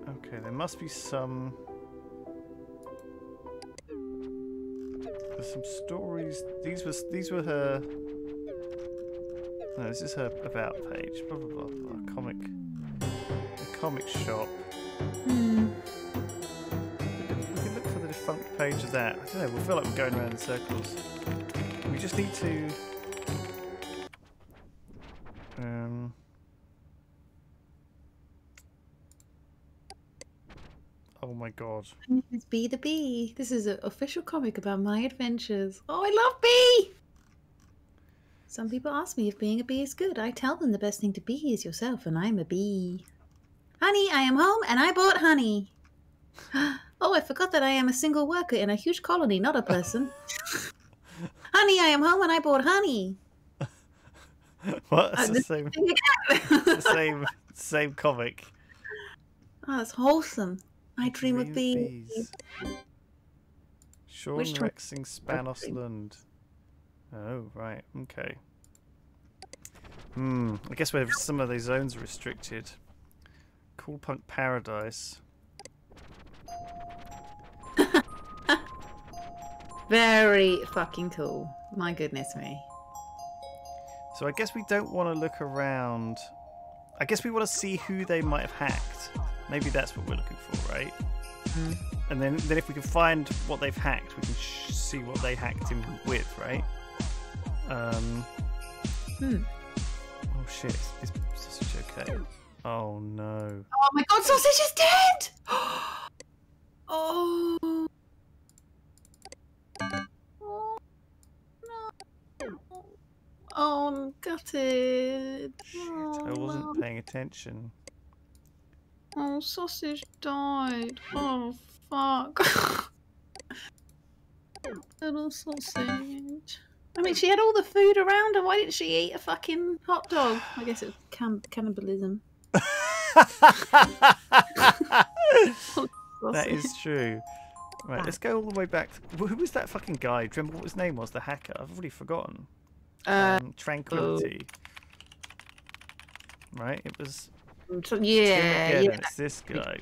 Okay, there must be some. There's some stories. These were these were her. No, this is her about page. Blah blah blah. blah. Comic. A comic shop. Hmm. Page of that. I don't know. We feel like we're going around in circles. We just need to. Um. Oh my god. It's Bee the Bee. This is an official comic about my adventures. Oh, I love Bee! Some people ask me if being a bee is good. I tell them the best thing to be is yourself, and I'm a bee. Honey, I am home and I bought honey. Oh, I forgot that I am a single worker in a huge colony, not a person. honey, I am home and I bought honey. What? Uh, It's the same. again. the same. Same comic. Oh, that's wholesome. I dream of Dream bees. Sean Which? Rexing Spanosland. Oh, right. Okay. Hmm. I guess where some of these zones are restricted. Cool Punk Paradise. Very fucking cool. My goodness me. So I guess we don't want to look around. I guess we want to see who they might have hacked. Maybe that's what we're looking for, right? Hmm. And then, then if we can find what they've hacked, we can sh- see what they hacked him with, right? Um. Hmm. Oh shit! Is sausage okay? Oh no! Oh my god, sausage is dead! oh. Oh, I'm gutted. Oh, I wasn't no. paying attention. Oh, sausage died. Oh, fuck. Little sausage. I mean, she had all the food around her. Why didn't she eat a fucking hot dog? I guess it's can- cannibalism. That is true. Right, let's go all the way back. Who was that fucking guy? Do you remember what his name was? The hacker. I've already forgotten. Uh, um, Tranquility. Right, it was. So- yeah, yeah. It's this guy.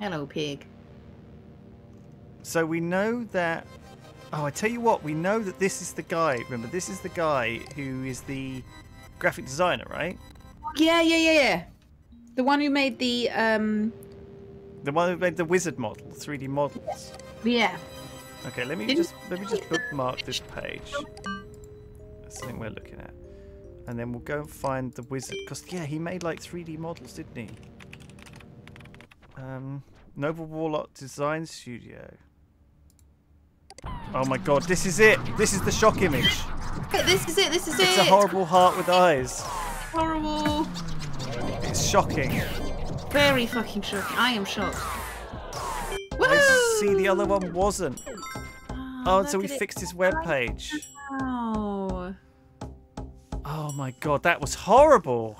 Hello, pig. So we know that. Oh, I tell you what, we know that this is the guy. Remember, this is the guy who is the graphic designer, right? Yeah, yeah, yeah, yeah. The one who made the um The one who made the wizard model, 3D models. yeah. Okay, let me Didn't- just let me just bookmark this page. That's something we're looking at, and then we'll go and find the wizard. Cause yeah, he made like 3D models, didn't he? Um, Noble Warlock Design Studio. Oh my god, this is it! This is the shock image. This is it. This is It's it. It's a horrible heart with eyes. Horrible. It's shocking. Very fucking shocking. I am shocked. I see the other one wasn't. Oh, so we fixed his web page. Oh, Oh my god, that was horrible.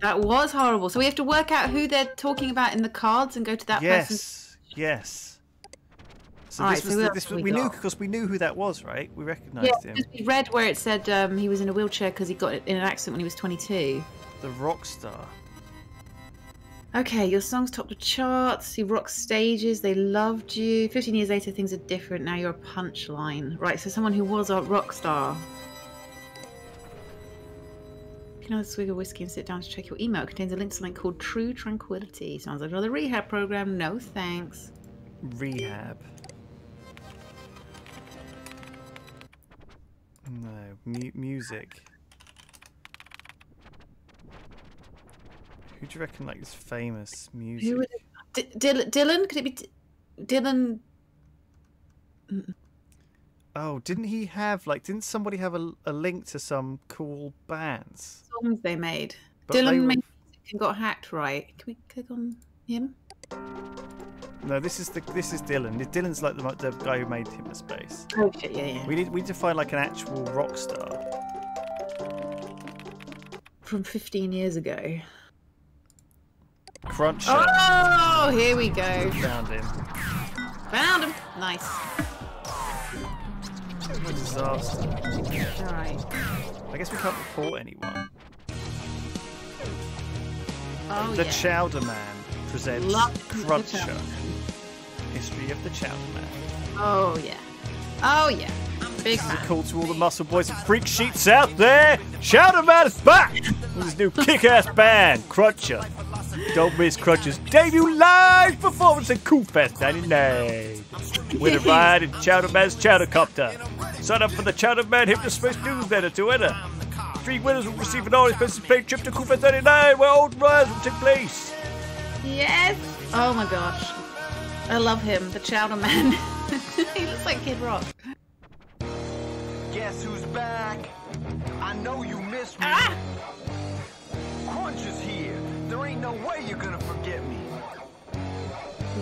that was horrible. So we have to work out who they're talking about in the cards and go to that person. Yes, yes. So Alright, this so was else this was, we we knew because we knew who that was, right? We recognised Yeah, him. because we read where it said um, he was in a wheelchair because he got in an accident when he was 22. The rock star. Okay, your songs topped the charts. You rock stages. They loved you. 15 years later, things are different. Now you're a punchline. Right, so someone who was a rock star. You swig of whiskey and sit down to check your email, it contains a link to something called True Tranquility. Sounds like another rehab program. No thanks. Rehab. No, mu- music. Who do you reckon like is famous music? Who would Dylan? Could it be D- Dylan? Oh, didn't he have like? Didn't somebody have a, a link to some cool bands? Songs they made. But Dylan music and got hacked, right? Can we click on him? No, this is the this is Dylan. Dylan's like the, the guy who made Hypnospace. Oh shit, yeah, yeah. We need we need to find like an actual rock star. From 15 years ago. Cruncher. Oh, here we go. Found him. Found him. Nice. Disaster. I guess we can't report anyone. Oh the yeah. Chowder Man presents Love Cruncher. History of the Chowder Man. Oh yeah. Oh yeah. Big This is a fan. call to all the muscle boys and freak sheets out there. Chowder Man is back with his new kick-ass band, Cruncher. Don't miss Cruncher's debut live performance at Cool Fest 99. With a ride in Chowder Man's Chowder Copter. Sign up for the Chowder Man Hypnospace newsletter to enter. Three winners will receive an all-expenses paid trip to Cool Fest 99 where old rides will take place. Yes. Oh my gosh. I love him, the Chowder Man. he looks like Kid Rock. Guess who's back? I know you missed me. Ah! Crunch is here. There ain't no way you're gonna forget me.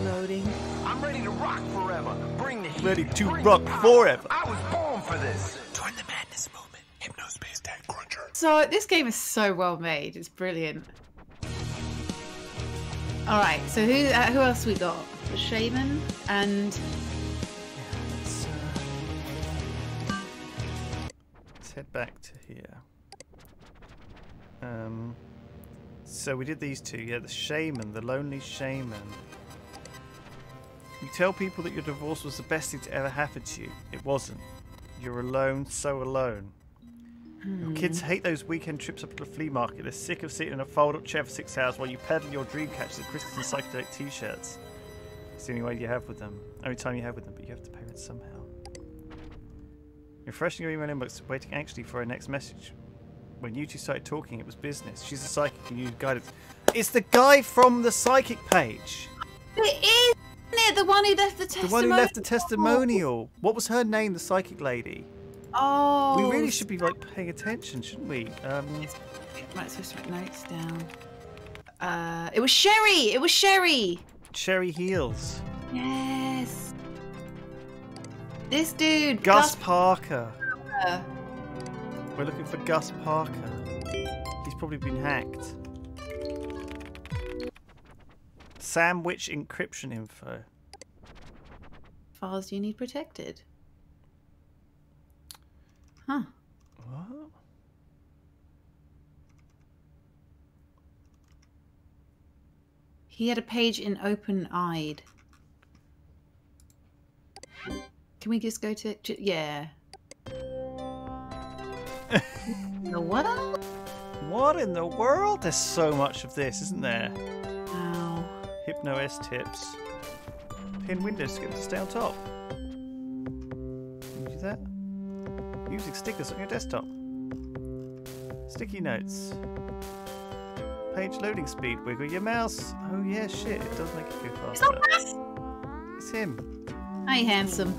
Loading. I'm ready to rock forever. Bring the heat. Ready to Bring rock forever. I was born for this. Join the madness movement. Hypnospace Tag Cruncher. So this game is so well made. It's brilliant. All right. So who uh, who else we got? The shaman and Let's, uh, let's head back to here. Um, so we did these two. Yeah, the shaman, the lonely shaman. You tell people that your divorce was the best thing to ever happen to you. It wasn't. You're alone, so alone. Your kids hmm. hate those weekend trips up to the flea market. They're sick of sitting in a fold-up chair for six hours while you peddle your dream catchers, crystals, and psychedelic t-shirts. It's the only way you have with them. Only time you have with them, but you have to pay rent somehow. Refreshing your email inbox, waiting anxiously for her next message. When you two started talking, it was business. She's a psychic and you guidance. It's the guy from the psychic page. it is isn't it the one who left the testimonial. The one who left the testimonial. What was her name, the psychic lady? Oh. We really should be like paying attention, shouldn't we? Um, Right, so write notes down. Uh, it was Sherry. It was Sherry. Sherry Heels. Yes. This dude, Gus Parker. Parker. We're looking for Gus Parker. He's probably been hacked. Sandwich encryption info. Files you need protected? Huh. What? He had a page in Open Eyed. Can we just go to j- yeah? the what? What in the world? There's so much of this, isn't there? Wow. HypnOS tips. Pin windows to get to stay on top. Can you do that? Using stickers on your desktop. Sticky notes. Page loading speed. Wiggle your mouse. Oh yeah, shit. It does make it go faster. It's him. Hi, handsome.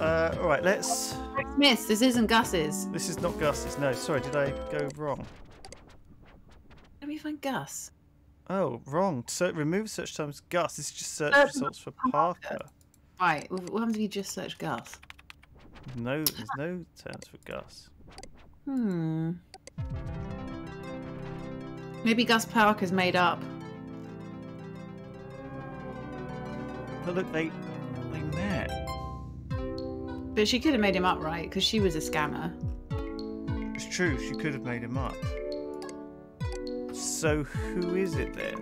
Uh, all right. Let's. Smith, this isn't Gus's. This is not Gus's. No, sorry. Did I go wrong? Let me find Gus. Oh, wrong. So remove search terms Gus. This is just search Uh, results for Parker. Right, what what happens if you just search Gus? No, there's no terms for Gus. Hmm. Maybe Gus Parker's made up. But look, they they met. But she could have made him up, right? Because she was a scammer. It's true. She could have made him up. So who is it then?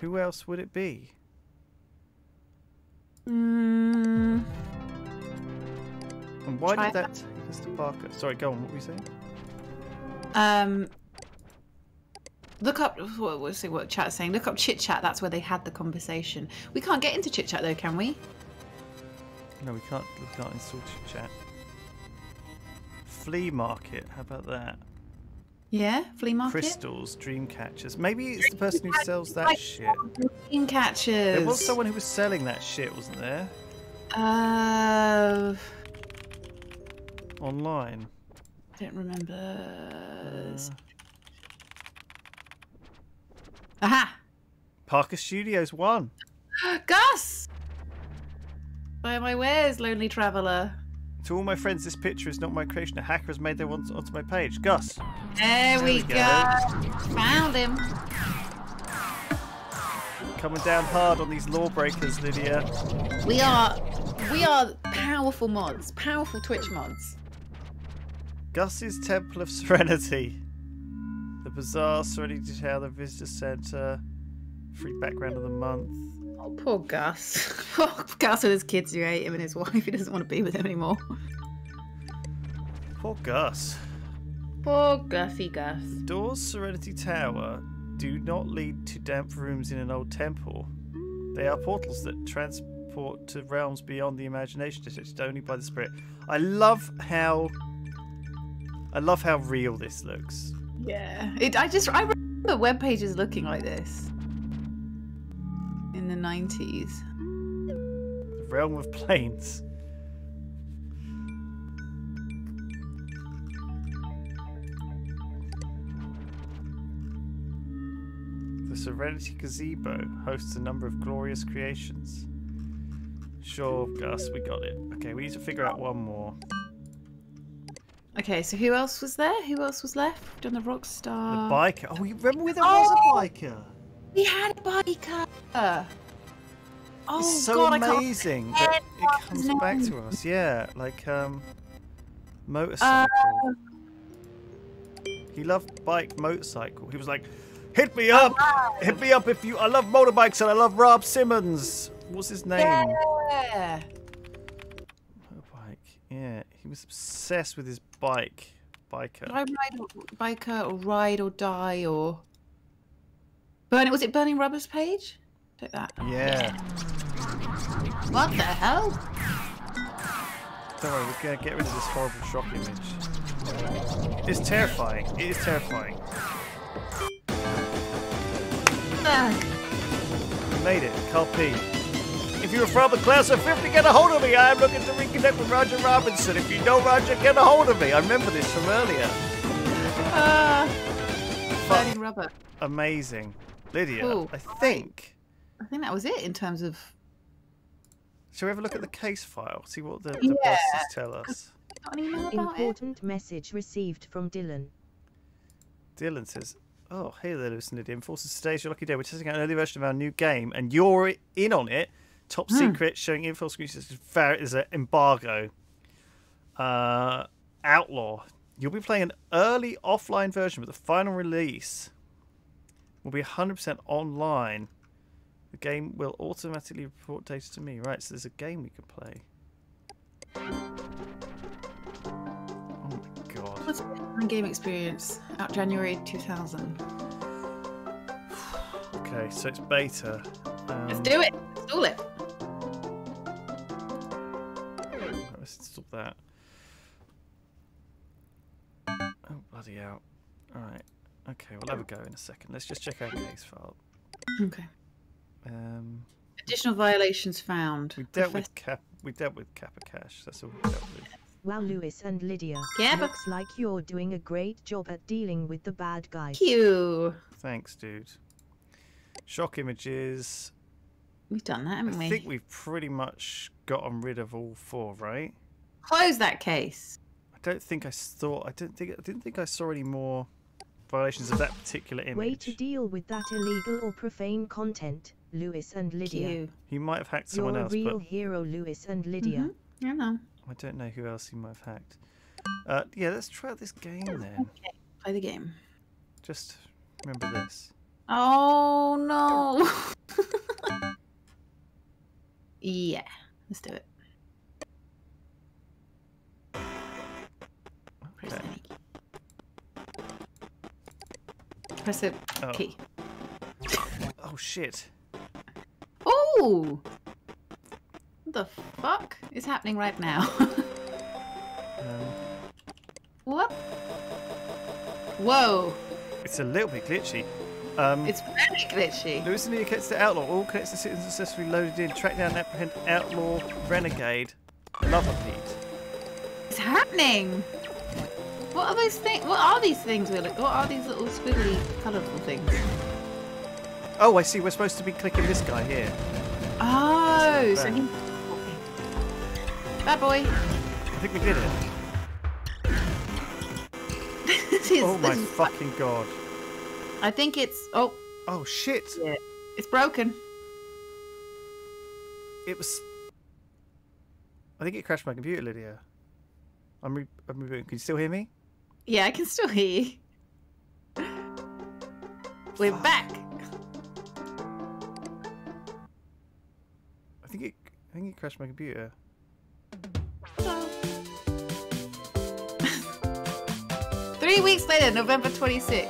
Who else would it be? Hmm. And why Try did that take us to Parker? Sorry, go on. What were you saying? Um. Look up. What, we'll see what chat's saying. Look up chit chat. That's where they had the conversation. We can't get into chit chat though, can we? No, we can't. We can't install chat. Flea market. How about that? Yeah, flea market. Crystals, dream catchers. Maybe it's the person who sells that shit. Dream catchers. There was someone who was selling that shit, wasn't there? Uh, Online. I don't remember. Aha! Parker Studios won. Gus! Buy my wares, lonely traveller. To all my friends, this picture is not my creation. A hacker has made their one onto my page. Gus. There, we, we go. go. Found him. Coming down hard on these lawbreakers, Lydia. We are, we are powerful mods, powerful Twitch mods. Gus's Temple of Serenity. The Bazaar, Serenity Tower, the Visitor Centre. Free background of the month. Oh, poor Gus. Poor Gus with his kids who hate him and his wife who doesn't want to be with him anymore. Poor Gus. Poor Guffy Gus. Doors Serenity Tower do not lead to damp rooms in an old temple. They are portals that transport to realms beyond the imagination, detected only by the spirit. I love how I love how real this looks. Yeah. It, I just, I remember web pages looking like this in the 90s. The realm of planes. The Serenity Gazebo hosts a number of glorious creations. Sure, Gus, we got it. Okay, we need to figure out one more. Okay, so who else was there? Who else was left on the rock star. The biker. Oh, you remember where there was a biker? We had a biker. Oh it's so God, amazing that it comes his back to us. Yeah, like um, motorcycle. Uh, he loved bike, motorcycle. He was like, "Hit me up, hit me up if you." I love motorbikes and I love Rob Simmons. What's his name? yeah. Motorbike. Yeah, he was obsessed with his bike. Biker. Did I ride or, biker or ride or die or burn? it? Was it burning rubber's page? Take that. Yeah. What the hell? Don't worry, we're gonna get rid of this horrible shock image. It's terrifying. It is terrifying. Ugh. We made it. Carl P. If you're from the class of 50, get a hold of me. I am looking to reconnect with Roger Robinson. If you know Roger, get a hold of me. I remember this from earlier. Uh, Fuck. burning rubber. Amazing. Lydia, Cool. I think. I think that was it in terms of. Shall we have a look at the case file? See what the, the Yeah. bosses tell us. Got an email about it? Important message received from Dylan. Dylan says, Oh, hey there, listen Lydia. Enforces today's your lucky day. We're testing out an early version of our new game, and you're in on it. Top Hmm. secret, showing info screenshots. There's an embargo. Uh, Outlaw. You'll be playing an early offline version, but the final release will be 100% online. The game will automatically report data to me. Right, so there's a game we can play. Oh my god. What's Online game experience out January 2000. Okay, so it's beta. Um, Let's do it. Let's do it. That. Oh, bloody hell. Alright. Okay, we'll have a go in a second. Let's just check our case file. Okay. Um, Additional violations found. we dealt with cap. We dealt with Kappa Cash. That's all we dealt with. Wow, Lewis and Lydia. Yeah, Looks like you're doing a great job at dealing with the bad guys. Thank you. Thanks, dude. Shock images. We've done that, haven't I we? I think we've pretty much gotten rid of all four, right? Close that case. I don't think I saw. I don't think. I didn't think I saw any more violations of that particular image. Way to deal with that illegal or profane content, Lewis and Lydia. you. He might have hacked someone You're a else, real but hero, Lewis and Lydia. Mhm. I know. I don't know who else he might have hacked. Uh, yeah, let's try out this game then. Okay. Play the game. Just remember this. Oh no. yeah. Let's do it. Press Okay. any key. Press the Oh. key. Oh shit! Oh! What the fuck is happening right now? Um, what? Whoa! it's a little bit glitchy. Um, It's very glitchy. Lewis and Leah connects to Outlaw. All connects to citizens successfully loaded in. Track down and apprehend Outlaw, Renegade, Lover Pete. It's happening. What are those things? What are these things? Willie? What are these little squiggly, colourful things? Oh, I see. We're supposed to be clicking this guy here. Oh, so he. Bad boy. I think we did it. this is, Oh my fucking god. I think it's. Oh, Oh shit! Yeah. it's broken. It was. I think it crashed my computer, Lydia. I'm, re- I'm rebooting. Can you still hear me? Yeah, I can still hear you. We're back. I think it. I think it crashed my computer. Three weeks later, November 26th.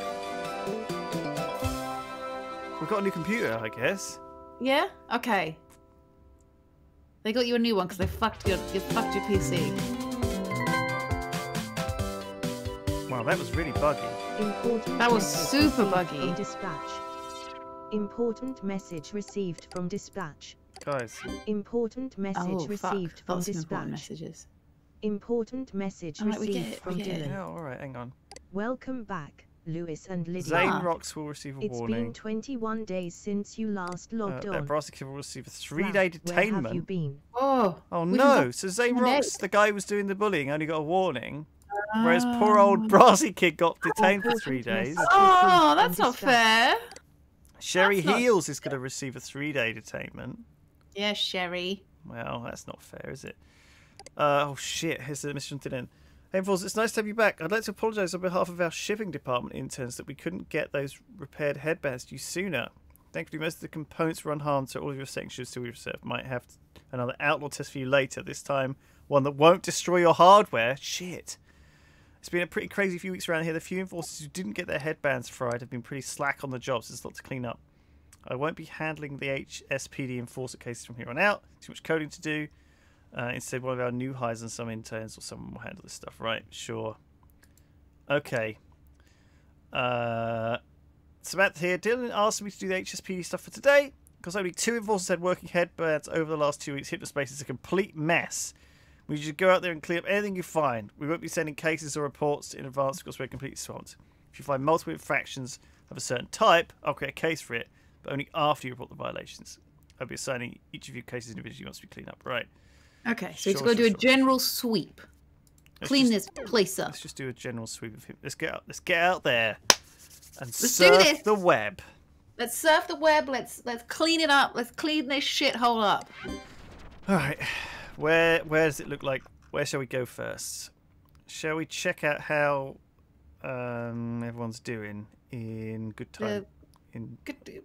We've got a new computer, I guess. Yeah? Okay. They got you a new one because they fucked your, you fucked your PC. Wow, that was really buggy. Important That was super buggy. Dispatch. Important message received from dispatch. Guys, Important message oh, fuck. received from Lots of important dispatch. messages. Important message Alright, we get received it, from we get it. Dylan. yeah, alright, hang on. Welcome back, Lewis and Lydia. Zane. Rocks will receive a It's warning. been 21 days since you last Uh, logged that on. Brassy Kid will receive a three day detainment. Where have you detainment. been? Oh. Oh no! So Zane one. Rocks, the guy who was doing the bullying, only got a warning, whereas poor Ah. old Brassy Kid got detained for three days. Oh, that's not fair. Sherry That's not- Heels is going to receive a three day detainment. Yeah, Sherry. Well, that's not fair, is it? Uh, oh shit, here's the mission to end. Hey, Falls, it's nice to have you back. I'd like to apologise on behalf of our shipping department interns that we couldn't get those repaired headbands to you sooner. Thankfully, most of the components were unharmed, so all of your sections still reserved. Might have another outlaw test for you later. This time, one that won't destroy your hardware. Shit. It's been a pretty crazy few weeks around here. The few enforcers who didn't get their headbands fried have been pretty slack on the job, so there's a lot to clean up. I won't be handling the HSPD enforcer cases from here on out. Too much coding to do. Uh, instead, one of our new hires and some interns or someone will handle this stuff. Right, sure. Okay. Uh, Samantha here. Dylan asked me to do the HSPD stuff for today because only two enforcers had working headbands over the last two weeks. Hypnospace is a complete mess. We should go out there and clean up anything you find. We won't be sending cases or reports in advance because we're completely swamped. If you find multiple infractions of a certain type, I'll create a case for it, but only after you report the violations. I'll be assigning each of you cases individually once we clean up. Right. Okay, so Sure, going to sure, do a general sweep. Let's Clean just- this place up. Let's just do a general sweep of him. Let's get out. Let's get out there and Let's do surf this. the web. Let's surf the web. Let's let's clean it up. Let's clean this shithole up. All right. Where where does it look like? Where shall we go first? Shall we check out how um, everyone's doing in good time? in Good.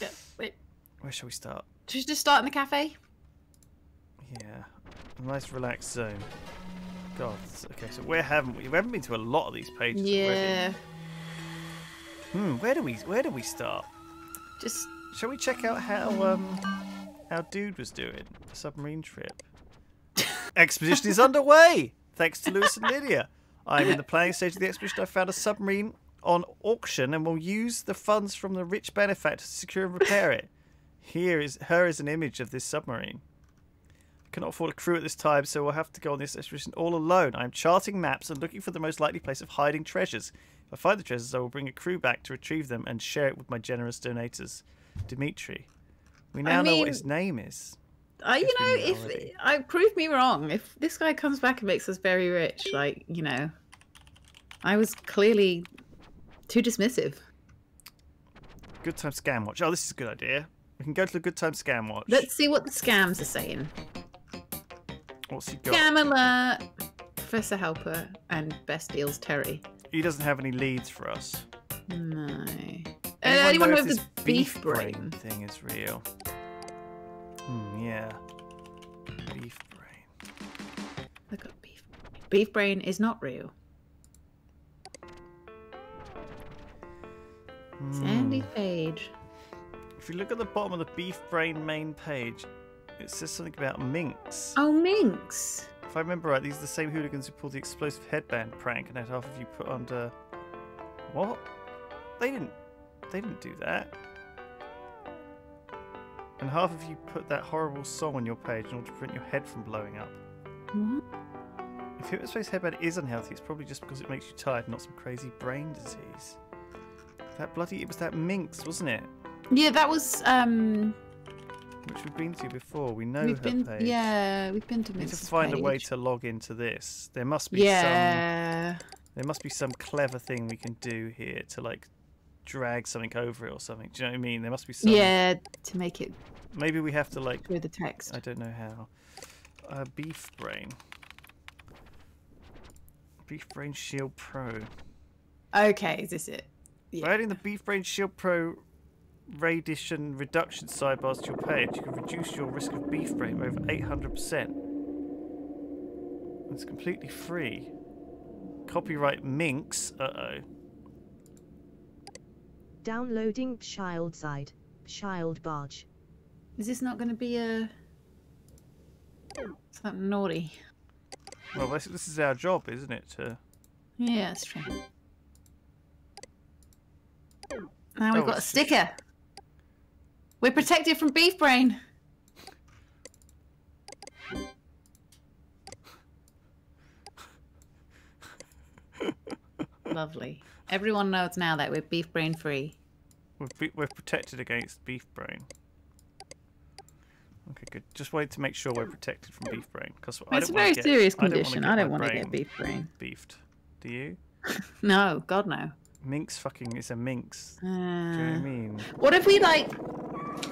Yeah, wait. where shall we start? Should we just start in the cafe? Yeah, a nice relaxed zone. God. Okay, so where haven't we? We haven't been to a lot of these pages already. Yeah. Hmm. Where do we? Where do we start? Just Shall we check out how um how dude was doing the submarine trip? Expedition is underway. Thanks to Lewis and Lydia. I'm in the planning stage of the expedition. I found a submarine on auction and will use the funds from the rich benefactor to secure and repair it. Here is her is an image of this submarine. I cannot afford a crew at this time, so we'll have to go on this expedition all alone. I am charting maps and looking for the most likely place of hiding treasures. If I find the treasures, I will bring a crew back to retrieve them and share it with my generous donators. Dimitri. We now know what his name is. I, you know, if. I prove me wrong, if this guy comes back and makes us very rich, like you know, I was clearly too dismissive. Good Time Scam Watch. Oh, this is a good idea. We can go to the Good Time Scam Watch. Let's see what the scams are saying. What's he got? Scam alert, Professor Helper, and Best Deals Terry. He doesn't have any leads for us. No. Uh, Anyone anyone know if this the beef brain? thing is real? Hmm, yeah. Beef brain. Look up beef. Beef brain is not real. Sandy Hmm. Page. If you look at the bottom of the Beef Brain main page, it says something about minks. Oh, minx. If I remember right, these are the same hooligans who pulled the explosive headband prank and had half of you put under. What? They didn't. They didn't do that. And half of you put that horrible song on your page in order to prevent your head from blowing up. What? If hypnospace headband is unhealthy, it's probably just because it makes you tired, not some crazy brain disease. That bloody. It was that minx, wasn't it? Yeah, that was um. Which we've been to before. We know we've her been page. yeah, we've been to We need to find a way to log into this. There must be some. Yeah. There must be some clever thing we can do here to like drag something over it or something. Do you know what I mean? There must be some. Yeah, to make it Maybe we have to like. through the text. I don't know how. Uh, beef brain. Beef brain shield pro. Okay, is this it? Yeah. By adding the beef brain shield pro radiation reduction sidebars to your page, you can reduce your risk of beef brain by over 800%. It's completely free. Copyright Minx. Uh oh. Downloading child side. Child barge. Is this not going to be a something naughty? Well, this, this is our job, isn't it? To Yeah, that's true. Now we've Oh, got a it's just- sticker. We're protected from beef brain. Lovely. Everyone knows now that we're beef brain free. We're, we're protected against beef brain. Okay, good. Just wanted to make sure we're protected from beef brain because I It's don't a very get- serious I don't wanna condition. I don't want to get beef brain. beefed. Do you? No, God no. Minx fucking is a minx. Do you know what I Uh, mean? what if we like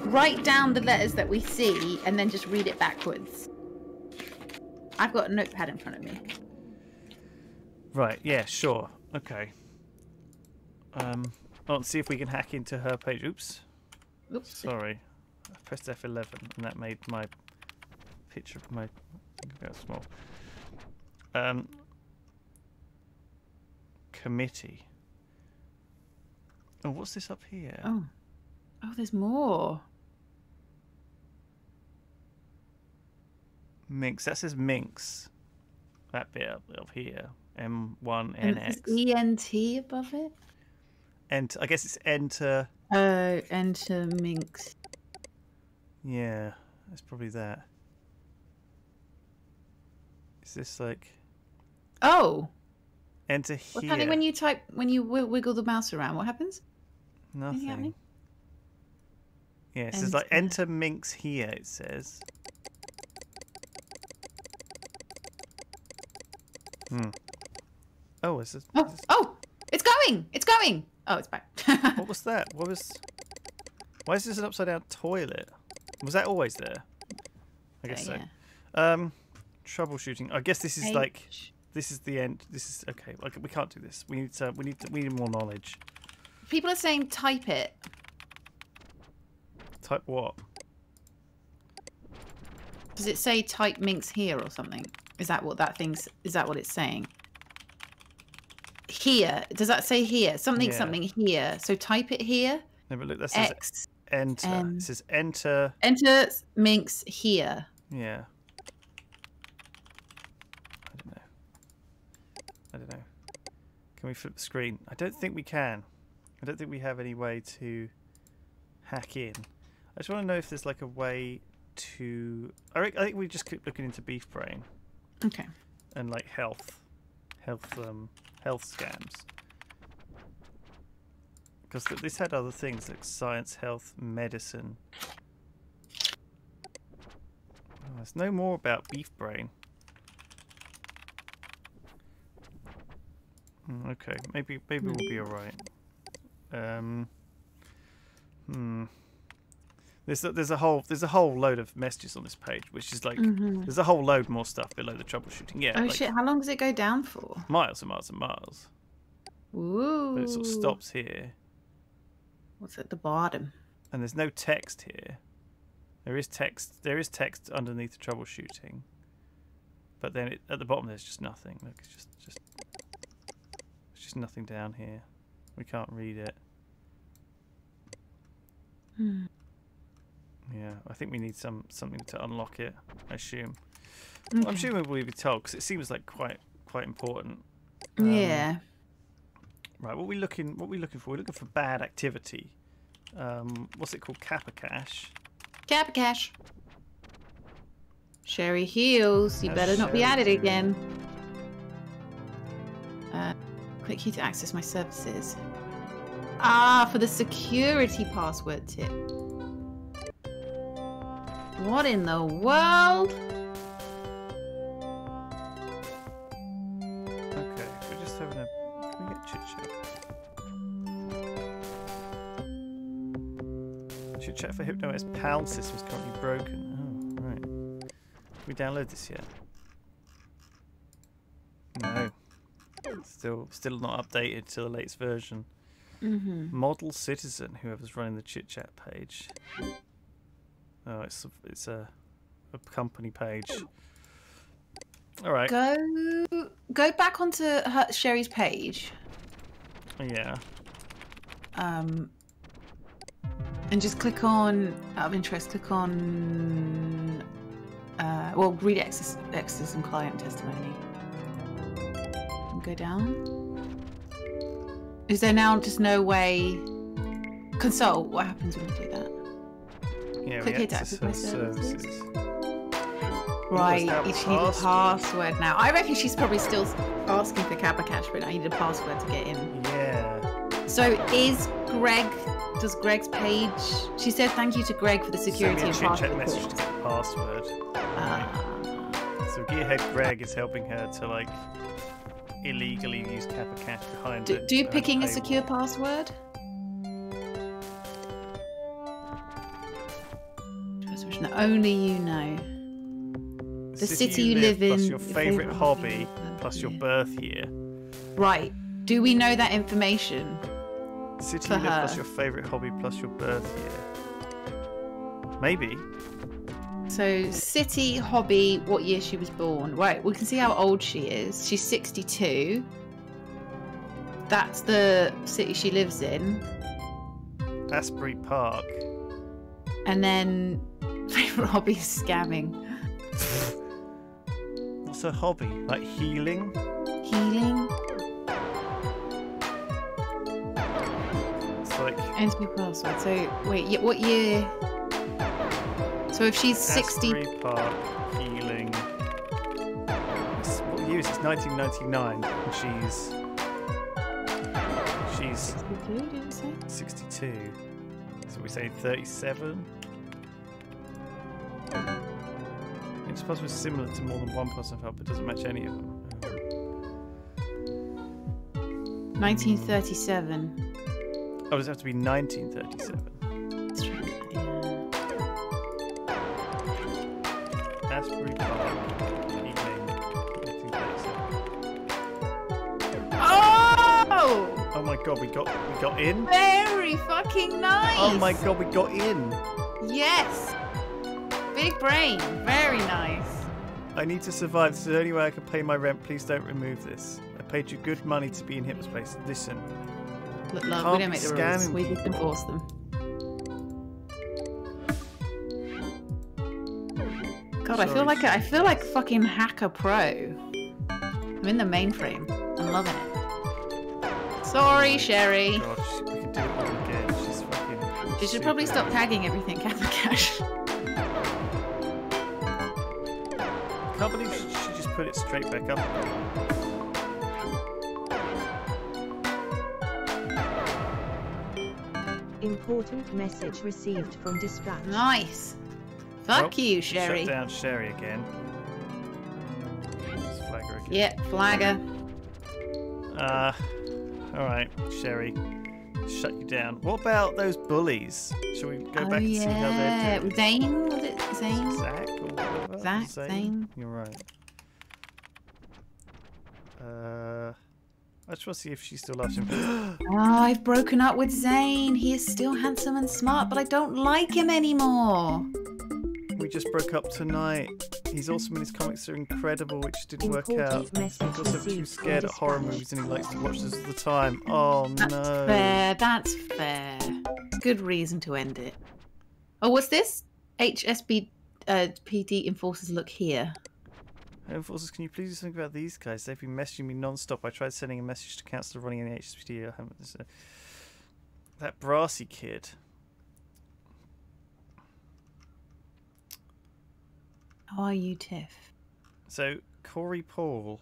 write down the letters that we see and then just read it backwards? I've got a notepad in front of me. Right, yeah, sure. Okay. Um, oh, let's see if we can hack into her page. Oops. Oops. Sorry. I pressed F11 and that made my picture of my thing go small. Um, committee. Oh, what's this up here? Oh. Oh, there's more. Minx. That says Minx. That bit up, up here. M1NX. is ENT above it? Ent- I guess it's enter. Oh, enter minx. Yeah, it's probably that. Is this like Oh, enter what's here? happening when you type when you wi- wiggle the mouse around? What happens? Nothing. happening? Yeah, it says like enter minx here. It says. Hmm. Oh, is this? Oh, oh, it's going! It's going! Oh, it's back. What was that? What was? Why is this an upside down toilet? Was that always there? I guess Uh, so. Um, troubleshooting. I guess this is like this is the end. This is okay. Like we can't do this. We need to. We need. To, we need more knowledge. People are saying type it. Type what? Does it say type minx here or something? Is that what that thing's? Is that what it's saying? Here. Does that say here? Something Yeah. something here. So type it here. No, but look, that says X. enter. M. it says enter. Enter Minx here. Yeah. I don't know. I don't know. Can we flip the screen? I don't think we can. I don't think we have any way to hack in. I just want to know if there's like a way to. I think we just keep looking into beef brain Okay. and like health, health, um, health scams. Because th- this had other things like science, health, medicine. Oh, there's no more about beef brain. Hmm, Okay, maybe maybe we'll be alright. Um, hmm. There's a, there's a whole there's a whole load of messages on this page, which is like Mhm. there's a whole load more stuff below the troubleshooting. Yeah, oh like shit! How long does it go down for? miles and miles and miles. Ooh. But it sort of stops here, What's at the bottom? and there's no text here. There is text. There is text underneath the troubleshooting, but then it, at the bottom there's just nothing. Look, it's just just it's just nothing down here. We can't read it. Hmm. Yeah, I think we need some something to unlock it. I assume. Okay. I'm assuming we'll be told because it seems like quite quite important. Um, yeah. Right, what we looking what we looking for? We're looking for bad activity. Um, what's it called? Kappa Cash. Cap cash. Sherry Heels, you better not be at it again. Uh, click here to access my services. Ah, for the security password tip. What in the world? Okay, we're just having a. Can we get chit chat? Chit chat for HypnoS PAL system is currently broken. Oh, right. We download this yet? No. Still, still not updated to the latest version. Mhm. Model citizen, whoever's running the chit chat page. Oh, it's a, it's a, a company page. All right. Go go back onto her, Sherry's page. Yeah. Um, and just click on out of interest. Click on uh, well, read access access and client testimony. And go down. Is there now just no way? Consult. What happens when you do that? Yeah, Click here to access my services. services. Right, you just need a password? now. I reckon she's probably still asking for Kappa Cash, but I need a password to get in. Yeah. So is Greg? Does Greg's page? She said thank you to Greg for the security and me a chit chat password. message to get the password. Ah. So Gearhead Greg is helping her to like illegally use Kappa Cash behind Do, it. do picking a secure password. Only you know. The city you live plus in, your your favourite favourite hobby, hobby, plus your birth year. Right. Do we know that information? City you live plus your favourite hobby plus your birth year. Maybe. So, city, hobby, what year she was born. Right, we can see how old she is. She's 62. That's the city she lives in. Asbury Park. And then, favourite hobby is scamming. What's her hobby? Like healing? Healing? It's like And password. So, wait, what year? So, if she's 60. Asbury Park healing. It's, what year is it? It's 1999, and she's she's 62, did say? 62. So we say 37. It's possible it's similar to more than one person felt, but doesn't match any of them. 1937. Oh, does it have to be 1937? Let's yeah. Asbury Park healing 1937. Oh! Oh my god, we got we got in. Very fucking nice! Oh my god, we got in. Yes! Big brain. Very nice. I need to survive. This is the only way I can pay my rent. Please don't remove this. I paid you good money to be in Hypnospace. Listen. Look, love, Can't we don't make the rules. We just enforce them. God, I feel like a, I feel like fucking hacker pro. I'm in the mainframe. I'm loving it. Sorry, Sherry. God, we can do it all again. She's fucking. You should probably stop tagging everything Catholic Cash. Can't believe she, she just put it straight back up. Important message received from dispatch. Nice. Fuck Well, you, Sherry. Shut down Sherry again. Let's flag her again. Yeah, flagger. Uh, alright, Sherry. Shut you down. What about those bullies? Shall we go oh back and see how they're doing? Zane was it Zane? Zach or whatever? Zach, Zane. You're right. Uh, I just want to see if she still loves him. Oh, I've broken up with Zane. He is still handsome and smart, but I don't like him anymore. We just broke up tonight. He's awesome and his comics are incredible, which didn't work out. He's also too scared at horror movies and he likes to watch those all the time. Oh That's no. fair. That's fair. Good reason to end it. Oh, what's this? HSB uh, PD enforcers look here. Enforcers, can you please do something about these guys? They've been messaging me non-stop. I tried sending a message to Councillor running in the HSPD. I haven't. That brassy kid. How are you, Tiff? So Corey Paul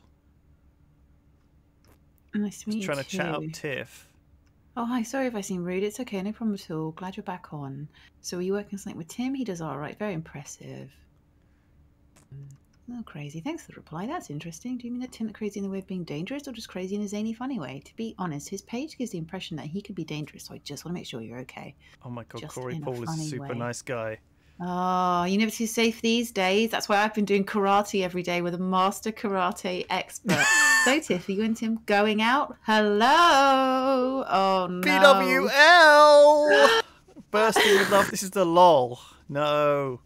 Nice to meet you trying to chat up. Tiff. Oh, hi. Sorry if I seem rude. It's okay. No problem at all. Glad you're back on. So, are you working something with Tim? He does all right. Very impressive. Hmm. Oh, crazy. Thanks for the reply. That's interesting. Do you mean that Tim is crazy in the way of being dangerous or just crazy in a zany, funny way? To be honest, his page gives the impression that he could be dangerous, so I just want to make sure you're okay. Oh my god, Just Corey Paul is a super way. nice guy. Oh, you're never too safe these days. That's why I've been doing karate every day with a master karate expert. so, Tiff, are you and Tim going out? Hello. Oh no. BWL! Bursting with love. This is the lol. No.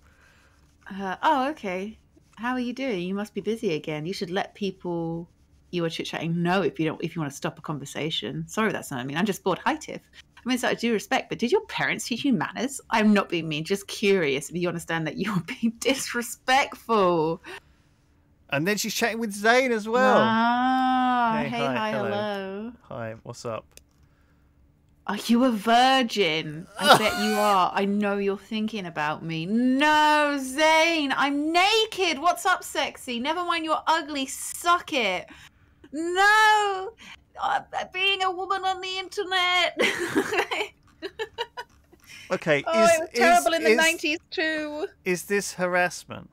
Uh, oh, okay. How are you doing? You must be busy again. You should let people you are chit chatting know if you don't if you want to stop a conversation. Sorry, that's not what I mean. I'm just bored. Hi, Tiff. I mean, it's out of due respect, but did your parents teach you manners? I'm not being mean. Just curious if you understand that you're being disrespectful. And then she's chatting with Zane as well. Ah, hey, hi, hi, hello. hello. Hi, what's up? Are you a virgin? I bet you are. I know you're thinking about me. No, Zane, I'm naked. What's up, sexy? Never mind you're ugly. Suck it. No, Uh, being a woman on the internet. Okay, oh, is, it was terrible is, in the 90s too. Is this harassment?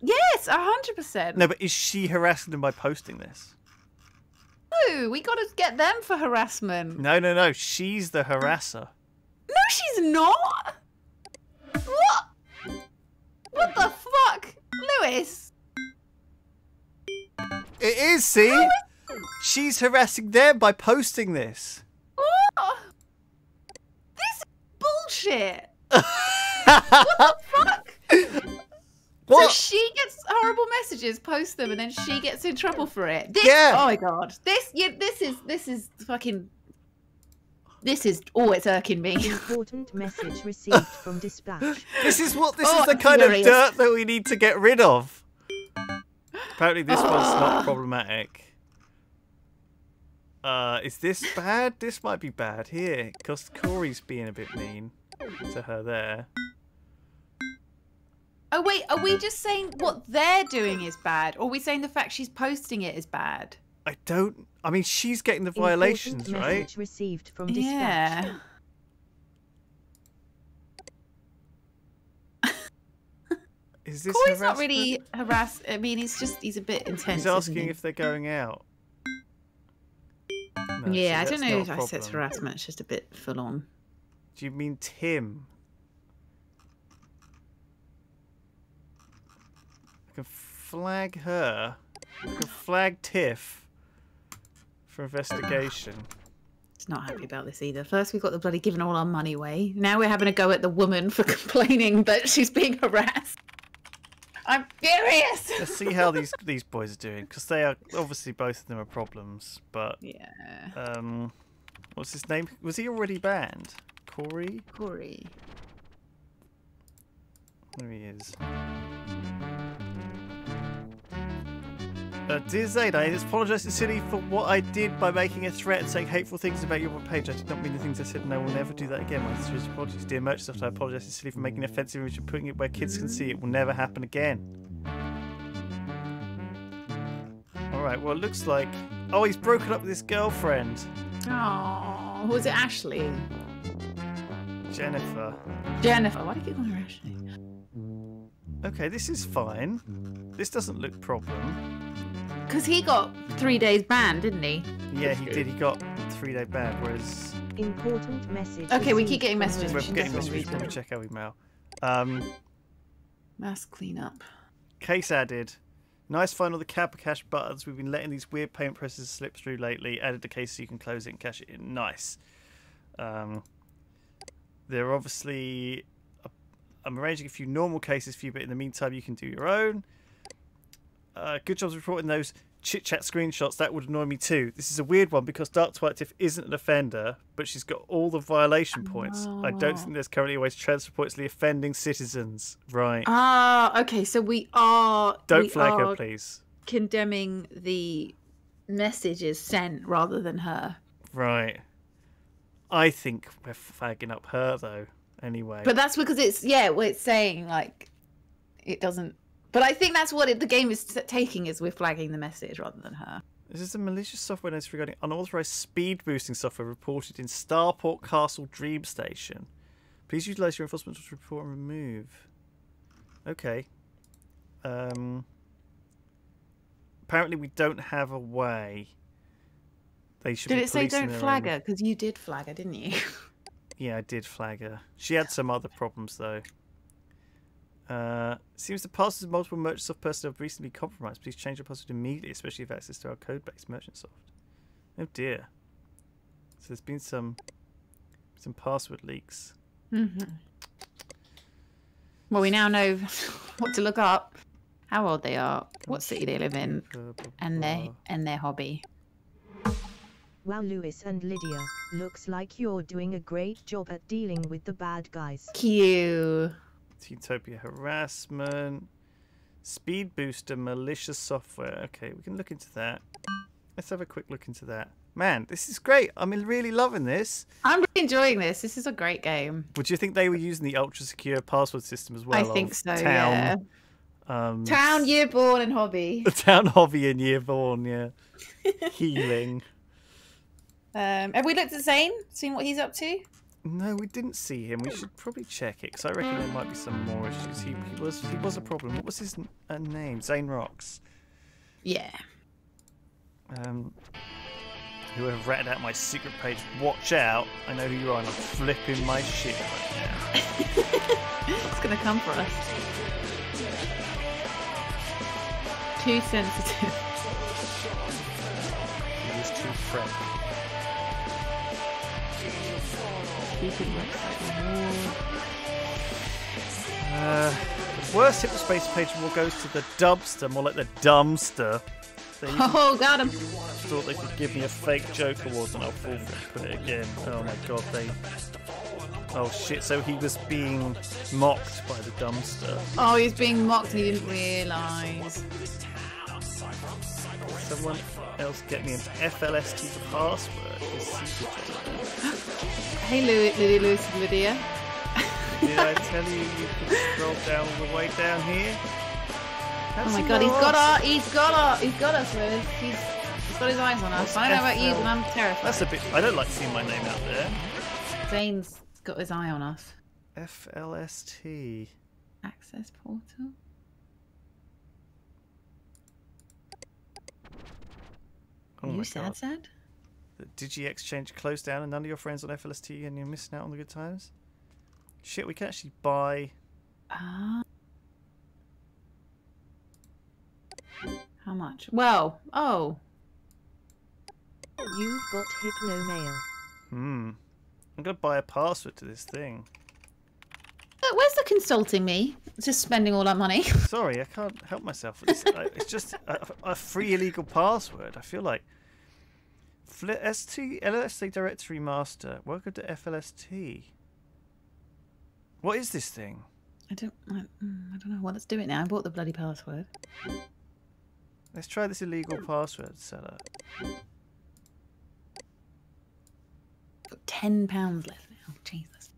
Yes, a hundred percent. No, but is she harassing them by posting this? No, we got to get them for harassment. No, no, no. She's the harasser. No, she's not. What? What the fuck, Lewis? It is, see? She's harassing them by posting this. What? This is bullshit. what the fuck? What? So she gets horrible messages, posts them, and then she gets in trouble for it. This, Yeah. Oh my god. This, yeah, this is this is fucking. This is oh, it's irking me. Important message received from dispatch. This is what this Oh, is the I'm kind furious. of dirt that we need to get rid of. Apparently this one's Ah. not problematic. Uh, is this bad? This might be bad here, because Corey's being a bit mean to her there. Oh wait, are we just saying what they're doing is bad, or are we saying the fact she's posting it is bad? I don't. I mean, she's getting the violations, Important right? message received from dispatch. Yeah. Is this Corey's not really harass. I mean, he's just he's a bit intense. He's asking he? if they're going out. No, yeah, I don't know if I said harassment. It's just a bit full on. Do you mean Tim? I can flag her. I can flag Tiff for investigation. He's not happy about this either. First, we've got the bloody giving all our money away. Now we're having a go at the woman for complaining that she's being harassed. I'm furious. Let's see how these these boys are doing because they are obviously both of them are problems. But Yeah. um, what's his name? Was he already banned? Corey. Corey. There he is. Uh, dear Zane, I apologise sincerely for what I did by making a threat and saying hateful things about your page. I did not mean the things I said, and I will never do that again. My sincerest apologies. Dear Merchant, I apologise sincerely for making an offensive image and putting it where kids can see it. will never happen again. Alright, well, it looks like. Oh, he's broken up with his girlfriend, Oh, was it Ashley? Jennifer. Jennifer. Why do you keep calling her Ashley? Okay, this is fine. This doesn't look problem. Because he got three days banned, didn't he? Yeah, he did. He got three day ban, whereas Important message. Okay, we keep getting messages. we're getting definitely messages. read Probably them. check our email. Um, Mass cleanup. case added. Nice find all the Kappa Cash buttons. We've been letting these weird payment processes slip through lately. Added the case so you can close it and cash it in. Nice. Um, there are obviously. I'm arranging a few normal cases for you, but in the meantime, you can do your own. Uh, good jobs reporting those chit chat screenshots. That would annoy me too. This is a weird one because Dark Twilight Tiff isn't an offender, but she's got all the violation points. I don't think there's currently a way to transfer points to the offending citizens. Right. Ah, okay. So we are. don't we flag her, please. Condemning the messages sent rather than her. Right. I think we're flagging up her though. Anyway. But that's because it's yeah, it's saying like it doesn't. But I think that's what it, the game is taking is we're flagging the message rather than her. This is a malicious software notice regarding unauthorized speed boosting software reported in Starport Castle Dream Station. Please utilize your enforcement to report and remove. Okay. Um. Apparently, we don't have a way. They should. Did it say don't flag own- her? Because you did flag her, didn't you? Yeah, I did flag her. She had some other problems though. Uh, seems the passwords of multiple MerchantSoft personnel have recently been compromised. Please change your password immediately, especially if access to our code-based MerchantSoft. Oh dear. So there's been some some password leaks. hmm Well, we now know what to look up, how old they are, what city they live in, and their and their hobby. Wow, Lewis and Lydia, looks like you're doing a great job at dealing with the bad guys. Cute. Teentopia harassment, speed booster, malicious software. Okay, we can look into that. Let's have a quick look into that. Man, this is great. I'm really loving this. I'm really enjoying this. This is a great game. Would you think they were using the ultra secure password system as well? I think so, Town, um, Town, year born, and hobby. the town hobby in year born, yeah. Healing. Um, have we looked at Zane? Seen what he's up to? No, we didn't see him. We should probably check it because I reckon there might be some more issues. He, he was he was a problem. What was his uh, name? Zane Rocks. Yeah. Um, whoever ratted out my secret page, watch out! I know who you are, and I'm flipping my shit right now. What's gonna come for us? Too sensitive. He was too frank. Website Uh, the worst hypnospace page more goes to the dumpster, more like the dumpster. Oh, got him. thought they could give me a fake joke award and I'll fall for it again. Oh my god, they. Oh shit, so he was being mocked by the dumpster. Oh, he's being mocked and he didn't realise. Someone else get me an FLST password. Hey, Louis, Lydia, Lewis, and Lydia. Did I tell you you could scroll down all the way down here? Oh my god, he's got our, he's got our, he's got us, Lewis. He's, he's got his eyes on us. I don't know about you, but I'm terrified. That's a bit. I don't like seeing my name out there. Zane's got his eye on us. FLST. Access portal. Oh you sad, god. sad? The Digi Exchange closed down and none of your friends on FLST and you're missing out on the good times? Shit, we can actually buy. Ah. How much? Well, oh. You've got hypno mail. Hmm. I'm gonna buy a password to this thing. where's the consulting me? Just spending all that money. Sorry, I can't help myself. It's, uh, it's just a, a free illegal password. I feel like. Fli ST LSD directory master. Welcome to FLST. What is this thing? I don't. I, mm, I don't know. Well, let's do it now. I bought the bloody password. Let's try this illegal password seller. Got ten pounds left now. Jesus.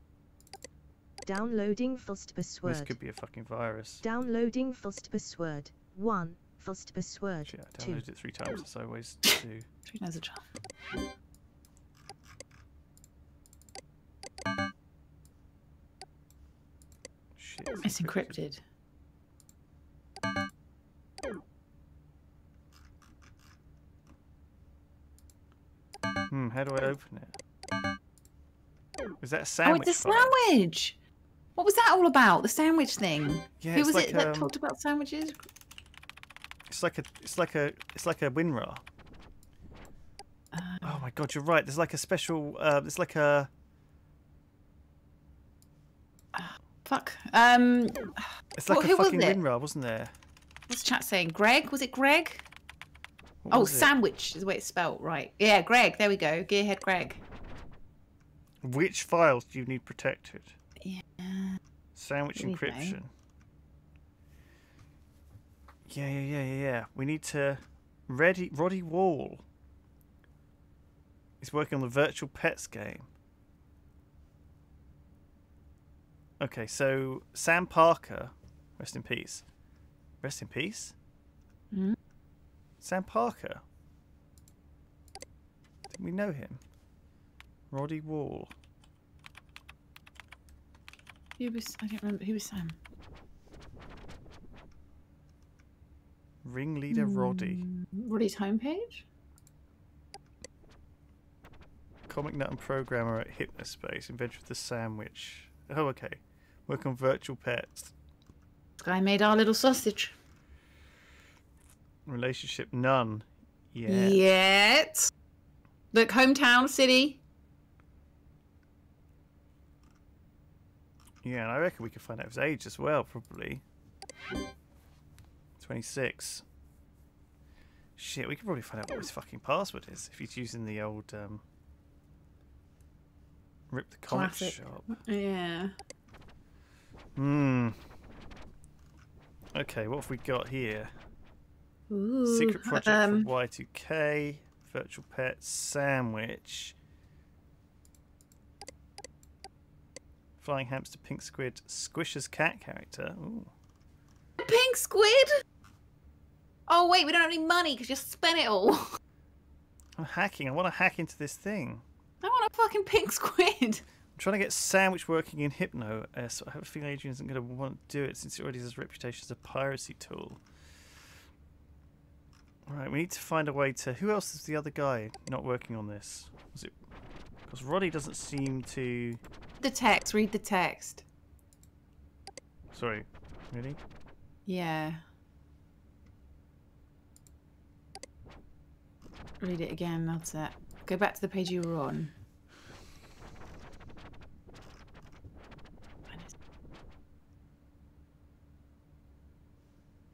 Downloading first password. This could be a fucking virus. Downloading first password. 1. First password. Shit, I 2. downloaded it three times as I always do. Three times a charm. Shit, It's encrypted. Hmm, how do I open it? Is that a Oh, sandwich? it's a file? sandwich. What was that all about? The sandwich thing. Yeah, Who was like, it that um, talked about sandwiches? It's like a, it's like a, it's like a WinRAR. oh my god, you're right. There's like a special, uh, there's like a, Fuck. Um. it's like Well, a was fucking it? WinRAR, wasn't there? What's chat saying? Greg? Was it Greg? What oh, sandwich is the way it's spelled, right? Yeah, Greg. There we go. Gearhead Greg. Which files do you need protected? Yeah. Sandwich encryption. Yeah, yeah, yeah, yeah, yeah. We need to. Ready, Roddy Wall. He's working on the Virtual Pets game. Okay, so Sam Parker, rest in peace. Rest in peace. Hmm? Sam Parker. Didn't we know him? Roddy Wall. Who was? I don't remember. Who was Sam? Ringleader Roddy. Mm, Roddy's homepage. Comic nut and programmer at Hypnospace, inventor of the sandwich. Oh, okay. Work on virtual pets. This guy made our little sausage. Relationship none. Yeah. Yet. Look, hometown, city. Yeah, and I reckon we could find out his age as well, probably. 26. Shit, we could probably find out what his fucking password is if he's using the old um, Rip the Comic Classic. Shop. Yeah. Hmm. Okay, what have we got here? Ooh, Secret project um, for Y2K, Virtual Pet, Sandwich, Flying Hamster, Pink Squid, Squisher's cat character. Ooh. Pink squid. Oh wait, we don't have any money because you spent it all. I'm hacking. I want to hack into this thing. I want a fucking pink squid. I'm trying to get Sandwich working in Hypno. Uh, so I have a feeling Adrian isn't going to want to do it since he already has a reputation as a piracy tool. Right, we need to find a way to. Who else is the other guy not working on this? Was it? Because Roddy doesn't seem to. The text. Read the text. Sorry, really? Yeah. Read it again. That's it. Go back to the page you were on.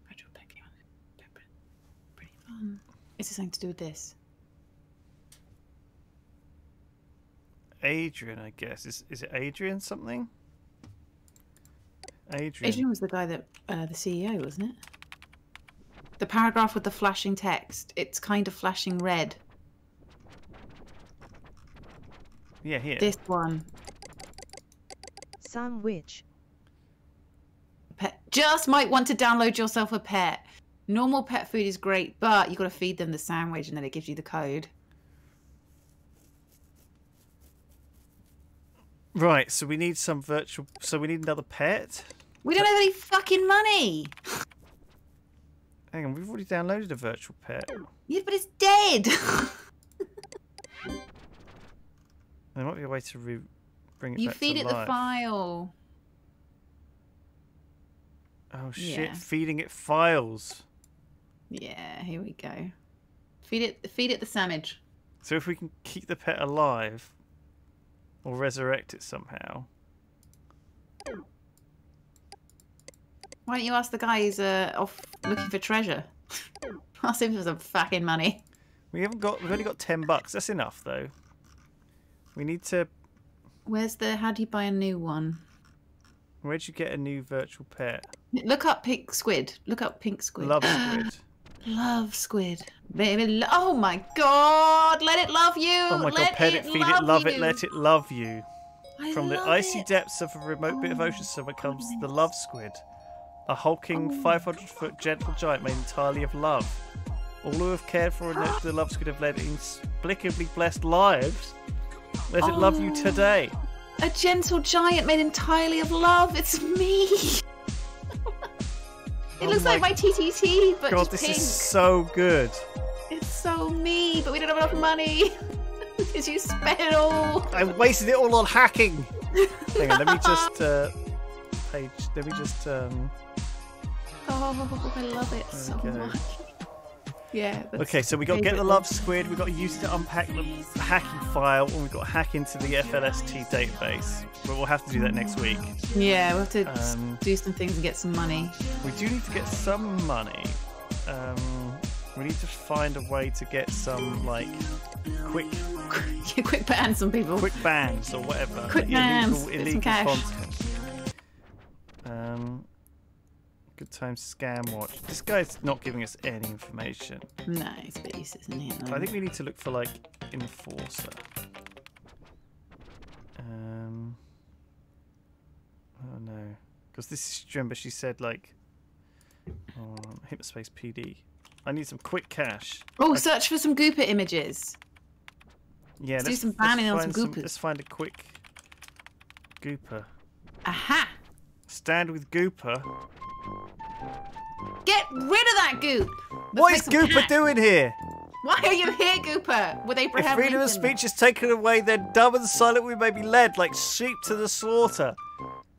Retro packing on it. Pretty fun. Is this something to do with this? Adrian, I guess. Is is it Adrian something? Adrian. Adrian was the guy that uh, the CEO, wasn't it? The paragraph with the flashing text. It's kind of flashing red. Yeah, here. This one. Sandwich. Pet. Just might want to download yourself a pet. Normal pet food is great, but you've got to feed them the sandwich and then it gives you the code. Right, so we need some virtual. So we need another pet. We don't have any fucking money. Hang on, we've already downloaded a virtual pet. Yeah, but it's dead. There might be a way to re- bring it you back feed it life. the file. Oh shit! Yeah. Feeding it files. Yeah, here we go. Feed it. Feed it the sandwich. So if we can keep the pet alive, or resurrect it somehow. Why don't you ask the guy who's uh, off looking for treasure? ask him for some fucking money. We haven't got. We've only got ten bucks. That's enough, though. We need to. Where's the? How do you buy a new one? Where'd you get a new virtual pet? Look up pink squid. Look up pink squid. Love squid. Love squid. Baby, oh my god! Let it love you. Oh my god! Let Pet it, feed it, love you. it, let it love you. I From the icy it. depths of a remote bit of ocean summer comes the love squid, a hulking 500 foot gentle giant made entirely of love. All who have cared for and nurtured the love squid have led inexplicably blessed lives. Let it love you Oh. today. A gentle giant made entirely of love. It's me. it Oh looks my like my TTT, but God, this pink. is so good. It's so me, but we don't have enough money because you spent it all. I wasted it all on hacking. Hang on, let me just uh, page. Let me just um. Oh, I love it so Okay. much. Yeah. that's Okay, so we got get the love squid. We got used to unpack the hacking file, and we got to hack into the FLST database. But we'll have to do that next week. Yeah, we'll have to Um, do some things and get some money. We do need to get some money. Um, we need to find a way to get some like quick, quick ban some people. quick bans or whatever. Quick illegal, bans, illegal cash. content. Um, good time scam watch. This guy's not giving us any information. No, it's base, isn't it? I think we need to look for like enforcer. Um. Oh no, because this is remember she said like, oh, Hypnospace PD. I need some quick cash. Oh, I- search for some Gooper images. yeah, let's do some banning on some goopers. Let's find a quick gooper. Aha! Stand with gooper. Get rid of that goop. What is gooper cash. doing here? Why are you here, Gooper? With If Abraham freedom of speech is taken away, then dumb and silent we may be led like sheep to the slaughter.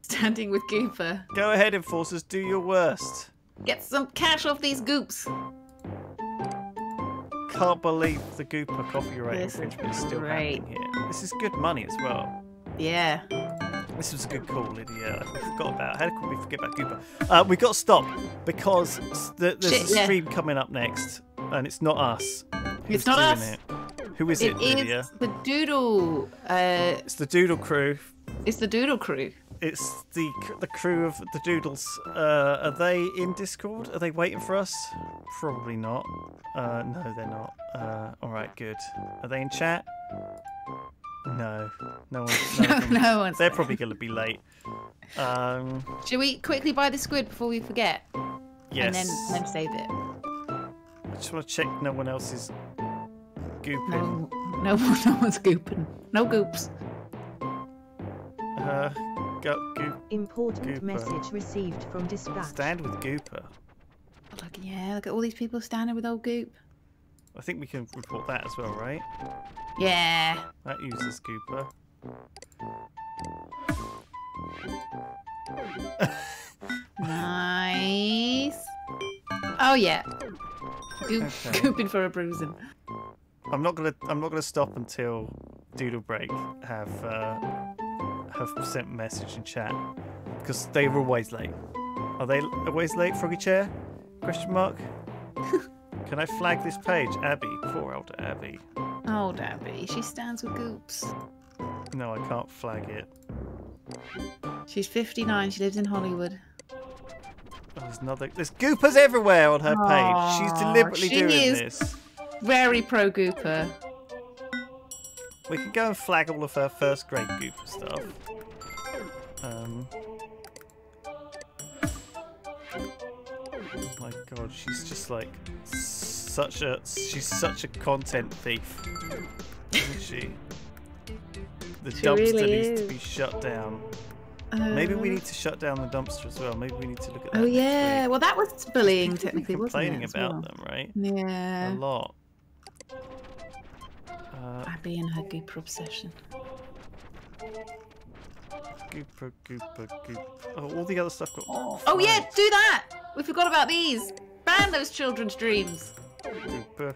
Standing with Gooper. Go ahead, enforcers, do your worst. Get some cash off these goops. Can't believe the Gooper copyright This infringement is still great. happening here. This is good money as well. Yeah. This was a good call, Lydia. I forgot about. How could we forget about Gooper? Uh, we got to stop because there's Shit, a yeah. stream coming up next, and it's not us. who's It's not us. It. Who is it, It Lydia? is the Doodle. Uh, It's the Doodle crew. it's the Doodle crew. It's the the crew of the Doodles. Uh, are they in Discord? Are they waiting for us? Probably not. Uh, no, they're not. Uh, all right, good. Are they in chat? No, no one. No, of them- no one's They're probably going to be late. Um, Should we quickly buy the squid before we forget? yes. And then, then save it. I just want to check no one else is gooping. No, no, no one's gooping. No goops. Uh, go, goop. Important Gooper. message received from dispatch. Stand with Gooper. Look, yeah, look at all these people standing with old goop. I think we can report that as well, right? Yeah. That uses Gooper. Nice. Oh yeah. Goop, Okay. Gooping for a bruising. I'm not gonna. I'm not gonna stop until Doodle Break have uh, have sent a message in chat because they were always late. Are they always late, Froggy Chair? Question mark. Can I flag this page, Abby? Poor old Abby. Oh, Dabby, she stands with goops. No, I can't flag it. She's 59. She lives in Hollywood. Oh, there's another. There's goopers everywhere on her page. She's deliberately she doing is. this. Very pro gooper. We can go and flag all of her first grade gooper stuff. Um. Oh my god, she's just like such a she's such a content thief, isn't she? The She dumpster really needs to be shut down. Maybe we Uh, need to shut down the dumpster as well. Maybe we need to look at that. Oh yeah. week. Well, that was bullying technically, wasn't complaining about well? them, right? Yeah. A lot. Uh, Abby and her gooper obsession. Gooper, gooper, gooper. Oh, all the other stuff got. Oh yeah, do that. We forgot about these. Ban those children's dreams. Gooper.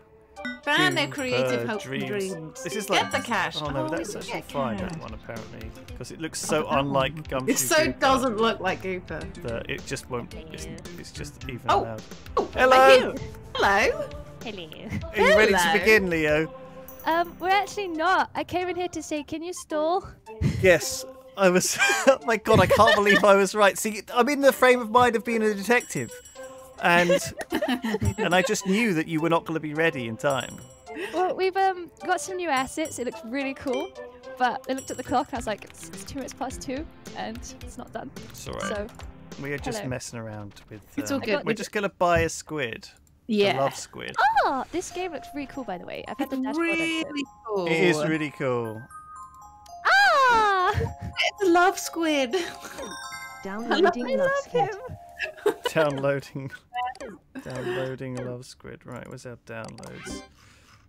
ban their creative Cooper hopes dreams. This is like, Get the cash. Oh no, Oh, that's get actually fine. That one apparently because it looks so unlike Gumshoe. It so Cooper doesn't look like Gooper. that it just won't. It's, it's just even Oh. allowed. Oh, Hello. Hello. Hello. Are you ready to begin, Leo? Um, we're actually not. I came in here to say, can you stall? Yes. I was. oh my god! I can't believe I was right. See, I'm in the frame of mind of being a detective, and and I just knew that you were not going to be ready in time. Well, we've um got some new assets. It looks really cool. But I looked at the clock and I was like, it's, it's two minutes past two, and it's not done. It's all right. So, we are just hello. messing around with. It's all um, good. We're just going to buy a squid. Yeah. I love squid. oh, this game looks really cool, by the way. I've had the dashboard. Really cool. It is really cool. Ah! It's a love squid. Downloading I love love squid. him. Downloading. Downloading Love Squid. Right, where's our downloads?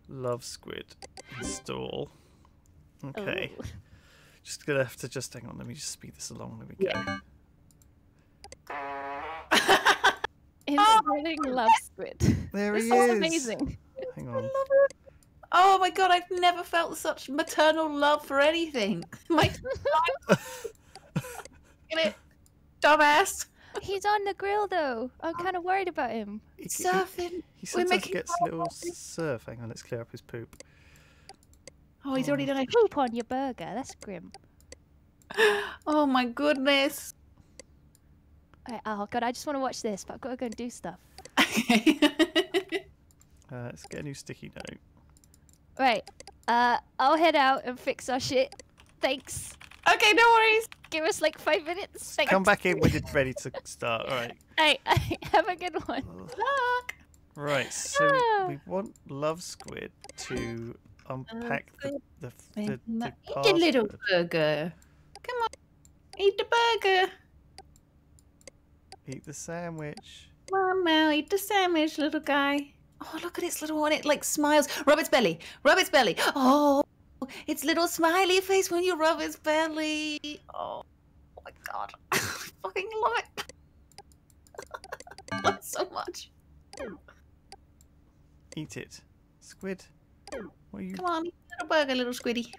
Love Squid. Install. Okay. Oh. Just gonna have to just hang on. Let me just speed this along. There we go. Installing ah! love squid. There this he is is. amazing. Hang on. Oh my god, I've never felt such maternal love for anything. My Get it? Dumbass. He's on the grill though. I'm kind of worried about him. He, he, Surfing. he We're sometimes making gets little surf. Hang on, let's clear up his poop. Oh, he's already done it. Poop on your burger. That's grim. Oh my goodness. Alright, oh god, I just want to watch this, but I've got to go and do stuff. Uh, let's get a new sticky note. Right. Uh, I'll head out and fix our shit. Thanks. Okay, no worries. Give us like five minutes. Thanks. Come back in when you're ready to start. All right. Hey, have a good one. Right. So Ah. we want Love Squid to unpack the the, the, the Eat the little burger. Come on. Eat the burger. Eat the sandwich. Come on, Eat the sandwich, little guy. Oh, look at its little one. It like smiles. Rub its belly. Rub its belly. Oh, its little smiley face when you rub his belly. Oh, my god. I fucking love it. love it so much. Eat it. Squid. What are you? Come on, eat the little burger, little squiddy.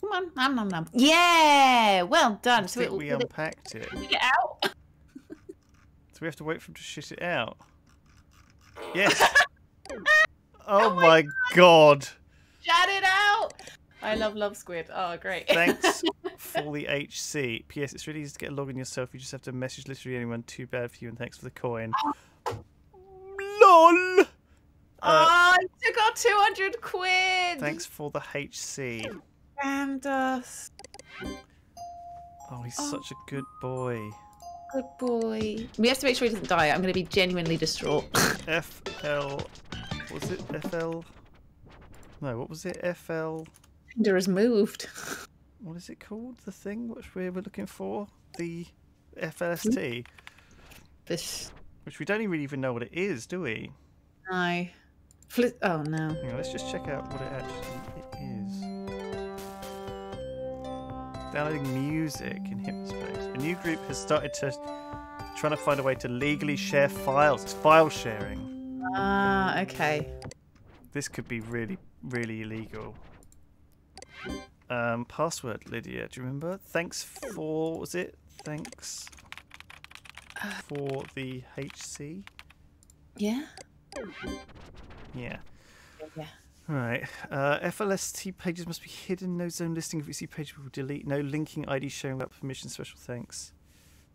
Come on. Nom nom nom. Yeah. Well done. I So it, we will it unpacked it. get out. So we have to wait for him to shit it out. Yes. Oh, oh my god. Shout it out. I love love squid. Oh, great. Thanks for the HC. P.S. It's really easy to get a login yourself. You just have to message literally anyone. Too bad for you, and thanks for the coin. LOL. Uh, oh, I took our 200 quid. thanks for the HC. And us. Oh, he's such a good boy. Good boy. We have to make sure he doesn't die. I'm going to be genuinely distraught. FL. Was it FL? No, what was it? FL. Tinder has moved. What is it called? The thing which we were looking for? The FLST? This. Which we don't even even know what it is, do we? No. Fli- oh, no. Hang on, let's just check out what it actually is. Downloading music in Hypnospace. A new group has started to trying to find a way to legally share files. It's file sharing. Ah, okay. This could be really, really illegal. Um, password, Lydia. Do you remember? Thanks for was it? Thanks for the HC. Yeah? Yeah. Yeah. Right. Uh, FLST pages must be hidden. No zone listing of VC page we will delete. No linking ID showing without permission. Special thanks.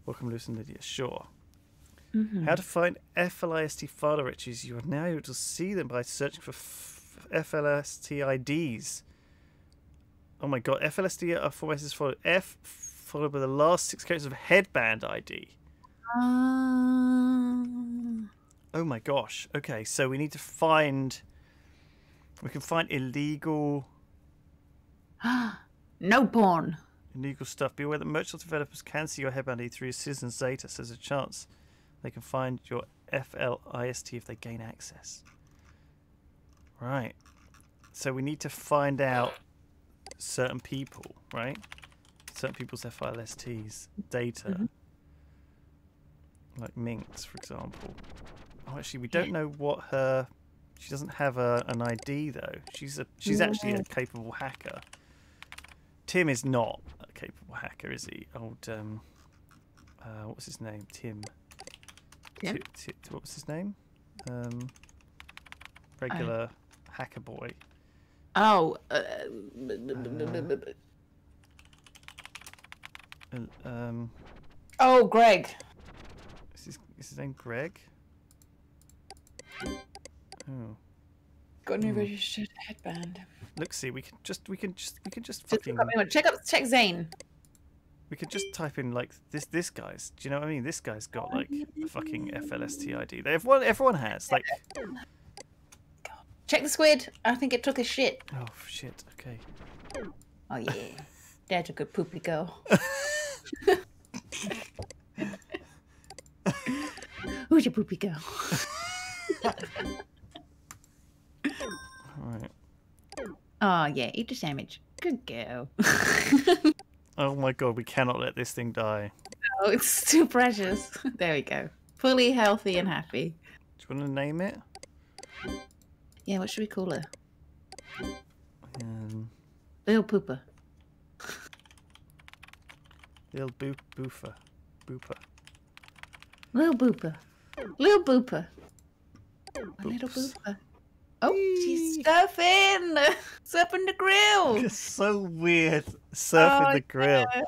Welcome, Lewis and Lydia. Sure. Mhm. How to find FLIST file directories. You are now able to see them by searching for f- FLST IDs. Oh my god. FLST are formatted as follows F followed by the last six characters of headband ID. Um, Oh my gosh. Okay, so we need to find. We can find illegal no porn. illegal stuff. Be aware that merchant developers can see your headband ID through your citizens' data, so there's a chance they can find your FLIST if they gain access. Right. So we need to find out certain people, right? Certain people's FLSTs data. Like Minx, for example. Oh, actually, we don't know what her She doesn't have a, an ID though. She's a she's actually a capable hacker. Tim is not a capable hacker, is he? Old um, uh, what's his name? Tim. Ti- Ti- what was his name? Um, regular hacker boy. Oh. Uh, Uh, Um, oh, Greg. is his, is his name Greg? Oh. Got a new Hmm. registered headband. Look, see, we can just we can just we can just Just fucking. Check up. Check Zane. we could just type in like this this guy's. Do you know what I mean? This guy's got like a fucking FLST ID. They everyone everyone has like. Check the squid. I think it took a shit. Oh shit. Okay. Oh yeah. Dad a good poopy girl. Who's your poopy girl? All right. Oh yeah, eat the sandwich. Good girl. Oh my god, we cannot let this thing die. oh, it's too precious. There we go. Fully healthy and happy. Do you want to name it? Yeah, what should we call her? Um, Little pooper. Lil Boop Boofer. Booper. Little booper. Little booper. A little booper. Oh, she's surfing! surfing the grill! It's so weird. Surfing Oh, the grill. yeah.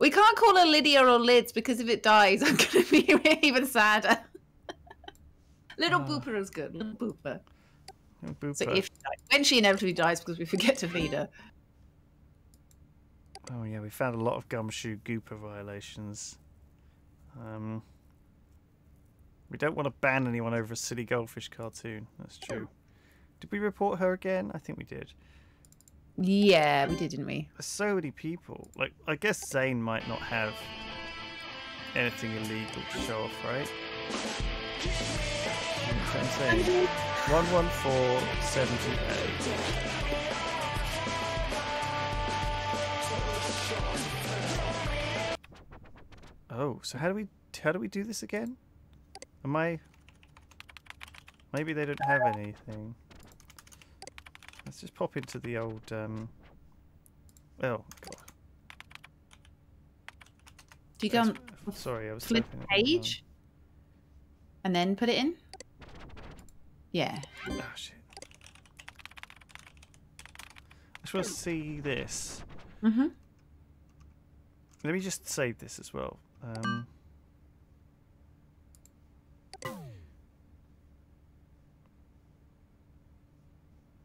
We can't call her Lydia or Lids because if it dies, I'm going to be even sadder. Little Ah. Booper is good. Little Booper. Lil Booper. So if she dies, when she inevitably dies because we forget to feed her. Oh yeah, we found a lot of gumshoe gooper violations. Um, we don't want to ban anyone over a silly goldfish cartoon. That's true. Did we report her again? I think we did. Yeah, we did, didn't we? There's so many people. Like, I guess Zane might not have anything illegal to show off, right? You know what I'm? One one four seventy eight. Oh, so how do we how do we do this again? Am I? Maybe they don't have anything. Let's just pop into the old. Um... Oh god. Do you go on Sorry, I was flip page and then put it in? Yeah. Oh shit. I just want to see this. Mm-hmm. Let me just save this as well. Um,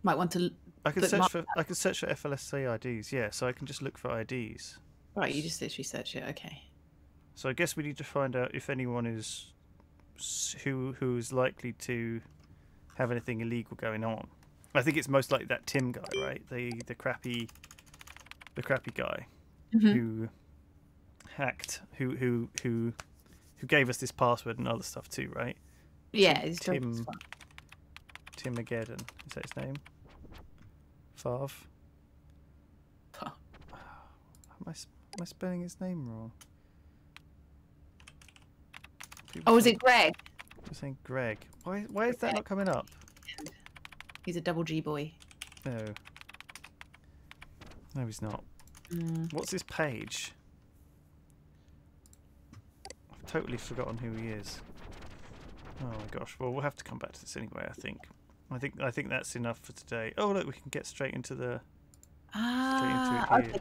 Might want to. I can search for I can search for FLSA IDs. Yeah, so I can just look for IDs. Right, you just literally search it. Okay. So I guess we need to find out if anyone is who who is likely to have anything illegal going on. I think it's most likely that Tim guy, right? The the crappy the crappy guy Mhm. who hacked who who who who gave us this password and other stuff too, right? Yeah, Tim it's Tim. Tim Mageddon. Is that his name? Fav. Am I, am I spelling his name wrong? People Oh, is it Greg? You're saying Greg. Why why is that not coming up? He's a double G boy. No. No, he's not. Mm. What's his page? I've totally forgotten who he is. Oh my gosh. Well, we'll have to come back to this anyway. I think. I think. I think that's enough for today. Oh look, we can get straight into the. Ah, into here. okay.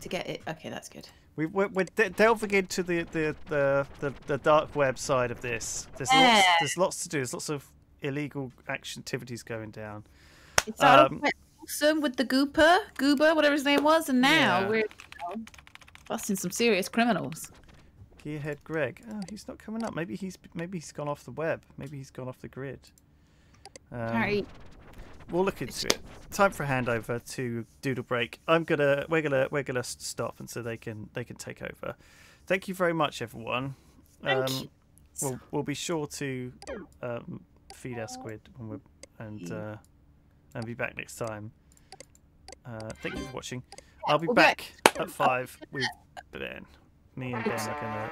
To get it. Okay, that's good. We, we're, we're de- delving into the, the, the, the, the dark web side of this. There's lots. There's lots to do. There's lots of illegal action activities going down. It started Um, awesome with the Gooper, Goober, whatever his name was, and now Yeah. we're you know, busting some serious criminals. Gearhead Greg. Oh, he's not coming up. Maybe he's maybe he's gone off the web. Maybe he's gone off the grid. Um, Harry, We'll look into it. Time for a handover to Doodle Break. I'm gonna we're gonna we're gonna stop and so they can they can take over. Thank you very much, everyone. Thank um, you. We'll we'll be sure to um, feed our squid when we're and uh, and be back next time. Uh, thank you for watching. I'll be we'll back at five with Ben. Me and Ben are gonna.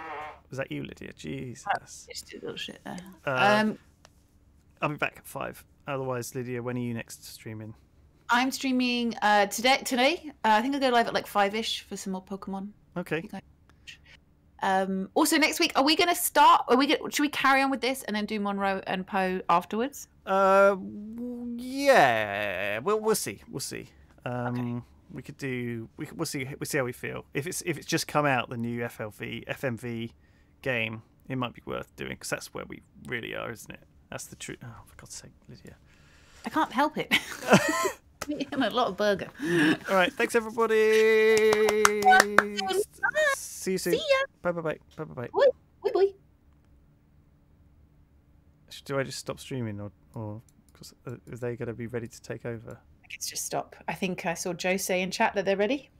Was that you, Lydia? Jesus. just did a little shit there. Uh, um, I'll be back at five. Otherwise, Lydia, when are you next streaming? I'm streaming uh, today. Today, uh, I think I'll go live at like five ish for some more Pokemon. Okay. Um, also, next week, are we going to start? Are we? Gonna, should we carry on with this and then do Monroe and Poe afterwards? Uh, yeah. Well, we'll see. We'll see. Um, we could do. We, we'll see. We'll see how we feel. If it's if it's just come out the new FLV FMV game, it might be worth doing because that's where we really are, isn't it? That's the truth. Oh, for God's sake, Lydia. I can't help it. I'm a lot of burger. All right. Thanks, everybody. See you soon. See ya. Bye bye bye bye bye bye. Bye bye. bye. Do I just stop streaming or or cause, uh, are they going to be ready to take over? Let's just stop. I think I saw Joe say in chat that they're ready.